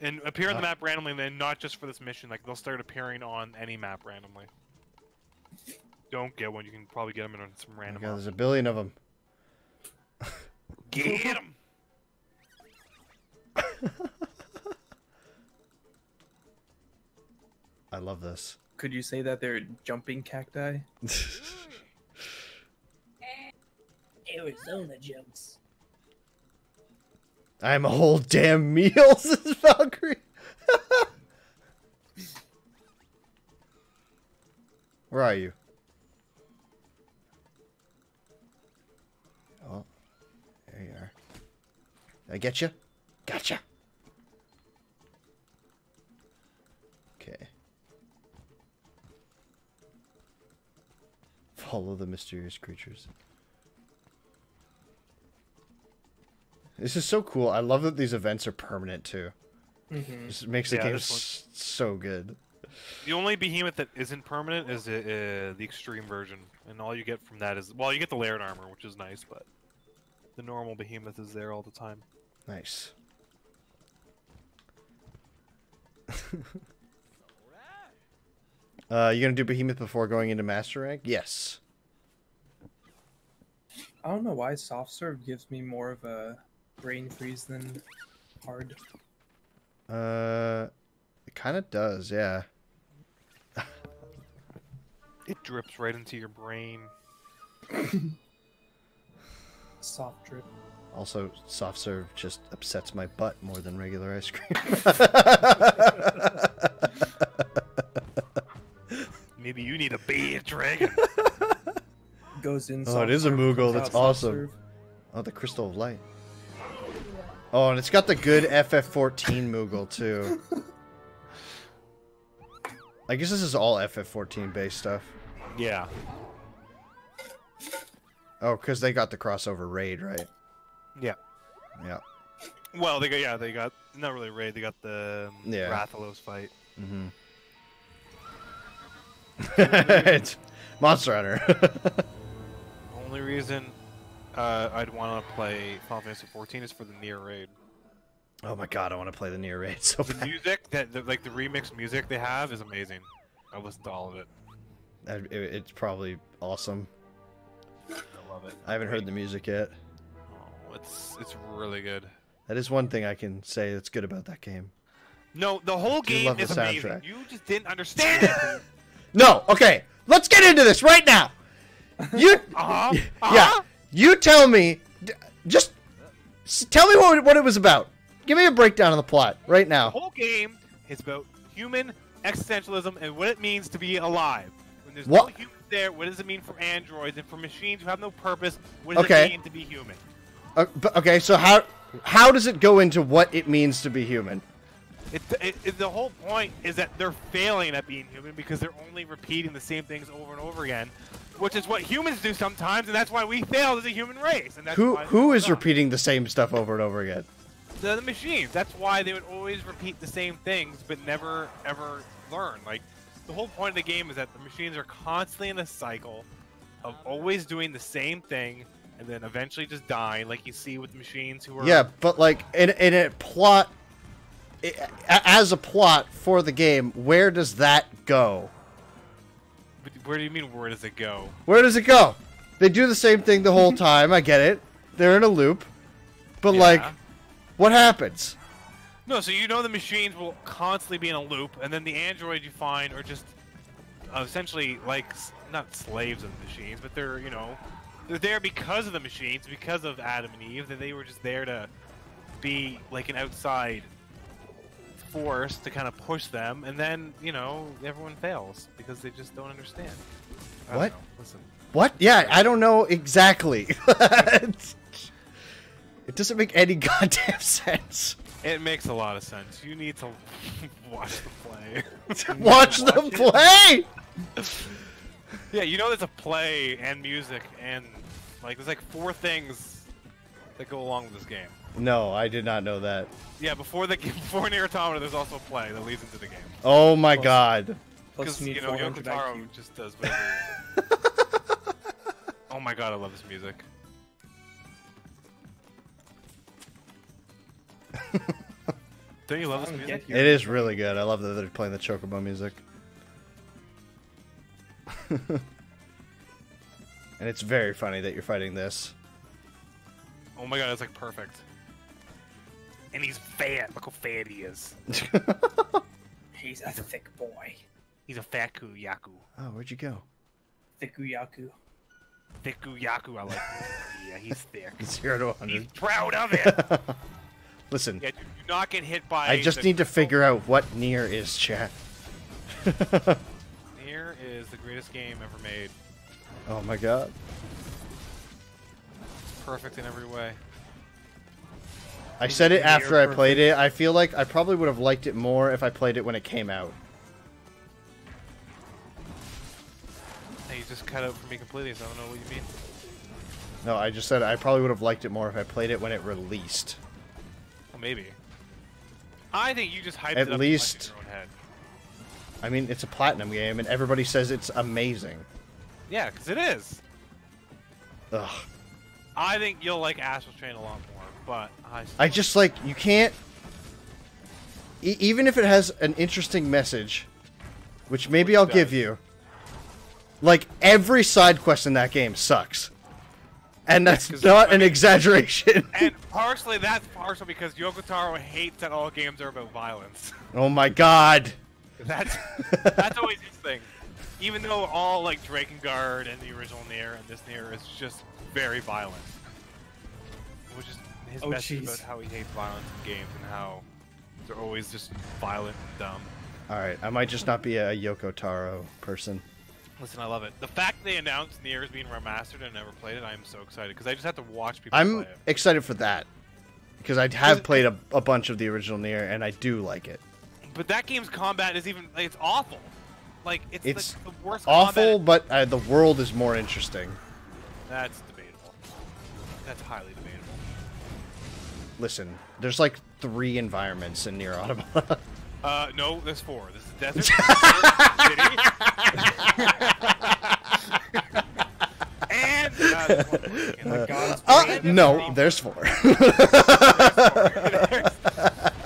D: And appear on the
A: Ah.
D: map randomly, and then not just for this mission. Like they'll start appearing on any map randomly. Don't get one. You can probably get them in on some
A: Oh
D: random. map.
A: there's a billion of them.
D: Get them.
A: I love this.
B: Could you say that they're jumping cacti? Arizona jumps.
A: I'm a whole damn meal, says Valkyrie. Where are you? Oh, there you are. Did I get you? Gotcha. Follow the mysterious creatures. This is so cool. I love that these events are permanent too.
B: Mhm.
A: This makes the
D: Yeah,
A: game
D: this one-
A: s- so good.
D: The only behemoth that isn't permanent is uh, uh, the extreme version, and all you get from that is well, you get the layered armor, which is nice, but the normal behemoth is there all the time.
A: Nice. uh, you gonna do Behemoth before going into Master Rank? Yes.
B: I don't know why soft serve gives me more of a brain freeze than hard.
A: Uh, it kind of does, yeah.
D: It drips right into your brain.
B: Soft drip.
A: Also, soft serve just upsets my butt more than regular ice cream.
D: Maybe you need a beer, dragon.
B: Goes in.
A: oh,
B: soft
A: it is a Moogle. That's awesome.
B: serve.
A: Oh, the Crystal of Light. Oh, and it's got the good FF14 Moogle, too. I guess this is all FF14 based stuff.
D: yeah.
A: Oh, because they got the crossover raid, right?
D: Yeah.
A: Yeah.
D: Well, they got yeah, they got not really raid. They got the um,
A: Yeah.
D: Rathalos fight.
A: Mm-hmm. It's Monster Hunter.
D: Only reason uh, I'd want to play Final Fantasy 14 is for the NieR raid.
A: oh my god, I want to play the NieR raid so
D: The
A: bad.
D: music that the, like the remix music they have is amazing. I listened to all of it.
A: It- It's probably awesome.
D: I love it.
A: I haven't heard the music yet.
D: Oh, it's it's really good.
A: That is one thing I can say that's good about that game.
D: No, the whole game is amazing. You just didn't understand it.
A: No, okay, let's get into this right now. You,
D: Uh-huh.
A: yeah,
D: Uh-huh.
A: you tell me, just tell me what what it was about. Give me a breakdown of the plot right now.
D: The whole game is about human existentialism and what it means to be alive. When there's
A: What?
D: no humans there, what does it mean for androids and for machines who have no purpose? What does
A: Okay.
D: it mean to be human?
A: Uh, but, okay, so how how does it go into what it means to be human?
D: It, it, it- the whole point is that they're failing at being human because they're only repeating the same things over and over again, which is what humans do sometimes, and that's why we failed as a human race. And that's
A: Who
D: why
A: who is repeating the same stuff over and over again?
D: the, the machines. That's why they would always repeat the same things, but never ever learn. Like the whole point of the game is that the machines are constantly in a cycle of always doing the same thing, and then eventually just dying, like you see with machines who are.
A: Yeah, but like in in a plot, as a plot for the game, where does that go?
D: Where do you mean? Where does it go?
A: Where does it go? They do the same thing the whole time. I get it. They're in a loop, but like, what happens?
D: No, so you know the machines will constantly be in a loop, and then the androids you find are just uh, essentially like not slaves of the machines, but they're you know they're there because of the machines, because of Adam and Eve. That they were just there to be like an outside force to kind of push them, and then you know everyone fails because they just don't understand. I don't
A: What?
D: know. Listen,
A: What? Yeah, I don't know exactly. it doesn't make any goddamn sense.
D: it makes a lot of sense. You need to watch the play.
A: Watch them play.
D: Yeah, you know there's a play and music and like there's like four things that go along with this game.
A: No, I did not know that.
D: Yeah, before the before Nier Automata, there's also a play that leads into the game.
A: Oh my god.
B: Plus,
D: Because
B: you need
D: you know
B: 400
D: Yoko just does whatever. oh my god, I love this music. Don't you love this music?
A: It is really good. I love that they're playing the Chocobo music. and it's very funny that you're fighting this.
D: Oh my god, it's like perfect. And he's fat. Look how fat he is.
B: He's a thick boy.
D: He's a faku yaku.
A: Oh, where'd you go?
B: Thikuyaku.
D: Thiku yaku, I like. yeah, he's thick.
A: Zero to
D: He's
A: 100.
D: proud of it.
A: Listen,
D: Yeah, do do not get hit by.
A: I just need to figure out what Nier is, chat.
D: Nier is the greatest game ever made.
A: oh my god.
D: It's perfect in every way.
A: I said it after I played it. I feel like I probably would have liked it more if I played it when it came out.
D: Hey, you just cut out for me completely, so I don't know what you mean.
A: No, I just said I probably would have liked it more if I played it when it released.
D: Well, maybe. I think you just hyped
A: At
D: it up
A: least-
D: in your own head.
A: I mean, it's a platinum game, and everybody says it's amazing.
D: Yeah, because it is.
A: Ugh.
D: I think you'll like Astral Chain a lot more, but I.
A: I just like you can't. E- even if it has an interesting message, which maybe
D: Which
A: I'll
D: does.
A: give you. Like every side quest in that game sucks, and that's
D: 'cause,
A: not
D: I
A: an
D: mean-
A: exaggeration.
D: and partially that's partial because Yoko Taro hates that all games are about violence.
A: oh my god!
D: That's that's always his thing. Even though all like Drakengard and the original Nier and this Nier is just very violent. Which is his
B: Oh,
D: message
B: jeez.
D: about how he hates violence in games and how they're always just violent and dumb.
A: All right, I might just not be a Yoko Taro person.
D: Listen, I love it. The fact they announced Nier is being remastered and I never played it, I am so excited because I just have to watch people
A: I'm
D: play it.
A: excited for that because I have played a, a bunch of the original Nier and I do like it.
D: But that game's combat is even like, it's awful. Like it's,
A: It's
D: like, the worst
A: Awful,
D: combat.
A: but uh, the world is more interesting.
D: That's debatable. That's highly debatable.
A: Listen, there's like three environments in Nier Automata.
D: Uh, no, there's four. This is desert, city, and uh, there's one more.
B: Oh my god. it's
A: Uh,
B: great.
A: no, there's four.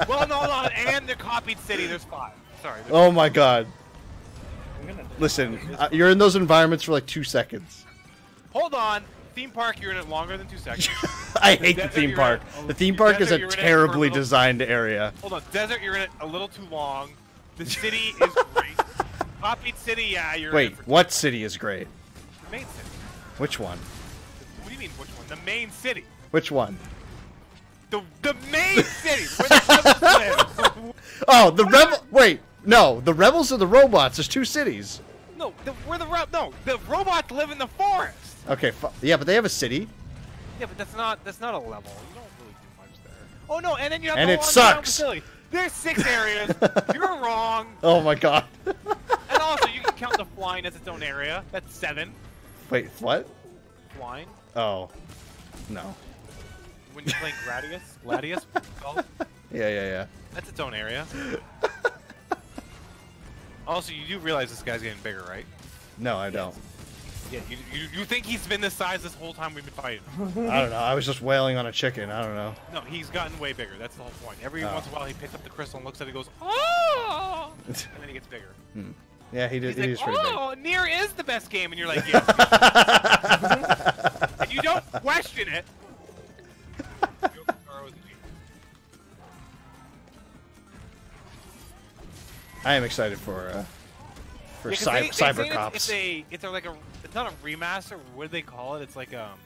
D: well, no, no, and the copied city. There's five. Sorry. there's-
A: oh my god. Listen, uh, you're in those environments for like two seconds.
D: Hold on. Theme park, you're in it longer than two seconds.
A: I hate the theme park. The theme park is a
D: you're in it for a
A: terribly
D: little-
A: designed area.
D: Hold on. Desert, you're in it a little too long. The city is great. Copied city, yeah, you're in
A: Wait, what city is great?
D: the main city.
A: Which one?
D: What do you mean, which one? The main city.
A: Which one?
D: The the main city where the.
A: Oh, the rebel. Wait, no, the rebels are the robots. There's two cities.
D: No, the, where the ro- no, the robots live in the forest.
A: Okay, yeah, but they have a city,
D: Yeah, but that's not that's not a level. You don't really do much there. Oh no, and then you have
A: And
D: the
A: it sucks.
D: There's six areas. You're wrong.
A: Oh my god.
D: And also, you can count the flying as its own area. That's seven.
A: Wait, what?
D: Flying.
A: Oh, no.
D: When you're playing Gradius, Gladius, it called?
A: Yeah, yeah, yeah.
D: that's its own area. also, you do realize this guy's getting bigger, right?
A: No, I don't.
D: Yeah. You, you, you think he's been this size this whole time we've been fighting?
A: I don't know. I was just wailing on a chicken. I don't know.
D: No, he's gotten way bigger. That's the whole point. Every
A: Oh.
D: once in a while, he picks up the crystal and looks at it and goes, "Oh!" and then he gets bigger.
A: Yeah, he did.
D: He's
A: He
D: like,
A: pretty
D: "Oh, Nier is the best game," and you're like, "Yeah." and you don't question it. Yoko Taro is a genius.
A: big. I am excited for uh, for
D: Yeah,
A: cy-
D: they- they
A: cyber
D: say it's- It's a, it's a, like a, not a remaster. What do they call it? It's like um,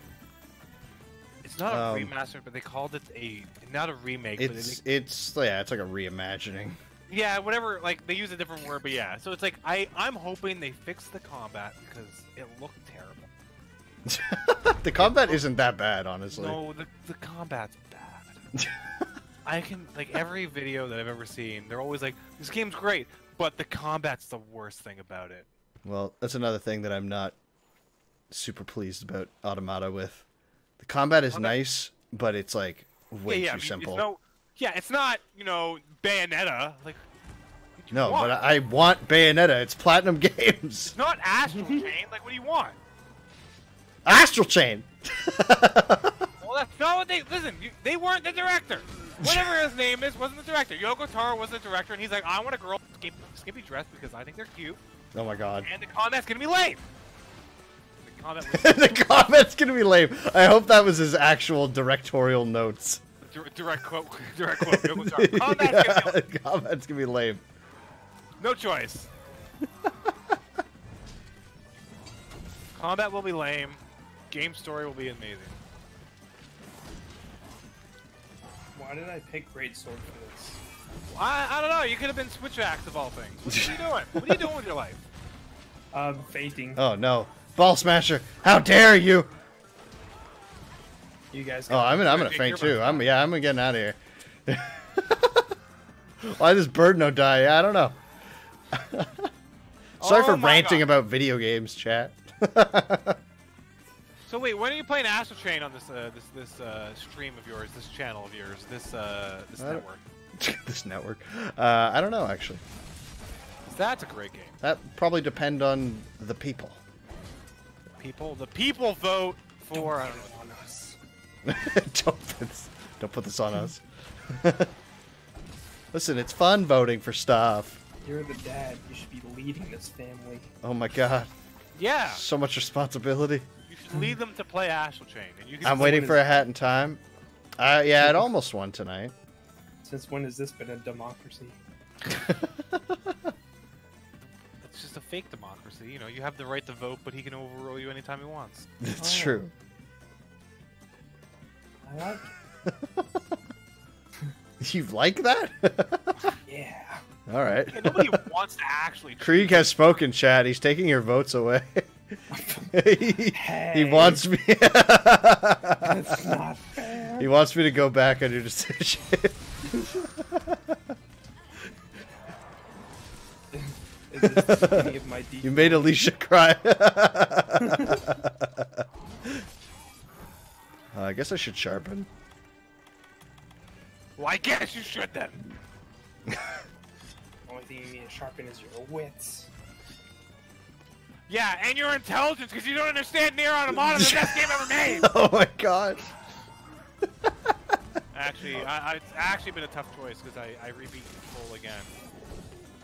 D: it's not a
A: Um,
D: remaster, but they called it a, not a remake. but
A: It's it's yeah, it's like a reimagining.
D: yeah, whatever. Like they use a different word, but yeah. So it's like I, I'm hoping they fix the combat because it looked terrible.
A: the combat isn't that bad, honestly.
D: No, the the combat's bad. I can like every video that I've ever seen, they're always like, "This game's great," but the combat's the worst thing about it.
A: Well, that's another thing that I'm not super pleased about Automata with. The combat is
D: Combat-
A: nice, but it's like way
D: yeah, yeah,
A: too
D: I mean,
A: simple.
D: It's no, yeah, it's not you know Bayonetta. Like, what do you
A: No,
D: want?
A: but I I want Bayonetta. It's Platinum Games.
D: It's not Astral Chain. Like, what do you want?
A: Astral Chain.
D: Well, that's not what they listen. You, they weren't the director. Whatever his name is, wasn't the director. Yoko Taro was the director, and he's like, I want a girl skip, skippy dress because I think they're cute,
A: Oh my god.
D: and the combat's gonna be lame. The combat was
A: the combat's gonna be lame. I hope that was his actual directorial notes.
D: Dir- direct quote. Direct quote. Yoko Taro. Combat's gonna be lame.
A: combat's gonna be lame.
D: No choice. Combat will be lame. Game story will be amazing.
B: Why did I pick Great Sword for this?
D: I, I don't know. You could have been Switch Axe of all things. What are you doing? What are you doing with your life?
B: Um, fainting.
A: Oh no, Ball Smasher! How dare you!
B: You guys.
A: Oh, I'm gonna, I'm gonna faint too. I'm yeah, I'm getting out of here. Why does Bird no die? I don't know. Sorry
D: Oh
A: for ranting
D: God.
A: about video games, chat.
D: So wait, when are you playing Astral Chain on this uh, this this uh, stream of yours, this channel of yours, this uh, this
A: I
D: network?
A: this network. Uh, I don't know actually.
D: That's a great game.
A: That probably depend on the people.
D: People, the people vote for. I don't know.
A: don't, put this, don't put this on us. Listen, it's fun voting for stuff.
B: You're the dad. You should be leading this family.
A: Oh my god,
D: Yeah,
A: so much responsibility.
D: you should lead them to play Astral Chain, and you can.
A: I'm waiting for a hat in time. Uh, yeah, it almost won tonight.
B: Since when has this been a democracy?
D: It's just a fake democracy. You know, you have the right to vote, but he can overrule you anytime he wants.
A: That's
B: Oh.
A: true.
B: I like
A: You like that?
B: Yeah.
A: All right.
D: Yeah, nobody wants to actually.
A: Krieg has spoken, Chad. He's taking your votes away. he, he wants me.
B: That's not fair.
A: he wants me to go back on your decision.
B: Is this the of my
A: you made Alicia cry. Uh, I guess I should sharpen.
D: Well, I guess you should then.
B: Only thing you need to sharpen is your wits.
D: Yeah, and your intelligence, because you don't understand Nier Automata, the best game ever made.
A: oh my god.
D: Actually, I, I, it's actually been a tough choice because I, I rebeat Control again.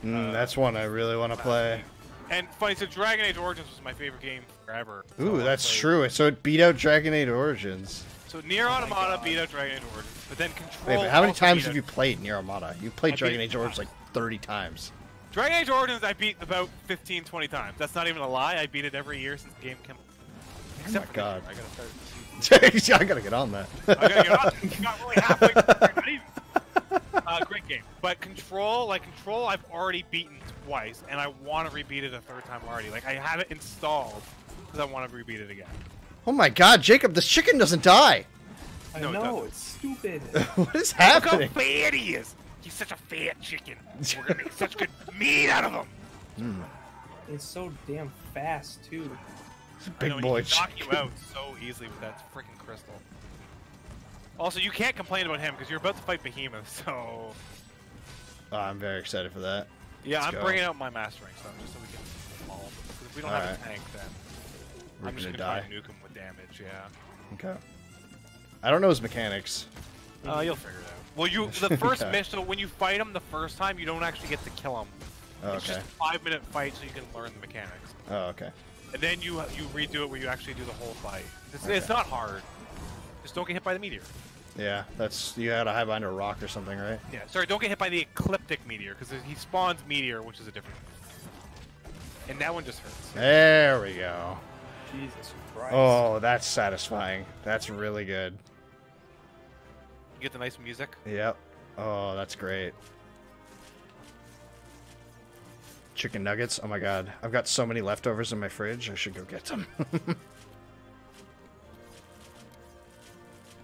A: Mm, that's one I really want to play.
D: And funny, so Dragon Age Origins was my favorite game forever.
A: Ooh,
D: I
A: that's true. So it beat out Dragon Age Origins.
D: So Nier Automata beat out Dragon Age Origins, but then Control.
A: Wait, but how many times have you played Nier Automata? You played
D: I
A: Dragon Age Origins like 30 times.
D: Dragon Age Origins I beat about 15, 20 times. That's not even a lie. I beat it every year since the game came. Except
A: Oh God.
D: I gotta start.
A: I gotta get on that.
D: I gotta get on. You got really halfway. not even. Uh, great game, but Control, like Control, I've already beaten twice, and I want to rebeat it a third time already. Like I have it installed because I want to rebeat it again.
A: Oh my god, Jacob, this chicken doesn't die.
B: I
D: No,
B: know,
D: doesn't.
B: it's stupid.
A: what is happening?
D: Look how fat he is. He's such a fat chicken. We're gonna make such good meat out of him.
A: Hmm,
B: it's so damn fast, too.
A: it's a
D: I
A: big
D: know,
A: boy
D: he can knock you out so easily with that freaking crystal. Also, you can't complain about him because you're about to fight Behemoth, so
A: Oh, I'm very excited for that.
D: yeah,
A: Let's
D: I'm
A: go.
D: bringing out my mastering stuff just so we can maul if we don't have
A: Alright.
D: a tank, then
A: We're
D: I'm just
A: gonna
D: gonna
A: die.
D: try to nuke him with damage. Yeah.
A: Okay. I don't know his mechanics.
D: Uh, you'll figure it out. Well, you the first
A: Okay.
D: mission. When you fight him the first time, you don't actually get to kill him.
A: Oh,
D: It's
A: okay.
D: just a five minute fight, so you can learn the mechanics.
A: Oh, okay.
D: And then you you redo it where you actually do the whole fight. It's,
A: Okay.
D: it's not hard. Just don't get hit by the meteor.
A: Yeah, that's you had a high bind a rock or something, right?
D: Yeah, sorry, don't get hit by the ecliptic meteor because he spawns meteor, which is a different. And that one just hurts.
A: There we go.
B: Jesus Christ.
A: Oh, that's satisfying. That's really good.
D: You get the nice music.
A: Yep. Oh, that's great. Chicken nuggets. Oh my god. I've got so many leftovers in my fridge. I should go get some.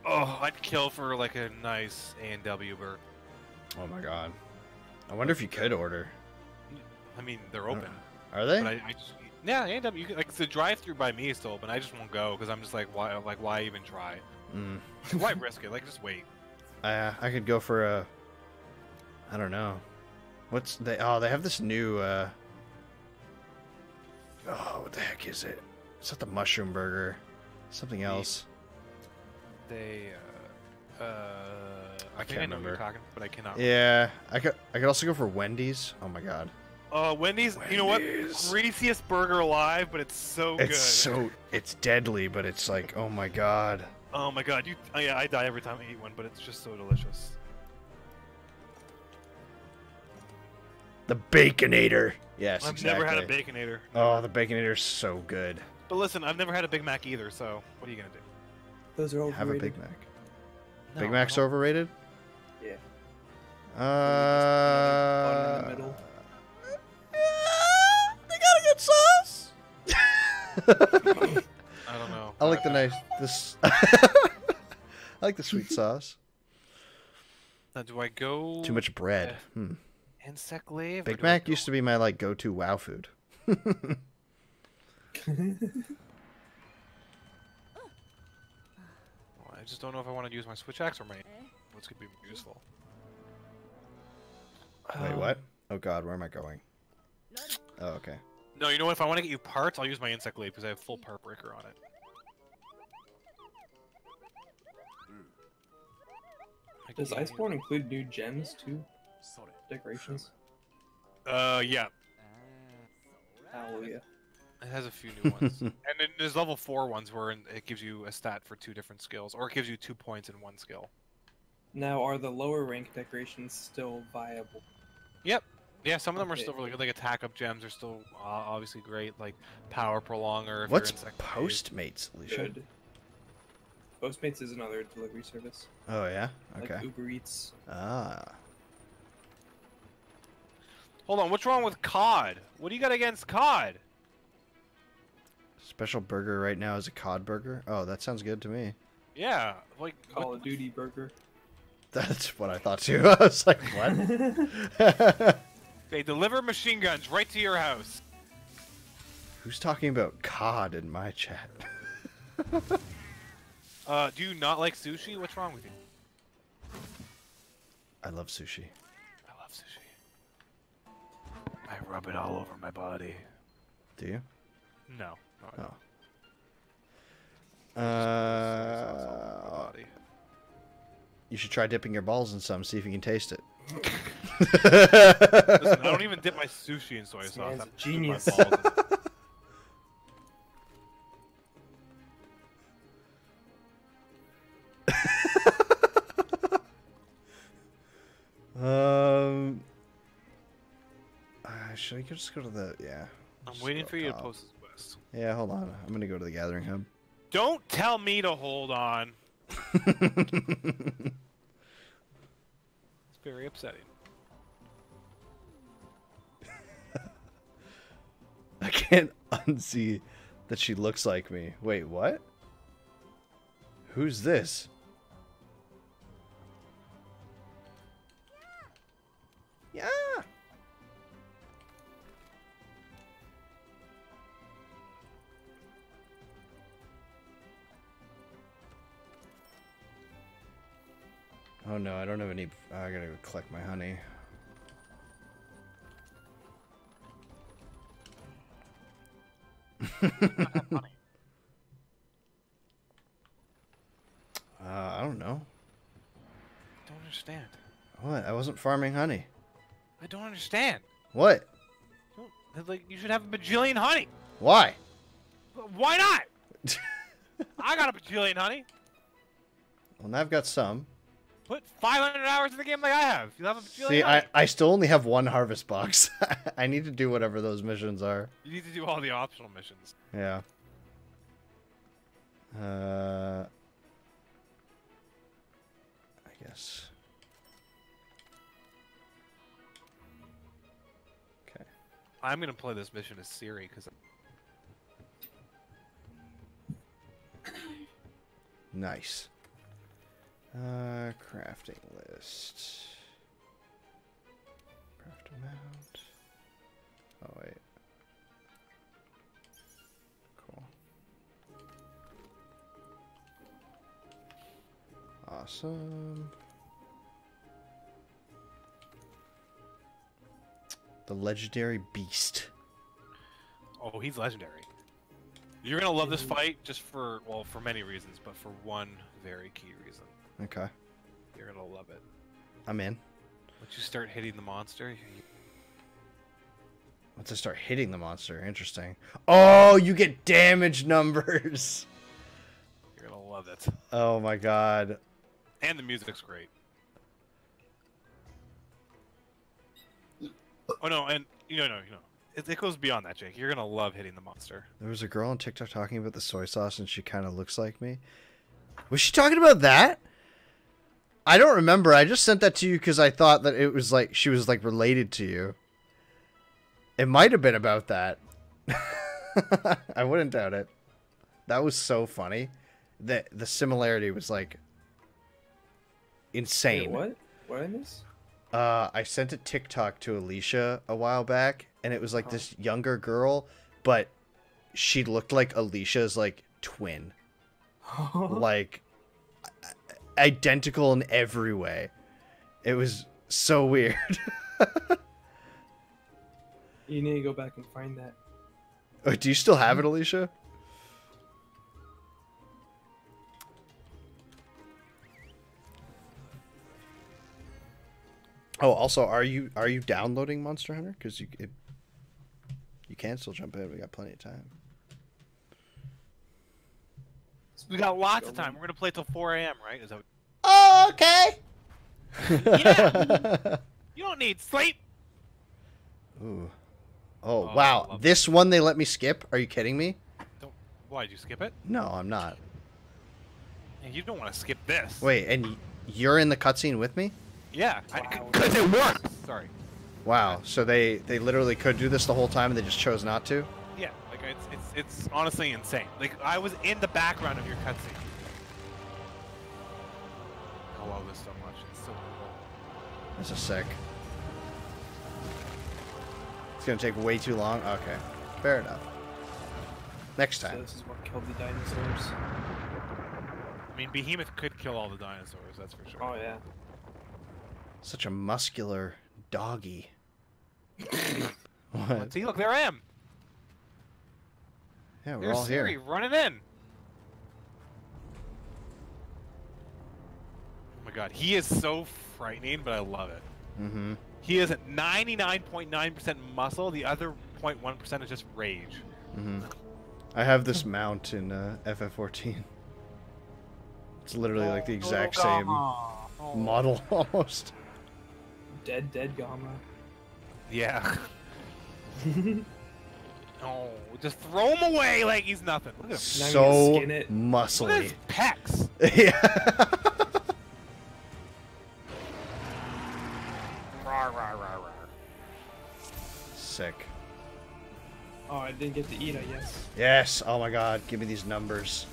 D: Oh, I'd kill for like a nice A and W burger.
A: oh my god. I wonder if you could order.
D: I mean, they're open.
A: Are they?
D: But I, I just yeah, A and W. You can, like the drive-through by me is still open. I just won't go because I'm just like, why? Like, why even try?
A: Mm.
D: why risk it? Like, just wait.
A: I I could go for a. I don't know. What's they? Oh, they have this new. uh Oh, what the heck is it? It's not the mushroom burger. Something else.
D: They. Uh, uh, I, think
A: can't
D: I what you're
A: remember.
D: talking, but I cannot.
A: Yeah, I could. I could also go for Wendy's. Oh my god,
D: Uh, Wendy's, You know what?
A: Wendy's.
D: Greasiest burger alive, but it's so good.
A: it's so it's deadly, but it's like oh my god.
D: Oh my god, you. Oh, yeah, I die every time I eat one, but it's just so delicious.
A: The Baconator. Yes,
D: I've
A: exactly.
D: never had a Baconator.
A: Oh, the Baconator's so good.
D: But listen, I've never had a Big Mac either, so what are you gonna do?
B: Those are
A: Have a. Big Mac.
D: No,
A: Big Mac's
D: don't-
A: overrated.
B: Yeah.
A: Uh,
B: Bun in the middle.
A: they got a good sauce.
D: I don't know.
A: I like the nice this. I like the sweet sauce.
D: Now, do I go
A: Too much bread. Hmm.
D: Insect Glaive?
A: Big Mac used to be my like go-to wow food.
D: I just don't know if I want to use my Switch Axe or my. What's gonna be useful?
A: Wait,
D: Um,
A: what? Oh God, where am I going? Oh, okay.
D: No, you know what? If I want to get you parts, I'll use my Insect Glaive because I have full part breaker on it. I
B: Does
D: can't-
B: Iceborne include new gems too? Decorations?
D: Uh, yeah.
B: Hallelujah.
D: It has a few new ones. and then there's level four ones where it gives you a stat for two different skills, or it gives you two points in one skill.
B: Now, are the lower rank decorations still viable?
D: Yep. Yeah, some of them are still really good. Like attack up gems are still uh, obviously great. Like power prolonger. If
A: What's
D: you're insect Glaive.
A: Postmates, Alicia?
B: Good. Postmates is another delivery service.
A: Oh yeah. Okay.
B: Like
A: Okay.
B: Uber Eats.
A: Ah.
D: Hold on, what's wrong with COD? What do you got against COD?
A: Special burger right now is a cod burger. Oh, that sounds good to me.
D: Yeah, like
B: Call
D: what-
B: of Duty burger.
A: That's what I thought too. I was like, what?
D: they deliver machine guns right to your house.
A: Who's talking about cod in my chat?
D: Uh, do you not like sushi? What's wrong with you?
A: I love sushi.
D: I love sushi. I rub it all over my body.
A: Do you?
D: No. No
A: Oh. Uh, you should try dipping your balls in some, see if you can taste it.
D: Listen, I don't even dip my sushi in soy sauce.
B: man's
D: I
B: a
D: dip my
B: genius.
D: balls in it.
A: Um. Uh, should I just go to the yeah?
D: I'm
A: just
D: waiting for you to post
A: Yeah, hold on. I'm gonna go to the gathering hub.
D: Don't tell me to hold on. It's very upsetting.
A: I can't unsee that she looks like me. Wait, what? Who's this? Oh no, I don't have any. I gotta go collect my honey. Uh, I don't know.
D: I don't understand.
A: What? I wasn't farming honey.
D: I don't understand.
A: What?
D: Don't- Like you should have a bajillion honey.
A: Why?
D: Why not? I got a bajillion honey.
A: Well, now I've got some.
D: Put 500 hours in the game like I have. You'll have a
A: See,
D: honey.
A: I, I still only have one harvest box. I need to do whatever those missions are.
D: You need to do all the optional missions.
A: Yeah. Uh. I guess. Okay.
D: I'm gonna play this mission as Siri because
A: Nice. Uh, crafting list. Craft amount. Oh wait. Cool. Awesome. The legendary beast.
D: oh, he's legendary. You're gonna love this fight just for well, for many reasons, but for one very key reason.
A: Okay.
D: You're gonna love it.
A: I'm in.
D: Once you start hitting the monster, you-
A: Once I start hitting the monster, interesting. Oh, you get damage numbers.
D: you're gonna love it.
A: Oh my god.
D: And the music's great. Oh no, and you know, no, you know, it, it goes beyond that, Jake. You're gonna love hitting the monster.
A: There was a girl on TikTok talking about the soy sauce and she kind of looks like me. Was she talking about that? I don't remember. I just sent that to you because I thought that it was like she was like related to you. It might have been about that. I wouldn't doubt it. That was so funny. The the similarity was like
B: Wait,
A: insane.
B: what? What did I miss?
A: Uh, I sent a TikTok to Alicia a while back, and it was like
B: Uh-huh.
A: this younger girl, but she looked like Alicia's like twin, like identical in every way. It was so weird.
B: You need to go back and find that.
A: Oh, Do you still have it, Alicia? Oh, also, are you are you downloading Monster Hunter? Because you it, you can still jump in. We got plenty of time.
D: We got lots of time. We're gonna play till 4 a.m. Right? Is that? What...
F: Oh, okay.
D: Yeah. you don't need sleep.
A: Ooh. Oh,
D: Oh,
A: wow.
D: love
A: This one they let me skip? Are you kidding me?
D: Don't. Why did you skip it?
A: No, I'm not.
D: And you don't want to skip this.
A: Wait, and you're in the cutscene with me?
D: Yeah,
B: Wow.
D: because it works. Sorry.
A: Wow. So they they literally could do this the whole time and they just chose not to.
D: Yeah, like it's it's it's honestly insane. Like I was in the background of your cutscene. I love this so much. It's so cool.
A: This is sick. It's gonna take way too long. Okay, fair enough. Next
B: So
A: time.
B: this is what killed the dinosaurs.
D: I mean, Behemoth could kill all the dinosaurs. That's for sure.
B: Oh yeah.
A: Such a muscular doggy. what?
D: See, look, there I am.
A: Yeah, we're
D: There's
A: all
D: Siri
A: here.
D: running in. Oh my god, he is so frightening, but I love it.
A: Mm-hmm.
D: He is at 99.9% muscle. The other 0.1% is just rage.
A: Mm-hmm. I have this mount in uh, FF14. It's literally like the exact same model almost.
B: Dead, dead Gamma.
D: Yeah. oh, just throw him away like he's nothing. Look at him.
A: So
B: skin it.
D: Look at his pecs.
A: yeah.
D: Rawr, rawr, rawr, rawr.
A: Sick.
B: Oh, I didn't get to eat, I guess.
A: Yes. Oh my God. Give me these numbers.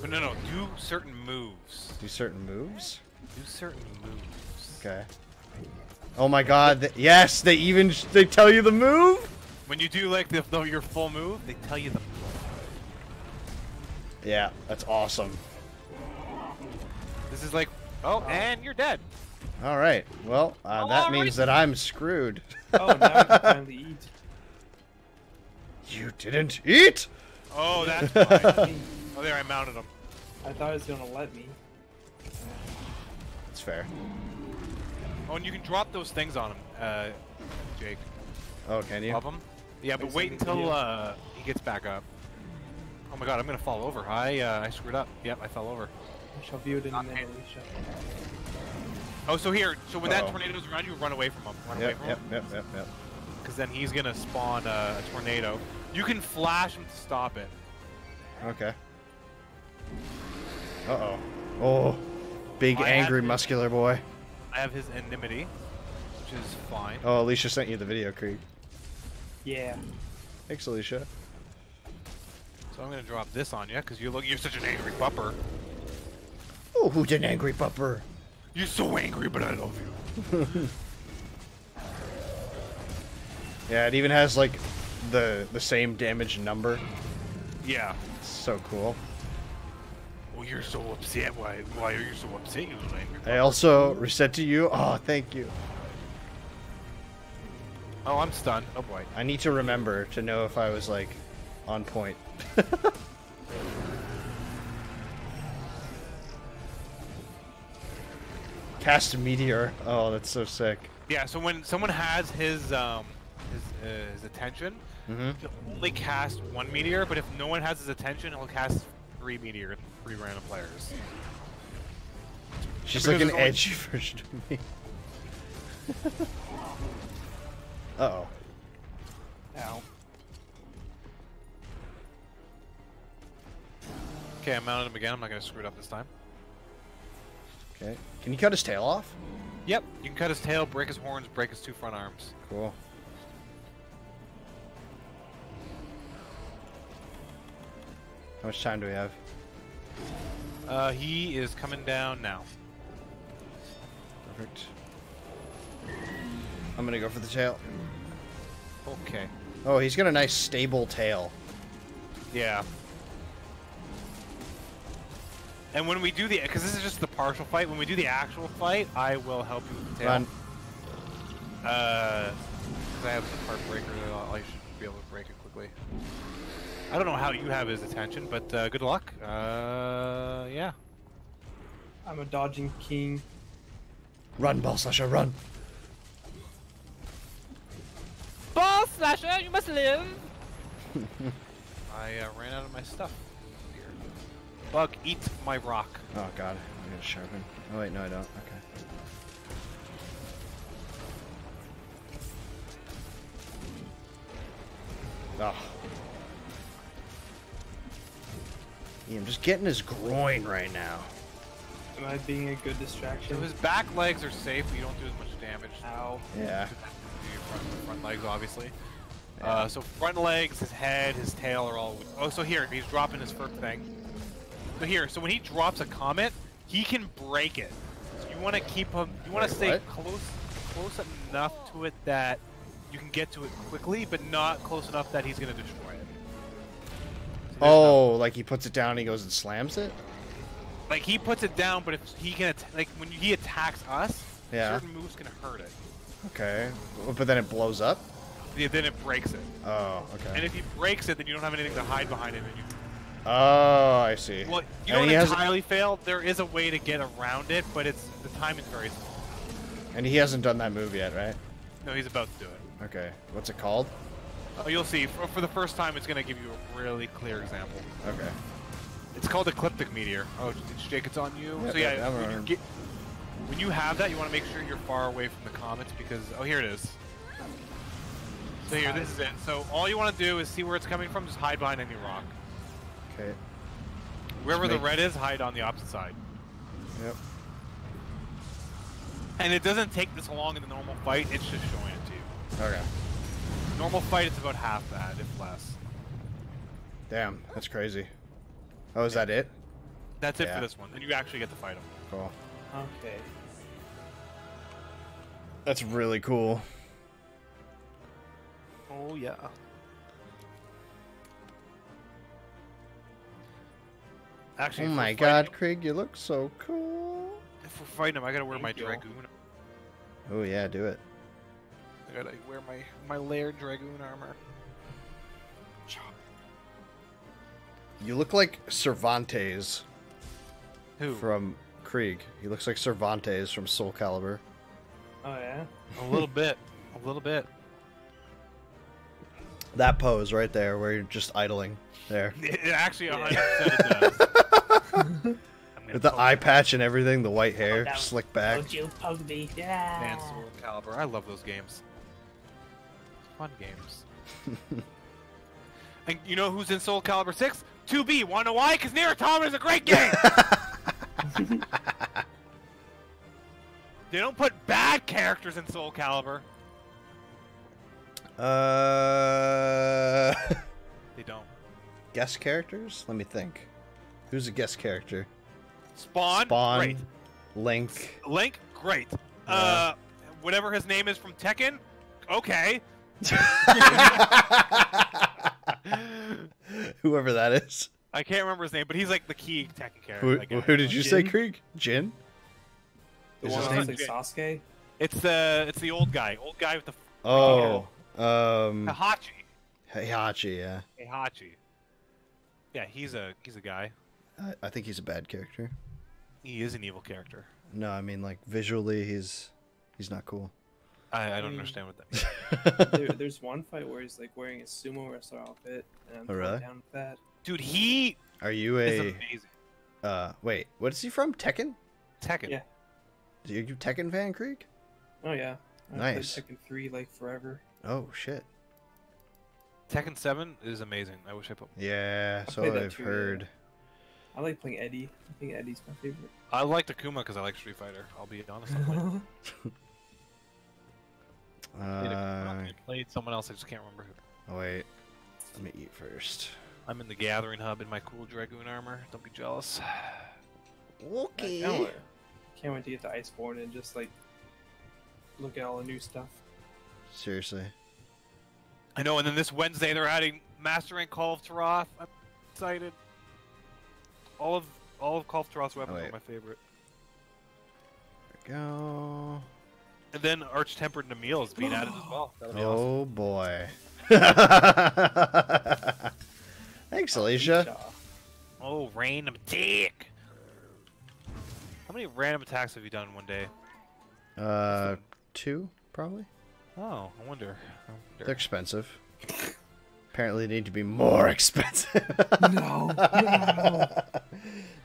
D: But no, no, do certain moves.
A: Do certain moves.
D: Do certain moves.
A: Okay. Oh my God. yes. They even they tell you the move.
D: When you do like the, the your full move, they tell you the.
A: Yeah. That's awesome.
D: This is like, oh, and you're dead.
A: All right. Well, uh,
D: Oh,
A: that
D: already-
A: means that I'm screwed.
B: Oh, now I can finally eat.
A: You didn't eat.
D: Oh, that's fine. oh, there, I mounted him.
B: I thought it was gonna let me.
A: It's fair.
D: Oh, and you can drop those things on him, uh, Jake.
A: Oh, can you?
D: Love him. Yeah, but wait until uh, he gets back up. Oh my god, I'm gonna fall over. I uh, I screwed up. Yep, I fell over.
B: I shall view it in the
D: Oh, so here, so when that
A: Uh-oh.
D: tornado's around you, run away from him. Run away
A: Yep.
D: from
A: Yep.
D: him,
A: Yep. Yep. Yep.
D: because then he's gonna spawn uh, a tornado. You can flash him to stop it.
A: Okay. Uh oh. Oh. Big
D: I
A: angry
D: to-
A: muscular boy.
D: I have his enmity, which is fine.
A: Oh, Alicia sent you the video, Krieg.
B: Yeah.
A: Thanks, Alicia.
D: So I'm gonna drop this on you, because you look, you're such an angry pupper.
A: Oh, who's an angry pupper?
D: You're so angry, but I love you.
A: Yeah, it even has like the the same damage number.
D: Yeah.
A: It's so cool.
D: Oh, you're so upset. Why? Why are you so upset? You little angry.
A: I also reset to you. Oh, thank you.
D: Oh, I'm stunned. Oh boy.
A: I need to remember to know if I was like on point. Cast a meteor. Oh, that's so sick.
D: Yeah. So when someone has his um his, uh, his attention,
A: Mhm.
D: he'll only cast one meteor. But if no one has his attention, he'll cast three meteor, three random players.
A: She's like an edgy version of me. Uh oh.
B: Ow.
D: Okay, I mounted him again. I'm not gonna screw it up this time.
A: Okay. Can you cut his tail off?
D: Yep. You can cut his tail, break his horns, break his two front arms.
A: Cool. How much time do we have?
D: Uh, he is coming down now.
A: Perfect. I'm gonna go for the tail.
D: Okay.
A: Oh, he's got a nice stable tail.
D: Yeah. And when we do the, because this is just the partial fight, when we do the actual fight, I will help you with the tail.
A: Run.
D: Uh, because I have the part breaker, that I should be able to break it quickly. I don't know how you have his attention, but uh, good luck. Uh, yeah.
B: I'm a dodging king.
A: Run, Ball Slasher, run!
C: Ball slasher, you must live.
D: I uh, ran out of my stuff. Here. Bug, eat my rock.
A: Oh god, I gotta sharpen. Oh wait, no I don't. Okay. Oh. Yeah, I'm just getting his groin right now.
B: Am I being a good distraction?
D: So his back legs are safe, but you don't do as much damage. Ow.
A: Yeah.
D: To front, front legs, obviously. Uh, so front legs, his head, his tail are all. Oh, so here he's dropping his first thing. So here, so when he drops a comet, he can break it. So you want to keep him. You want to stay
A: what?
D: close, close enough to it that you can get to it quickly, but not close enough that he's gonna destroy it. So
A: Oh, like he puts it down, and he goes and slams it.
D: like he puts it down, but if he can, like when he attacks us,
A: Yeah.
D: certain moves can hurt it.
A: Okay, but then it blows up.
D: Yeah, then it breaks it.
A: Oh, okay.
D: And if he breaks it, then you don't have anything to hide behind it. And you,
A: Oh, I see.
D: well, you
A: and
D: don't
A: has,
D: entirely fail. There is a way to get around it, but it's the timing's very slow.
A: and he hasn't done that move yet, right?
D: No, he's about to do it.
A: Okay, what's it called?
D: Oh, you'll see. For, for the first time, it's going to give you a really clear example.
A: Okay.
D: It's called Ecliptic Meteor. Oh, Jake, it's on you.
A: Yep,
D: so yeah, you, get, when you have that, you want to make sure you're far away from the comets because oh, here it is. So here, this is it. So all you want to do is see where it's coming from. Just hide behind any rock.
A: Okay.
D: Wherever the red is, hide on the opposite side.
A: Yep.
D: And it doesn't take this long in the normal fight. It's just showing it to you.
A: Okay.
D: Normal fight, it's about half that, if less.
A: Damn, that's crazy. Oh, is that it?
D: That's it
A: Yeah.
D: for this one. And you actually get to fight him.
A: Cool.
B: Okay.
A: That's really cool.
D: Oh yeah. Actually,
A: oh my god,
D: him-
A: Craig, you look so cool.
D: If we're fighting him, I gotta wear my
B: Thank you.
D: dragoon.
A: Oh yeah, do it.
D: I gotta wear my my layered dragoon armor.
A: You look like Cervantes
D: Who?
A: from Krieg. He looks like Cervantes from Soul Calibur.
B: Oh yeah.
D: A little bit. A little bit.
A: That pose right there, where you're just idling there,
D: It, it actually 100% it does. I'm
A: with the eye
D: it.
A: patch and everything, the white hair,
B: down.
A: slicked back.
B: Don't you pug me? Yeah.
D: Man, Soul Calibur. I love those games. Fun games. and you know who's in Soul Calibur 6? 2B. Wanna know why? Because Nier Automata is a great game! They don't put bad characters in Soul Calibur.
A: Uh,
D: They don't.
A: guest characters? Let me think. Who's a guest character?
D: Spawn,
A: Spawn,
D: great.
A: Link.
D: Link, great. Uh, whatever his name is from Tekken, okay.
A: Whoever that is.
D: I can't remember his name, but he's like the key Tekken character.
A: Who,
D: that
A: who did you say, Krieg? Jin?
B: The
A: Is
B: one
A: his name
B: looks like Sasuke.
D: It's the it's the old guy, old guy with the
A: Oh, um,
D: Heihachi.
A: Heihachi, yeah.
D: Heihachi. Yeah, he's a he's a guy.
A: I, I think he's a bad character.
D: He is an evil character.
A: No, I mean like visually, he's he's not cool.
D: I, I don't understand what that means.
B: there, there's one fight where he's like wearing a sumo wrestler outfit, and I'm
A: Oh, really?
B: down with that.
D: Dude, he
A: Are you
D: is
A: a
D: amazing.
A: uh? Wait, what is he from? Tekken?
D: Tekken.
B: Yeah.
A: Are you a Tekken fan, Krieg?
B: Oh yeah. I
A: Nice.
B: Played Tekken 3 like forever.
A: Oh shit.
D: Tekken 7 is amazing. I wish I put.
A: Yeah, so I've
B: too, yeah.
A: heard.
B: I like playing Eddie. I think Eddie's my favorite.
D: I like Akuma because I like Street Fighter. I'll be honest. I played, played, Akuma,
A: Uh,
D: I played someone else. I just can't remember who.
A: oh wait, let me eat first.
D: I'm in the Gathering Hub in my cool Dragoon armor. Don't be jealous.
F: Okay.
B: Can't wait, to get to Iceborne and just like look at all the new stuff.
A: Seriously.
D: I know, and then this Wednesday they're adding Master Rank Kulve Taroth. I'm excited. All of all of Kulve Taroth's weapons
A: wait.
D: are my favorite.
A: There we go.
D: And then Arch Tempered Namielle is being added as well. That'll be oh, awesome.
A: Oh boy. Thanks, Alicia.
D: Oh, random attack! How many random attacks have you done in one day?
A: Uh, two probably.
D: Oh, I wonder. I
A: They're expensive. Apparently, they need to be more expensive.
B: No, no.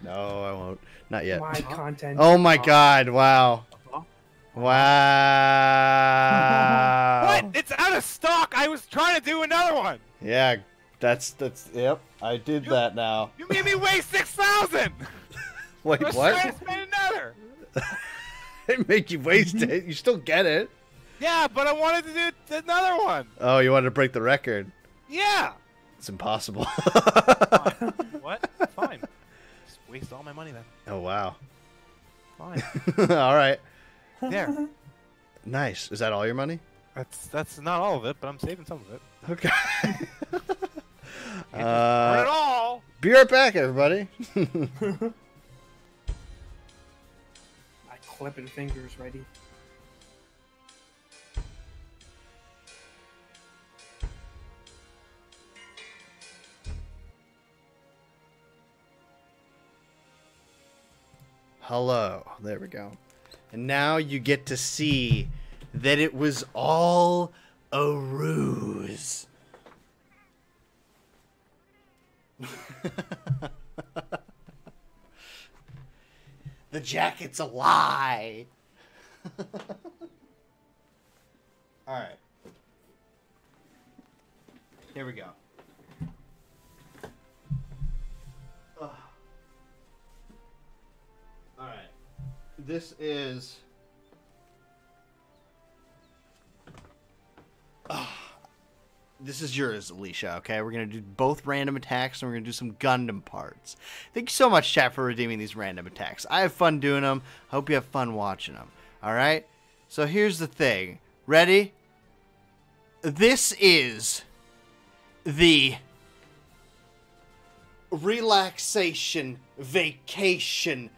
A: no, I won't. Not yet.
B: My content.
A: Oh my god! Wow. Wow.
D: What? It's out of stock! I was trying to do another one!
A: Yeah, That's that's yep. I did that now.
D: You made me waste six thousand.
A: Wait,
D: Let's
A: what?
D: try to another.
A: it make you waste it. You still get it.
D: Yeah, but I wanted to do another one.
A: Oh, you wanted to break the record.
D: Yeah.
A: It's impossible.
D: What? Fine. Just waste all my money then.
A: oh wow.
D: Fine.
A: all right.
D: There.
A: Nice. Is that all your money?
D: That's that's not all of it, but I'm saving some of it.
A: Okay.
D: Can't just it
A: uh,
D: all.
A: be right back, everybody.
B: I clipping fingers ready.
A: Hello. There we go. And now you get to see that it was all a ruse. the jacket's a lie. all right. Here we go. Ugh. All right. This is. Ah. This is yours, Alicia. Okay, we're gonna do both random attacks, and we're gonna do some Gundam parts. Thank you so much, chat, for redeeming these random attacks. I have fun doing them. Hope you have fun watching them. All right. So here's the thing. Ready? This is the relaxation vacation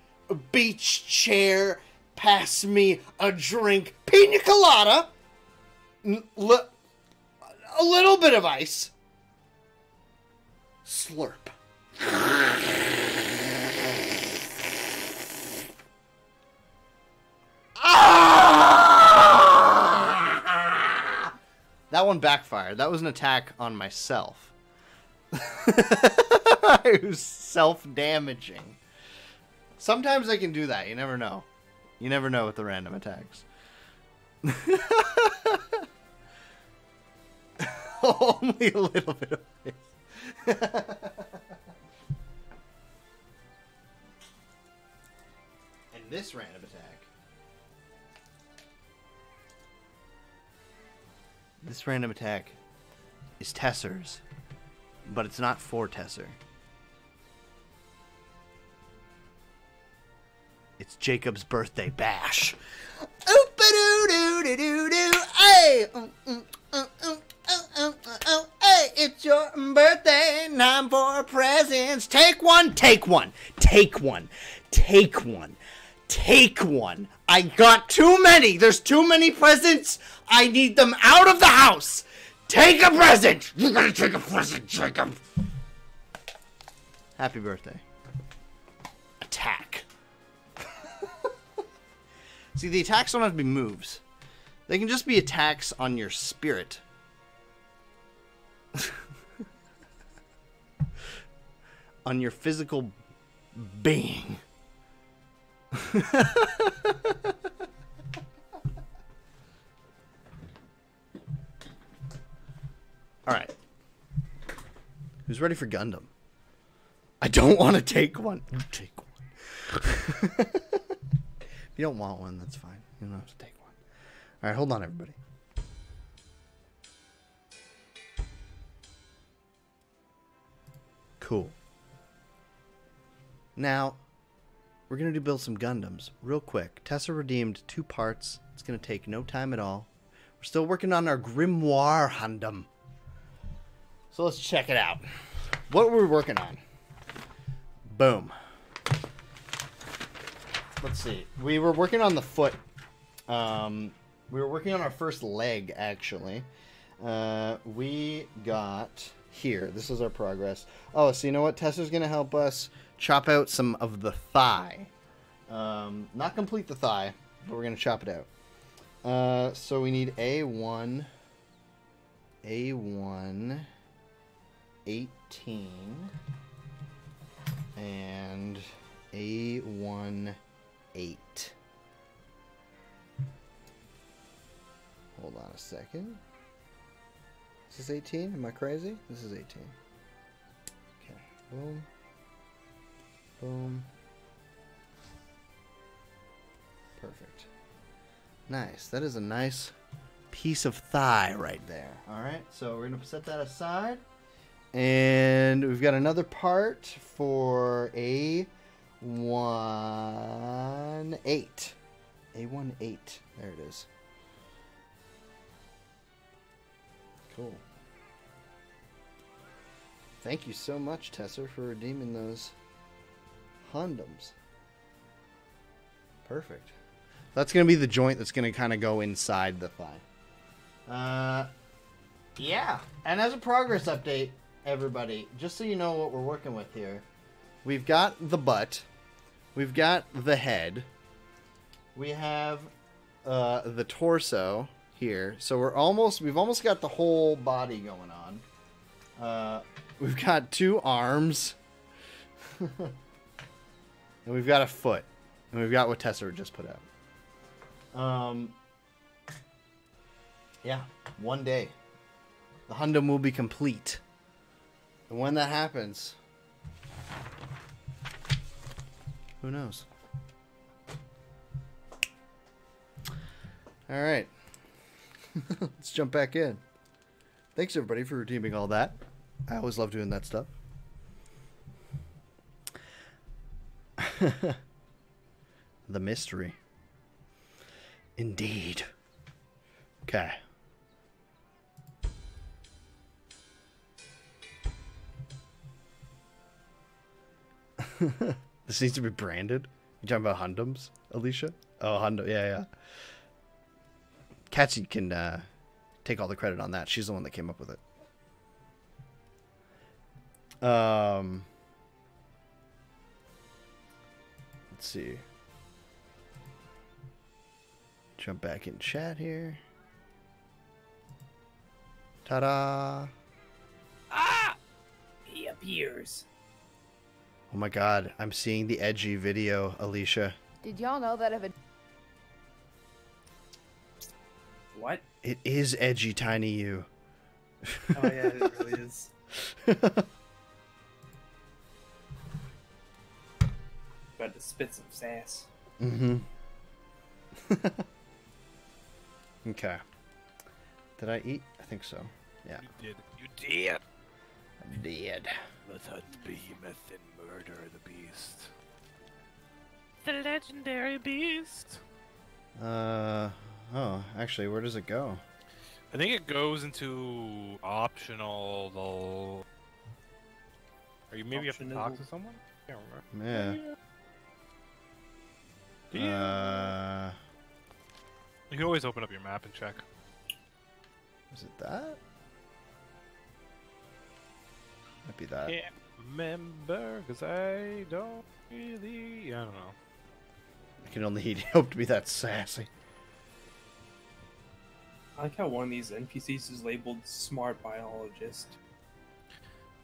A: beach chair pass me a drink pina colada li- a little bit of ice slurp Ah! that one backfired that was an attack on myself it was self-damaging Sometimes I can do that. You never know. You never know with the random attacks. Only a little bit of this. and this random attack. This random attack is Tesser's, but it's not for Tesser. It's Jacob's birthday bash. Oop-a-doo-doo-doo-doo-doo. Hey! Mm, mm, mm, mm, mm, mm. Hey, it's your birthday, time for presents. Take one, take one, take one, take one, take one. I got too many. There's too many presents. I need them out of the house. Take a present. You gotta take a present, Jacob. Happy birthday. Attack. See, the attacks don't have to be moves. They can just be attacks on your spirit. on your physical being. All right. Who's ready for Gundam? I don't want to take one. You take one. if you don't want one, that's fine. You don't have to take one. All right, hold on, everybody. Cool. Now, we're going to build some Gundams real quick. Tessa redeemed two parts. It's going to take no time at all. We're still working on our Grimoire Gundam. So let's check it out. What were we working on? Boom. Let's see. We were working on the foot. Um, we were working on our first leg, actually. Uh, we got here. This is our progress. Oh, so you know what? Tessa's going to help us chop out some of the thigh. Um, not complete the thigh, but we're going to chop it out. Uh, so we need A1, A1, 18, and A1, 8. Hold on a second. This is this 18? Am I crazy? This is 18. Okay, Boom. Boom. Perfect. Nice. That is a nice piece of thigh right there. All right. So we're going to set that aside. And we've got another part for a one eight. A one eight. There it is. Cool. Thank you so much, Tesser, for redeeming those Hundams. Perfect. That's going to be the joint that's going to kind of go inside the thigh. Uh, yeah. And as a progress update, everybody, just so you know what we're working with here, we've got the butt, we've got the head, we have uh, the torso here. So we're almost, we've almost got the whole body going on. Uh, we've got two arms. and we've got a foot. And we've got what Tessa just put out. Um, yeah, one day. The Hundam will be complete. And when that happens, who knows? All right. Let's jump back in. Thanks everybody for redeeming all that. I always love doing that stuff. the mystery. Indeed. Okay. this needs to be branded. You talking about Hundums, Alicia? Oh, Hundum. Yeah, yeah. Katsy can uh, take all the credit on that. She's the one that came up with it. Um, let's see. Jump back in chat here. Ta-da!
B: Ah! He appears.
A: Oh my god, I'm seeing the edgy video, Alicia.
J: Did y'all know that if a
B: What?
A: It is edgy, Tiny You.
B: Oh yeah, it really is. About to spit some sass.
A: Mm-hmm. okay. Did I eat? I think so. Yeah.
D: You did. You did.
A: I did.
D: Let hunt behemoth and murder the beast.
K: The legendary beast.
A: Uh oh, actually, where does it go?
D: I think it goes into optional. The... Are you maybe have to talk to someone? Can't remember.
A: Yeah.
D: Yeah.
A: Uh,
D: You can always open up your map and check.
A: is it that? Might be that.
D: Can't remember because I don't really. I don't know.
A: I can only hope to be that sassy.
B: I like how one of these NPCs is labeled smart biologist.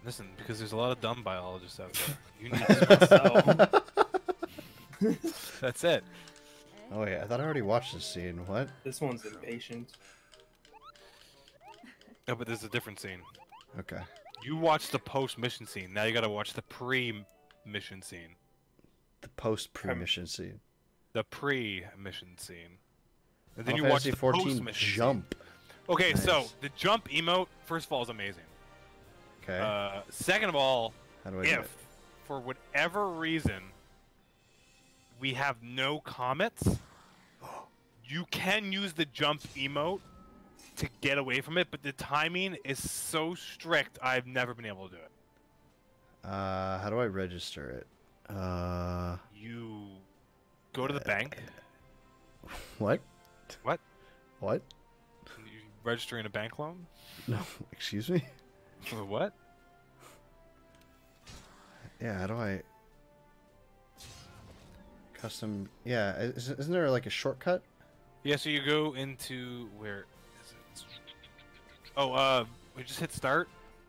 D: Listen, because there's a lot of dumb biologists out there. You need to That's it.
A: Oh wait, I thought I already watched this scene. What?
B: This one's impatient.
D: No, but there's a different scene.
A: Okay.
D: You watched the post-mission scene. Now you gotta watch the pre-mission scene.
A: The post pre-mission scene.
D: The pre-mission scene. And then
A: Final
D: you watch
A: Fantasy
D: the
A: 14
D: post-mission scene.
A: jump.
D: Okay, so the jump emote, first of all, is amazing.
A: Okay.
D: Uh, second of all,
A: How do I
D: if for whatever reason we have no comets, you can use the jump emote to get away from it, but the timing is so strict. I've never been able to do it.
A: Uh, how do I register it? Uh,
D: You go to the bank.
A: what?
D: What?
A: What?
D: You registering a bank loan?
A: No, excuse me.
D: What?
A: Yeah, how do I? Custom. Yeah, is, isn't there like a shortcut?
D: Yeah, so you go into where is it? Oh, uh, we just hit start.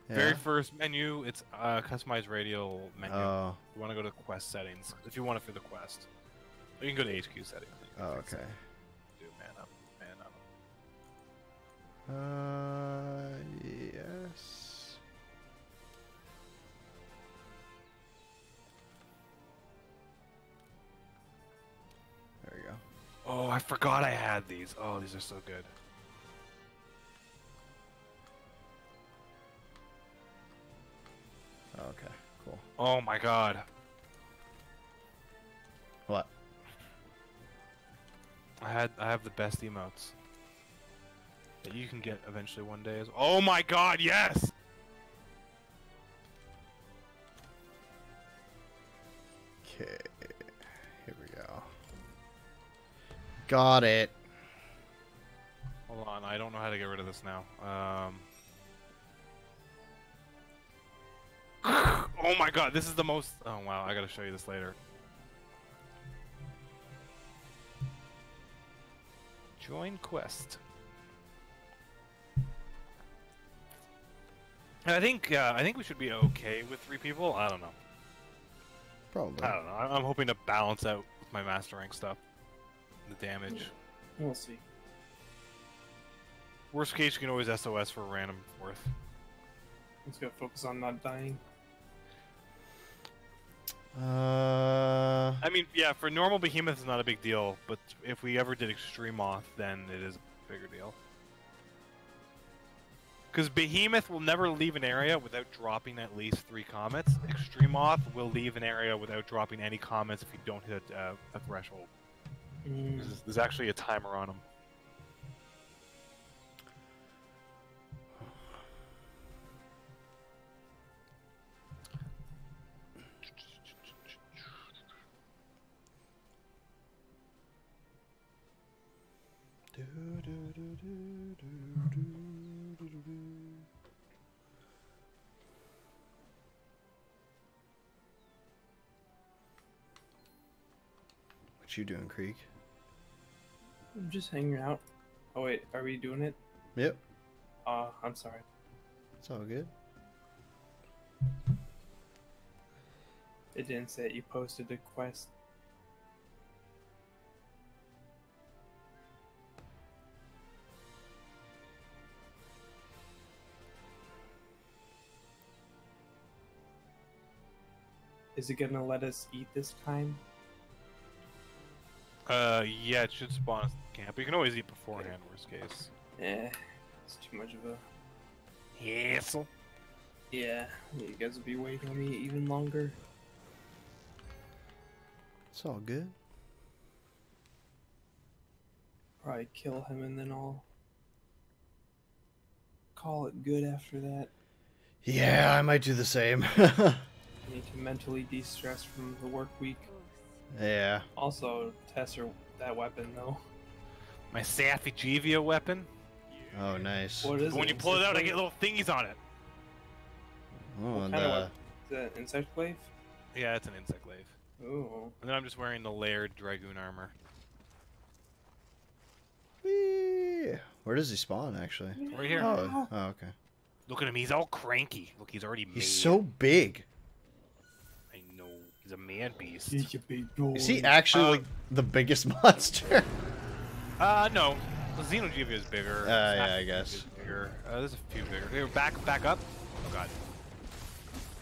D: Very first menu, it's uh, customized radial menu.
A: Oh.
D: You want to go to quest settings if you want it for the quest. Or you can go to HQ settings.
A: Oh, okay.
D: Do man up, man up.
A: Uh, yes.
D: Oh, I forgot I had these. Oh, these are so good.
A: Okay, cool.
D: Oh my god.
A: What?
D: I had I have the best emotes that you can get eventually one day as Oh my god, yes!
A: Okay, Got it.
D: Hold on, I don't know how to get rid of this now. Um Oh my god, this is the most Oh wow, I gotta show you this later. Join quest. I think uh, I think we should be okay with three people. I don't know.
A: Probably.
D: I don't know. I'm hoping to balance out with my master rank stuff, the damage.
B: We'll see.
D: Worst case, you can always SOS for random fourth.
B: Let's go focus on not dying.
A: Uh,
D: I mean, yeah, for normal behemoth is not a big deal, but if we ever did extreme moth, then it is a bigger deal. Because behemoth will never leave an area without dropping at least three comets. Extreme moth will leave an area without dropping any comets if you don't hit uh, a threshold.
B: Mm.
D: There's, there's actually a timer on them.
A: what you doing, Krieg?
B: I'm just hanging out. Oh wait, are we doing it?
A: Yep,
B: Uh, I'm sorry.
A: it's all good.
B: It didn't say you posted a quest. Is it gonna let us eat this time?
D: Uh, yeah, it should spawn at camp. You can always eat beforehand, worst case.
B: Yeah, it's too much of a
D: Hassle.
B: yeah. You guys will be waiting on me even longer.
A: It's all good.
B: Probably kill him and then I'll call it good after that.
A: Yeah, I might do the same.
B: Need to mentally de-stress from the work week.
A: Yeah.
B: Also, test her that weapon though.
D: My Safi'jiiva weapon.
A: Oh, nice.
B: What is
D: when
B: it?
D: you pull it out, I get little thingies on it.
A: Oh,
B: What
A: and,
B: kind of
A: uh.
B: Is that insect glaive?
D: Yeah, it's an insect glaive.
B: Ooh.
D: And then I'm just wearing the layered dragoon armor.
A: whee! where does he spawn, actually?
D: Right here.
A: Oh, oh, okay.
D: Look at him, he's all cranky. Look, he's already made.
A: He's so big.
D: I a man beast.
B: He's a big boy.
A: Is he actually
D: Uh,
A: like the biggest monster?
D: Uh, no. The Xeno'jiiva is bigger.
A: Uh, yeah, I guess.
D: Bigger. Uh, there's a few bigger. Here, back, back up. Oh god.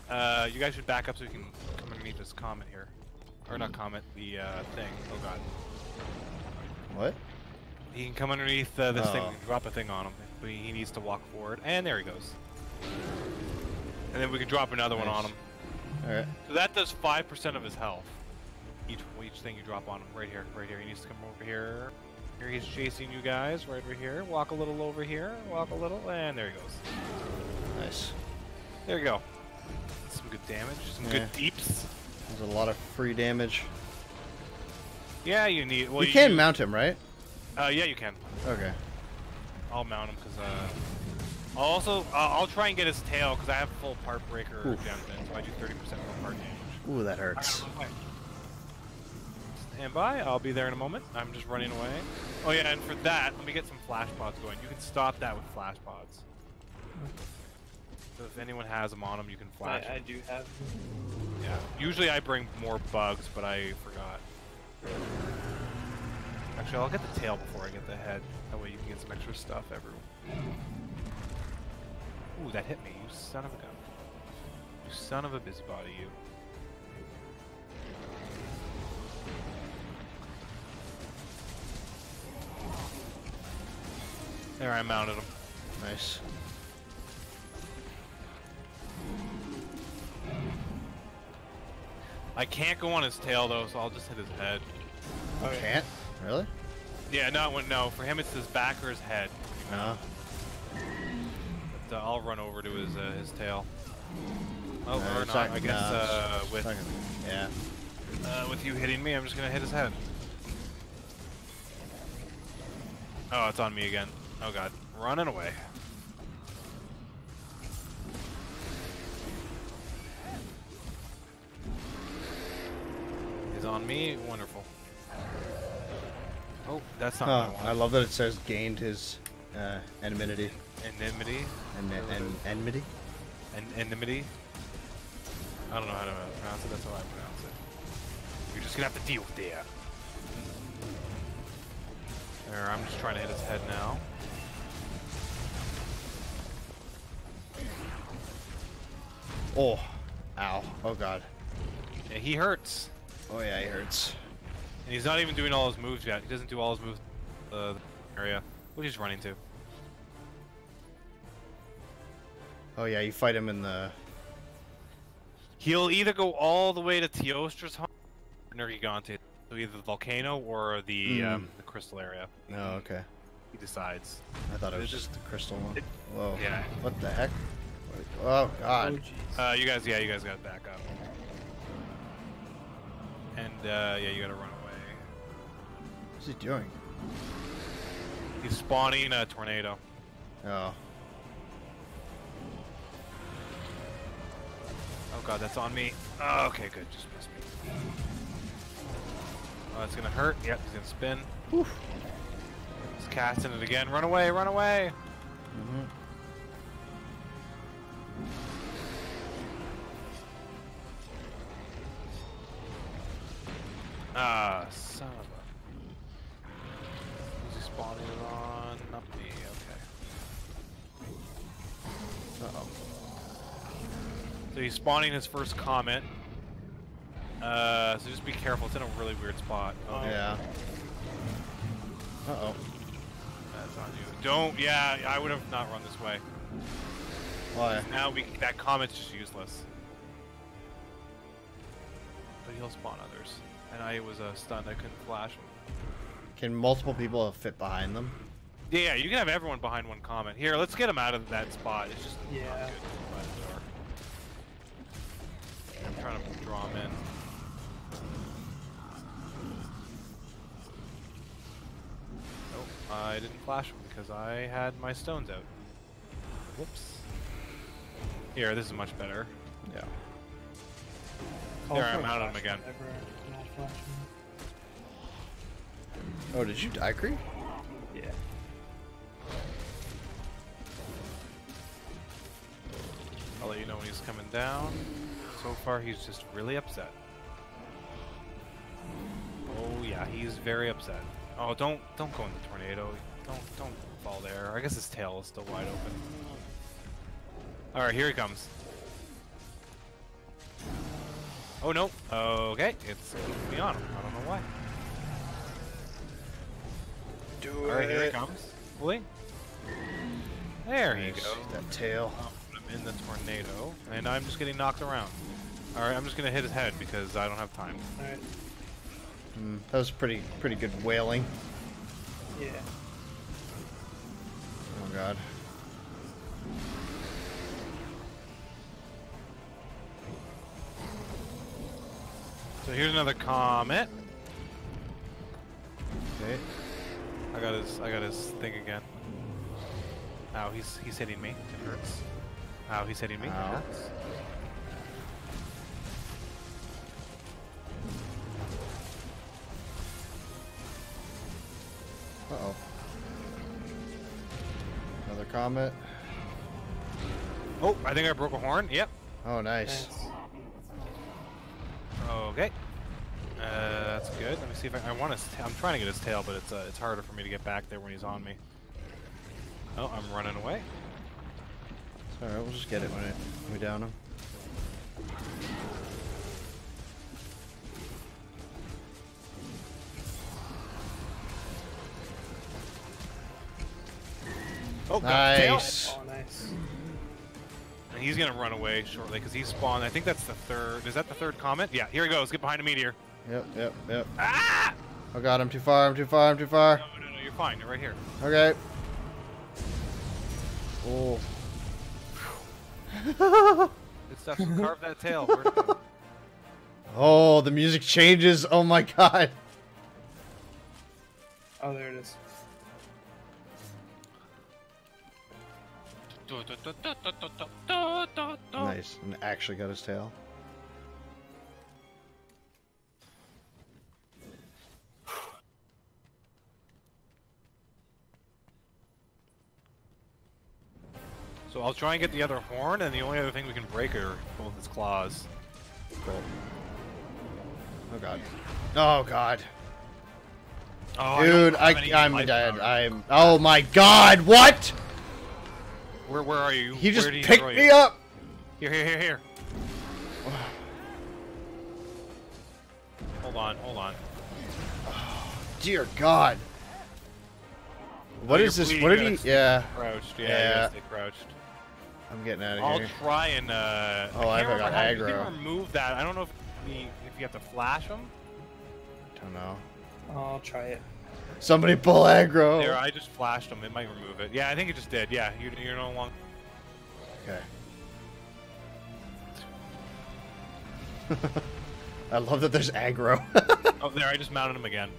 D: Uh, you guys should back up so you can come underneath this comet here, or not comet, the uh, thing. Oh god.
A: what?
D: He can come underneath uh, this thing.
A: Oh.
D: We can drop a thing on him, but he he needs to walk forward. And there he goes. And then we can drop another one on him.
A: Alright.
D: So that does five percent of his health. Each each thing you drop on him, right here, right here. He needs to come over here. Here he's chasing you guys, right over here. Walk a little over here. Walk a little, and there he goes.
A: Nice.
D: There you go. Some good damage. Some
A: Yeah.
D: good deeps.
A: There's a lot of free damage.
D: Yeah, you need. Well,
A: you can mount him, right?
D: Uh, yeah, you can.
A: Okay.
D: I'll mount him because uh, I'll also uh, I'll try and get his tail because I have full part breaker
A: Oof.
D: gem, so I do 30% more part damage.
A: Ooh, that hurts.
D: Stand by. I'll be there in a moment. I'm just running away. Oh yeah, and for that, let me get some flash pods going. You can stop that with flash pods. So if anyone has them on them, you can
B: I,
D: flash.
B: I
D: them.
B: do have.
D: Yeah. Usually I bring more bugs, but I forgot. Actually, I'll get the tail before I get the head. That way you can get some extra stuff everywhere. Ooh, that hit me, you son of a gun. You son of a busybody, you. There, I mounted him.
A: Nice.
D: I can't go on his tail though, so I'll just hit his head.
A: You can't? Really?
D: Yeah, no, when- no. For him, it's his back or his head.
A: No.
D: Uh, I'll run over to his uh, his tail. Oh,
A: No,
D: or not. I guess
A: no,
D: uh, with
A: not Yeah.
D: uh, with you hitting me, I'm just gonna hit his head. Oh, it's on me again. Oh god, running away. He's on me. Wonderful. Oh, that's not what I
A: love that it says gained his uh, enmity.
D: Enmity?
A: En- en- enmity?
D: En enmity? I don't know how to pronounce it, that's how I pronounce it. You're just gonna have to deal with that. There, I'm just trying to hit his head now.
A: Oh. Ow. Oh god.
D: Yeah, he hurts.
A: Oh yeah, he hurts.
D: And he's not even doing all his moves yet. He doesn't do all his moves uh, the area. What he's running to.
A: Oh yeah, you fight him in the.
D: He'll either go all the way to Teostra's home or Nergigante. So either the volcano or the
A: Mm.
D: um, the crystal area.
A: Oh okay.
D: He decides.
A: I thought it was
D: It's
A: just the crystal one. Whoa.
D: Yeah.
A: What the heck? Oh god.
D: Oh, Uh, you guys, yeah, you guys got to back up. And uh, yeah, you got to run away.
A: What's he doing?
D: He's spawning a tornado.
A: Oh.
D: Oh god, that's on me. Oh, okay, good. Just missed me. Oh, it's gonna hurt. Yep, he's gonna spin. He's casting it again. Run away! Run away!
A: Mm-hmm.
D: Ah, spawning his first comet. Uh, so just be careful. It's in a really weird spot. Oh,
A: Yeah. Uh oh.
D: That's on you. Don't. Yeah, I would have not run this way.
A: Why?
D: Now we that comet's just useless. But he'll spawn others. And I was uh, stunned. I couldn't flash him.
A: Can multiple people fit behind them?
D: Yeah, yeah, you can have everyone behind one comet. Here, let's get him out of that spot. It's just
B: Yeah.
D: not good by the door. I'm trying to draw him in. Nope, I didn't flash him because I had my stones out. Whoops. Here, this is much better.
A: Yeah.
B: Call
D: There,
B: I'm out
D: mounted him again.
B: whenever.
A: Oh, did you die, Krieg?
B: Yeah.
D: I'll let you know when he's coming down. So far, he's just really upset. Oh yeah, he's very upset. Oh, don't don't go in the tornado. Don't don't fall there. I guess his tail is still wide open. All right, here he comes. Oh no. Okay, it's me on him. I don't know why.
A: Do
D: All right, here he comes. Wait. There he goes.
A: That tail.
D: Him in the tornado, and I'm just getting knocked around. All right, I'm just gonna hit his head because I don't have time.
B: Alright.
A: Mm, that was pretty pretty good wailing.
B: Yeah.
A: Oh god.
D: So here's another comet.
A: Okay.
D: I got his I got his thing again. Ow, he's he's hitting me. It hurts. Ow, he's hitting me. It
A: Ow. Uh oh. Another comet.
D: Oh, I think I broke a horn. Yep.
A: Oh, nice.
D: Okay. Uh, that's good. Let me see if I, I want his. ta- I'm trying to get his tail, but it's uh, it's harder for me to get back there when he's on me. Oh, I'm running away.
A: It's alright, we'll just get it when, it, when we down him.
D: Oh, God,
A: nice.
B: Oh, nice.
D: And he's gonna run away shortly because he spawned. I think that's the third. Is that the third comment? Yeah. Here he goes. Get behind a meteor.
A: Yep, yep, yep.
D: Ah!
A: Oh god, I'm too far, I'm too far, I'm too far.
D: No, no, no. You're fine. You're right here.
A: Okay. Oh.
D: Good stuff. So carve that tail. Where'd it go?
A: oh, the music changes. Oh my god.
B: Oh, there it is.
A: Nice. And actually got his tail.
D: So I'll try and get the other horn, and the only other thing we can break are both his claws.
A: Cool. Oh god. Oh god.
D: Oh,
A: Dude, I,
D: have
A: I'm dead.
D: power.
A: I'm. Oh my god, what?
D: Where, where are you?
A: He just
D: did
A: picked me
D: you?
A: up.
D: Here, here, here, here. hold on, hold on.
A: Dear god. What
D: Oh,
A: is this? What did he? Yeah.
D: Crouched. Yeah,
A: Yeah.
D: you crouched.
A: I'm getting out of here.
D: I'll try and. Uh,
A: Oh,
D: I
A: I
D: can't
A: got
D: how you
A: aggro.
D: can remove that. I don't know if we, if you have to flash them.
A: I don't know.
B: I'll try it.
A: Somebody pull aggro.
D: There, I just flashed them. It might remove it. Yeah, I think it just did. Yeah, you, you're no longer.
A: Okay. I love that there's aggro.
D: Oh, there, I just mounted him again.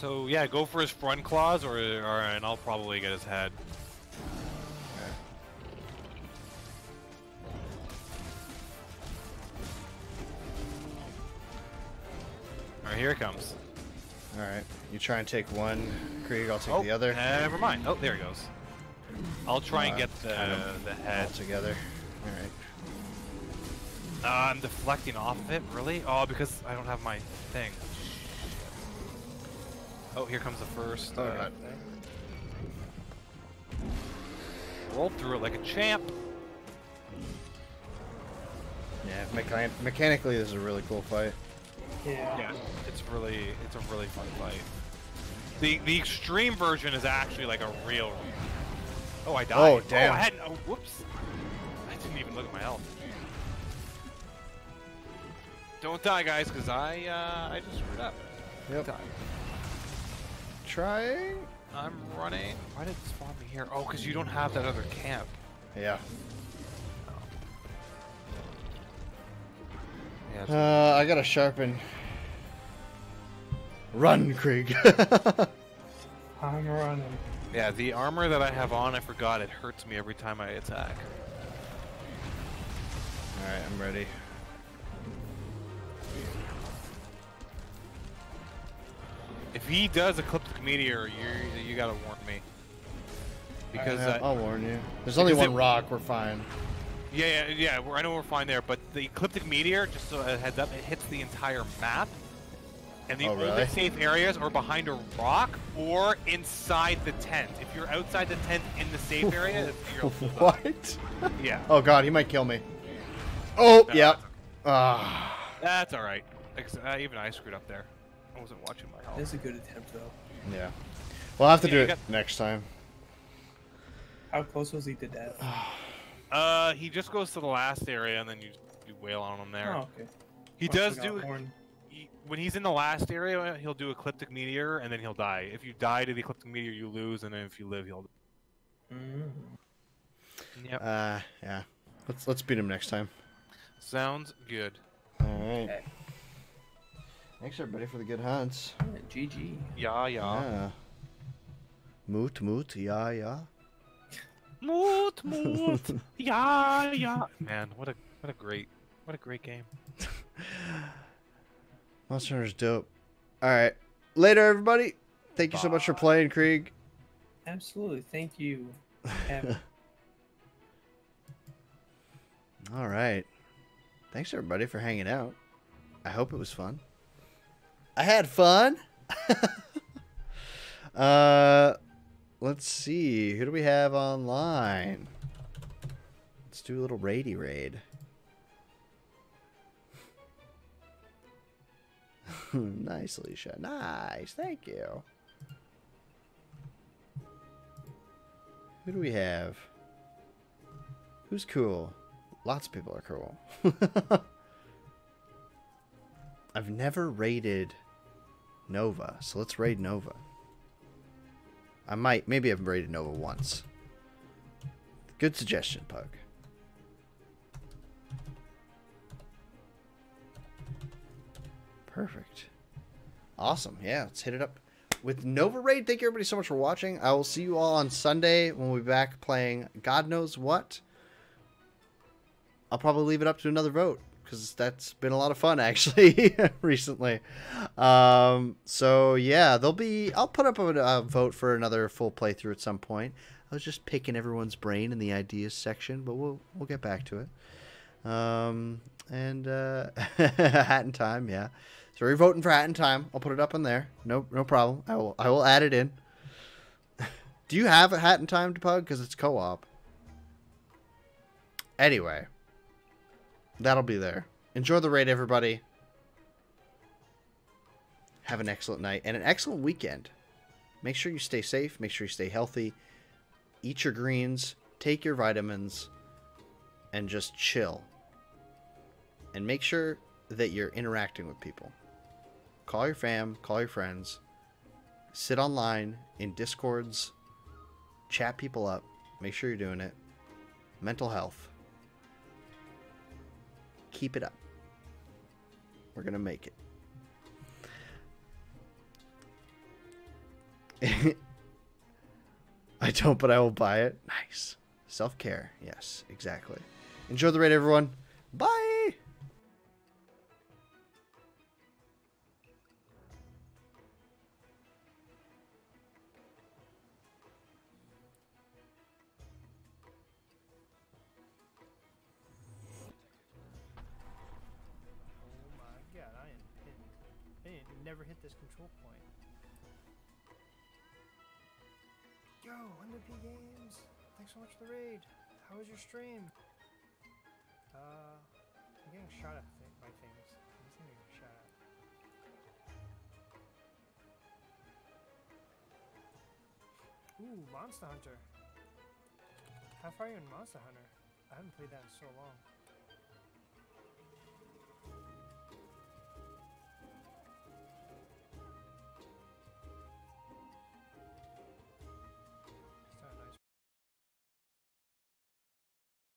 D: So yeah, go for his front claws, or, or and I'll probably get his head. All right, here it comes.
A: All right, you try and take one, Krieg. I'll take
D: oh,
A: the other.
D: Never mind. Oh, there he goes. I'll try and
A: Uh,
D: get the
A: kind of
D: the
A: All
D: head.
A: together. All right.
D: Uh, I'm deflecting off of it. Really? Oh, because I don't have my thing. Oh, here comes the first.
A: Oh,
D: uh,
A: God.
D: Rolled through it like a champ.
A: Yeah, mechan- mechanically, this is a really cool fight.
B: Yeah.
D: Yeah, it's really, it's a really fun fight. The the extreme version is actually like a real. Oh, I died.
A: Oh, damn.
D: I had. Oh, whoops. I didn't even look at my health. Don't die, guys, because I uh, I just screwed up.
A: Yep.
D: Die.
A: Trying.
D: I'm running. Why did it spawn me here? Oh, because you don't have that other camp.
A: Yeah.
D: Yeah.
A: Uh, I gotta sharpen. Run, Krieg.
B: I'm running.
D: Yeah, the armor that I have on, I forgot, it hurts me every time I attack.
A: All right, I'm ready.
D: If he does Ecliptic Meteor, you you gotta warn me. Because
A: Yeah,
D: uh,
A: I'll warn you. There's only one
D: it-
A: rock. We're fine.
D: yeah, yeah, yeah, we're, I know we're fine there, but the Ecliptic Meteor, just so a heads up, it hits the entire map. And the
A: Oh,
D: only
A: really?
D: safe areas are behind a rock or inside the tent. If you're outside the tent in the safe area, you're full.
A: What?
D: Yeah.
A: Oh God, he might kill me. Oh,
D: No,
A: yeah.
D: that's-
A: Ah.
D: That's alright. Uh, even I screwed up there. I wasn't watching my health.
B: That's a good attempt, though.
A: yeah. We'll have to
D: Yeah,
A: do it
D: got-
A: next time.
B: How close was he to death?
D: Uh, he just goes to the last area and then you you wail on him there.
B: Oh, okay.
D: He
B: Must
D: does do
B: horn.
D: he, when he's in the last area, he'll do Ecliptic Meteor and then he'll die. If you die to the Ecliptic Meteor, you lose, and then if you live, he'll.
B: Mm.
D: Yep.
A: Uh, yeah. Let's let's beat him next time.
D: Sounds good.
A: All right.
B: Okay.
A: Thanks everybody for the good hunts.
B: Yeah, GG.
D: Yeah, yeah.
A: Yeah. Moot moot. Yeah yeah.
D: Moot, moot. yeah, yeah. Man, what a what a great what a great game.
A: Monster Hunter's dope. All right. Later, everybody. Thank you so much for playing, Krieg.
B: Absolutely. Thank you.
A: All right. Thanks everybody for hanging out. I hope it was fun. I had fun. uh let's see. Who do we have online? Let's do a little raidy raid. nice, Alicia. Nice. Thank you. Who do we have? Who's cool? Lots of people are cool. I've never raided Nova, so let's raid Nova. I might, maybe I've raided Nova once. Good suggestion, Pug. Perfect. Awesome. Yeah, let's hit it up with Nova Raid. Thank you everybody so much for watching. I will see you all on Sunday when we'll be back playing God knows what. I'll probably leave it up to another vote because that's been a lot of fun actually recently. Um, so yeah, there'll be. I'll put up a, a vote for another full playthrough at some point. I was just picking everyone's brain in the ideas section, but we'll we'll get back to it. Um, and uh, hat in time, yeah. So we're voting for hat in time. I'll put it up in there. No, no problem. I will. I will add it in. Do you have a hat in time to pug? Because it's co-op. Anyway, that'll be there. Enjoy the raid, everybody. Have an excellent night and an excellent weekend. Make sure you stay safe. Make sure you stay healthy. Eat your greens. Take your vitamins. And just chill. And make sure that you're interacting with people. Call your fam, call your friends, sit online in discords, chat people up, make sure you're doing it. Mental health. Keep it up. We're going to make it. I don't, but I will buy it. Nice. Self care. Yes, exactly. Enjoy the raid, everyone. Bye.
J: So much for the raid. How was your stream? Uh, I'm getting shot at th by things. I'm just getting shot at. Ooh, Monster Hunter. How far are you in Monster Hunter? I haven't played that in so long.